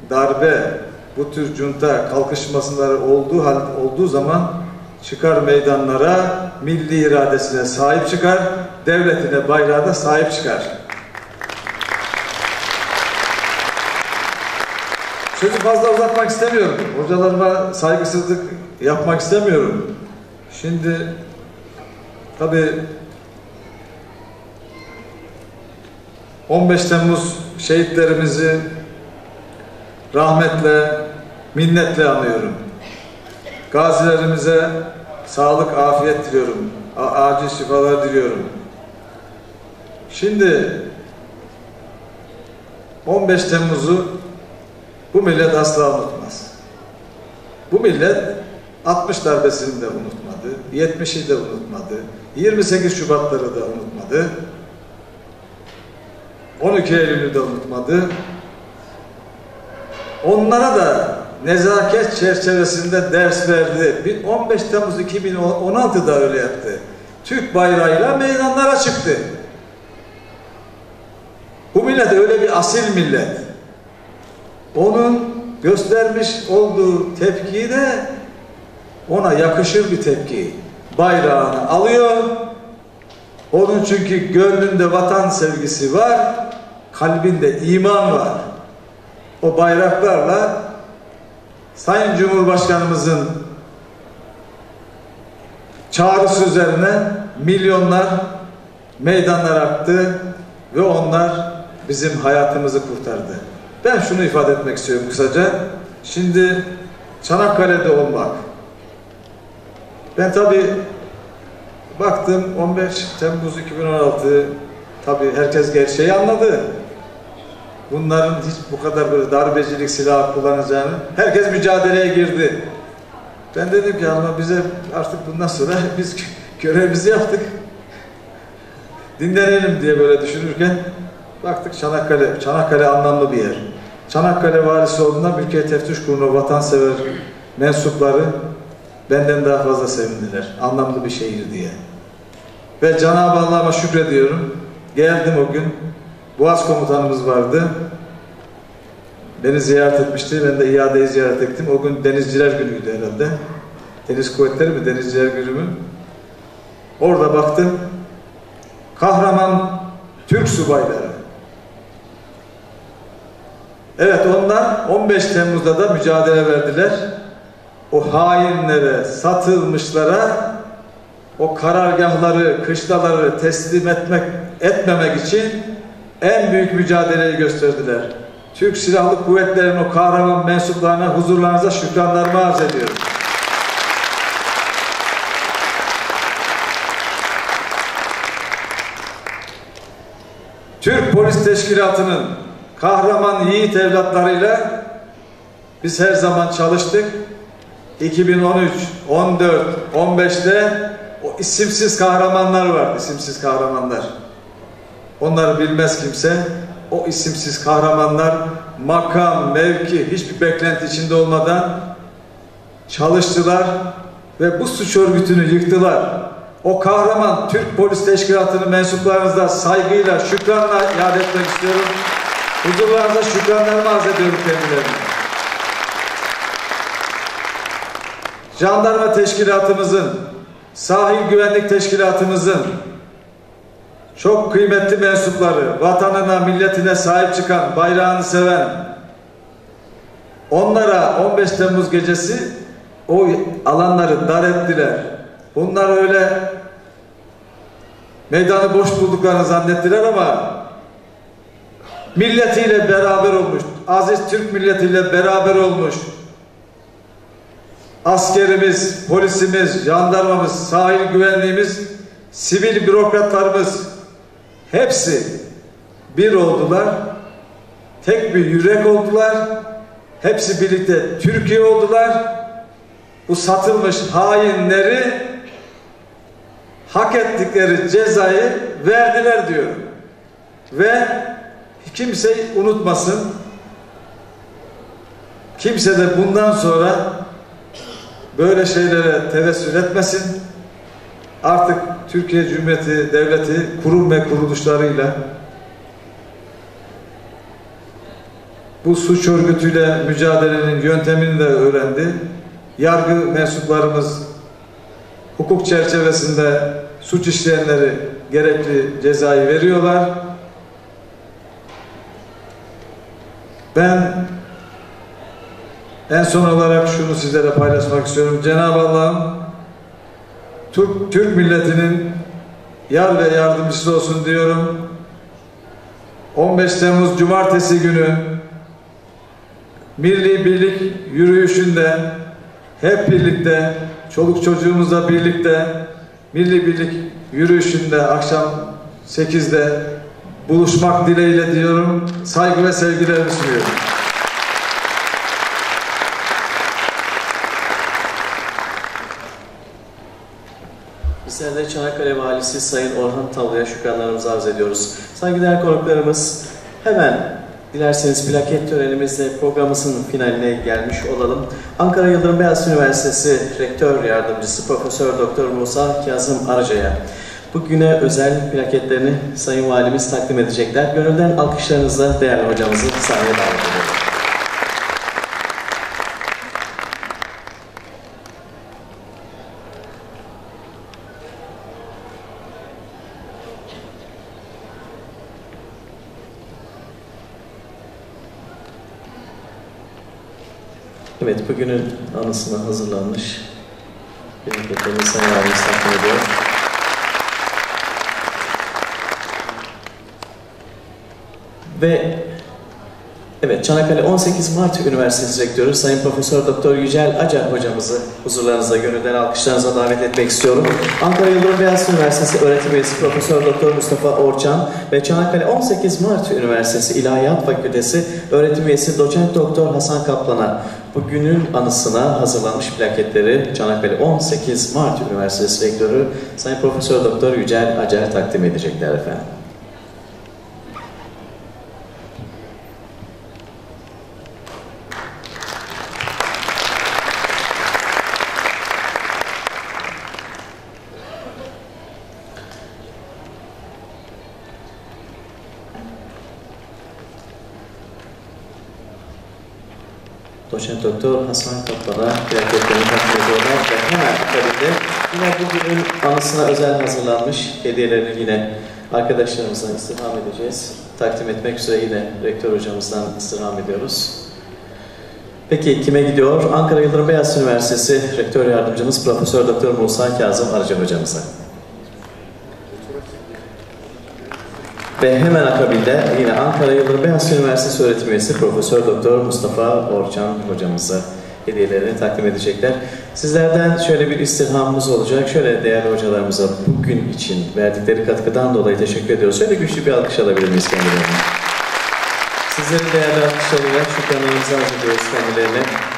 Speaker 7: darbe, bu tür junta kalkışmasları olduğu hal, olduğu zaman çıkar meydanlara, milli iradesine sahip çıkar, devletine, bayrağına sahip çıkar. Sözü fazla uzatmak istemiyorum. Hocalarıma saygısızlık yapmak istemiyorum. Şimdi tabi 15 Temmuz şehitlerimizi rahmetle, minnetle anıyorum. Gazilerimize sağlık, afiyet diliyorum. A acil şifalar diliyorum. Şimdi 15 Temmuz'u bu millet asla unutmaz. Bu millet 60 darbesini de unutmadı, 70'i de unutmadı, 28 Şubatları da unutmadı, 12 Eylül'ü de unutmadı, Onlara da nezaket çerçevesinde ders verdi. 15 Temmuz 2016'da öyle yaptı. Türk bayrağıyla meydanlara çıktı. Bu millet öyle bir asil millet. Onun göstermiş olduğu tepkiyi de ona yakışır bir tepki. Bayrağını alıyor. Onun çünkü gönlünde vatan sevgisi var, kalbinde iman var. O bayraklarla Sayın Cumhurbaşkanımızın çağrısı üzerine milyonlar meydanlar aktı ve onlar bizim hayatımızı kurtardı. Ben şunu ifade etmek istiyorum kısaca. Şimdi Çanakkale'de olmak. Ben tabi baktım 15 Temmuz 2016 tabi herkes gerçeği anladı. Bunların hiç bu kadar böyle darbecilik silahı kullanacağını herkes mücadeleye girdi. Ben dedim ki ama bize artık bundan sonra [laughs] biz görevimizi yaptık. Dinlenelim diye böyle düşünürken baktık Çanakkale, Çanakkale anlamlı bir yer. Çanakkale valisi olduğunda Mülkiye Teftiş Kurulu vatansever mensupları benden daha fazla sevindiler. Anlamlı bir şehir diye. Ve Cenab-ı Allah'a şükrediyorum. Geldim o gün. Boğaz komutanımız vardı. Beni ziyaret etmişti. Ben de iadeyi ziyaret ettim. O gün denizciler günüydü herhalde. Deniz kuvvetleri mi? Denizciler günü mü? Orada baktım. Kahraman Türk subayları. Evet onlar 15 Temmuz'da da mücadele verdiler. O hainlere, satılmışlara o karargahları, kışlaları teslim etmek etmemek için en büyük mücadeleyi gösterdiler. Türk Silahlı Kuvvetleri'nin o kahraman mensuplarına huzurlarınıza şükranlarımı arz ediyorum. Türk Polis Teşkilatı'nın kahraman yiğit evlatlarıyla biz her zaman çalıştık. 2013, 14, 15'te o isimsiz kahramanlar var, isimsiz kahramanlar. Onları bilmez kimse. O isimsiz kahramanlar makam, mevki, hiçbir beklenti içinde olmadan çalıştılar ve bu suç örgütünü yıktılar. O kahraman Türk Polis Teşkilatı'nın mensuplarınızda saygıyla, şükranla yad etmek istiyorum. Huzurlarınıza şükranlarımı arz ediyorum kendilerine. Jandarma Teşkilatımızın, Sahil Güvenlik Teşkilatımızın çok kıymetli mensupları, vatanına, milletine sahip çıkan, bayrağını seven, onlara 15 Temmuz gecesi o alanları dar ettiler. Bunlar öyle meydanı boş bulduklarını zannettiler ama milletiyle beraber olmuş, aziz Türk milletiyle beraber olmuş, askerimiz, polisimiz, jandarmamız, sahil güvenliğimiz, sivil bürokratlarımız hepsi bir oldular. Tek bir yürek oldular. Hepsi birlikte Türkiye oldular. Bu satılmış hainleri hak ettikleri cezayı verdiler diyor. Ve kimse unutmasın. Kimse de bundan sonra böyle şeylere tevessül etmesin. Artık Türkiye Cumhuriyeti Devleti kurum ve kuruluşlarıyla bu suç örgütüyle mücadelenin yöntemini de öğrendi. Yargı mensuplarımız hukuk çerçevesinde suç işleyenleri gerekli cezayı veriyorlar. Ben en son olarak şunu sizlere paylaşmak istiyorum. Cenab-ı Allah'ım Türk, Türk milletinin yar ve yardımcısı olsun diyorum. 15 Temmuz Cumartesi günü Milli Birlik yürüyüşünde hep birlikte çoluk çocuğumuzla birlikte Milli Birlik yürüyüşünde akşam 8'de buluşmak dileğiyle diyorum. Saygı ve sevgilerimi sunuyorum.
Speaker 1: Bizler de Çanakkale Valisi Sayın Orhan Tavlı'ya şükranlarımızı arz ediyoruz. Saygıdeğer konuklarımız hemen dilerseniz plaket törenimizle programımızın finaline gelmiş olalım. Ankara Yıldırım Beyazıt Üniversitesi Rektör Yardımcısı Profesör Doktor Musa Kazım Araca'ya bugüne özel plaketlerini Sayın Valimiz takdim edecekler. Gönülden alkışlarınızla değerli hocamızı sahneye davet ediyorum. Evet, bugünün anısına hazırlanmış plaketlerini Sayın Valimiz takdim ediyor. Ve Evet, Çanakkale 18 Mart Üniversitesi Rektörü Sayın Profesör Doktor Yücel Acar hocamızı huzurlarınıza gönülden alkışlarınıza davet etmek istiyorum. Ankara Yıldırım Beyazıt Üniversitesi öğretim üyesi Profesör Doktor Mustafa Orçan ve Çanakkale 18 Mart Üniversitesi İlahiyat Fakültesi öğretim üyesi Doçent Doktor Hasan Kaplan'a bugünün anısına hazırlanmış plaketleri Çanakkale 18 Mart Üniversitesi Rektörü Sayın Profesör Doktor Yücel Acar takdim edecekler efendim. Doçent Doktor Hasan Kaplan'a plaketlerini takdim ediyorlar ve hemen akabinde yine bugünün anısına özel hazırlanmış hediyelerini yine arkadaşlarımızdan istirham edeceğiz. Takdim etmek üzere yine rektör hocamızdan istirham ediyoruz. Peki kime gidiyor? Ankara Yıldırım Beyazıt Üniversitesi Rektör Yardımcımız Profesör Doktor Musa Kazım Arıca hocamıza. Ve hemen akabinde yine Ankara Yıldırım Beyazıt Üniversitesi öğretim üyesi Profesör Doktor Mustafa Orçan hocamıza hediyelerini takdim edecekler. Sizlerden şöyle bir istirhamımız olacak. Şöyle değerli hocalarımıza bugün için verdikleri katkıdan dolayı teşekkür ediyoruz. Şöyle güçlü bir alkış alabilir miyiz kendilerine? Sizlerin değerli alkışlarıyla şükranlarımızı arz ediyoruz kendilerine.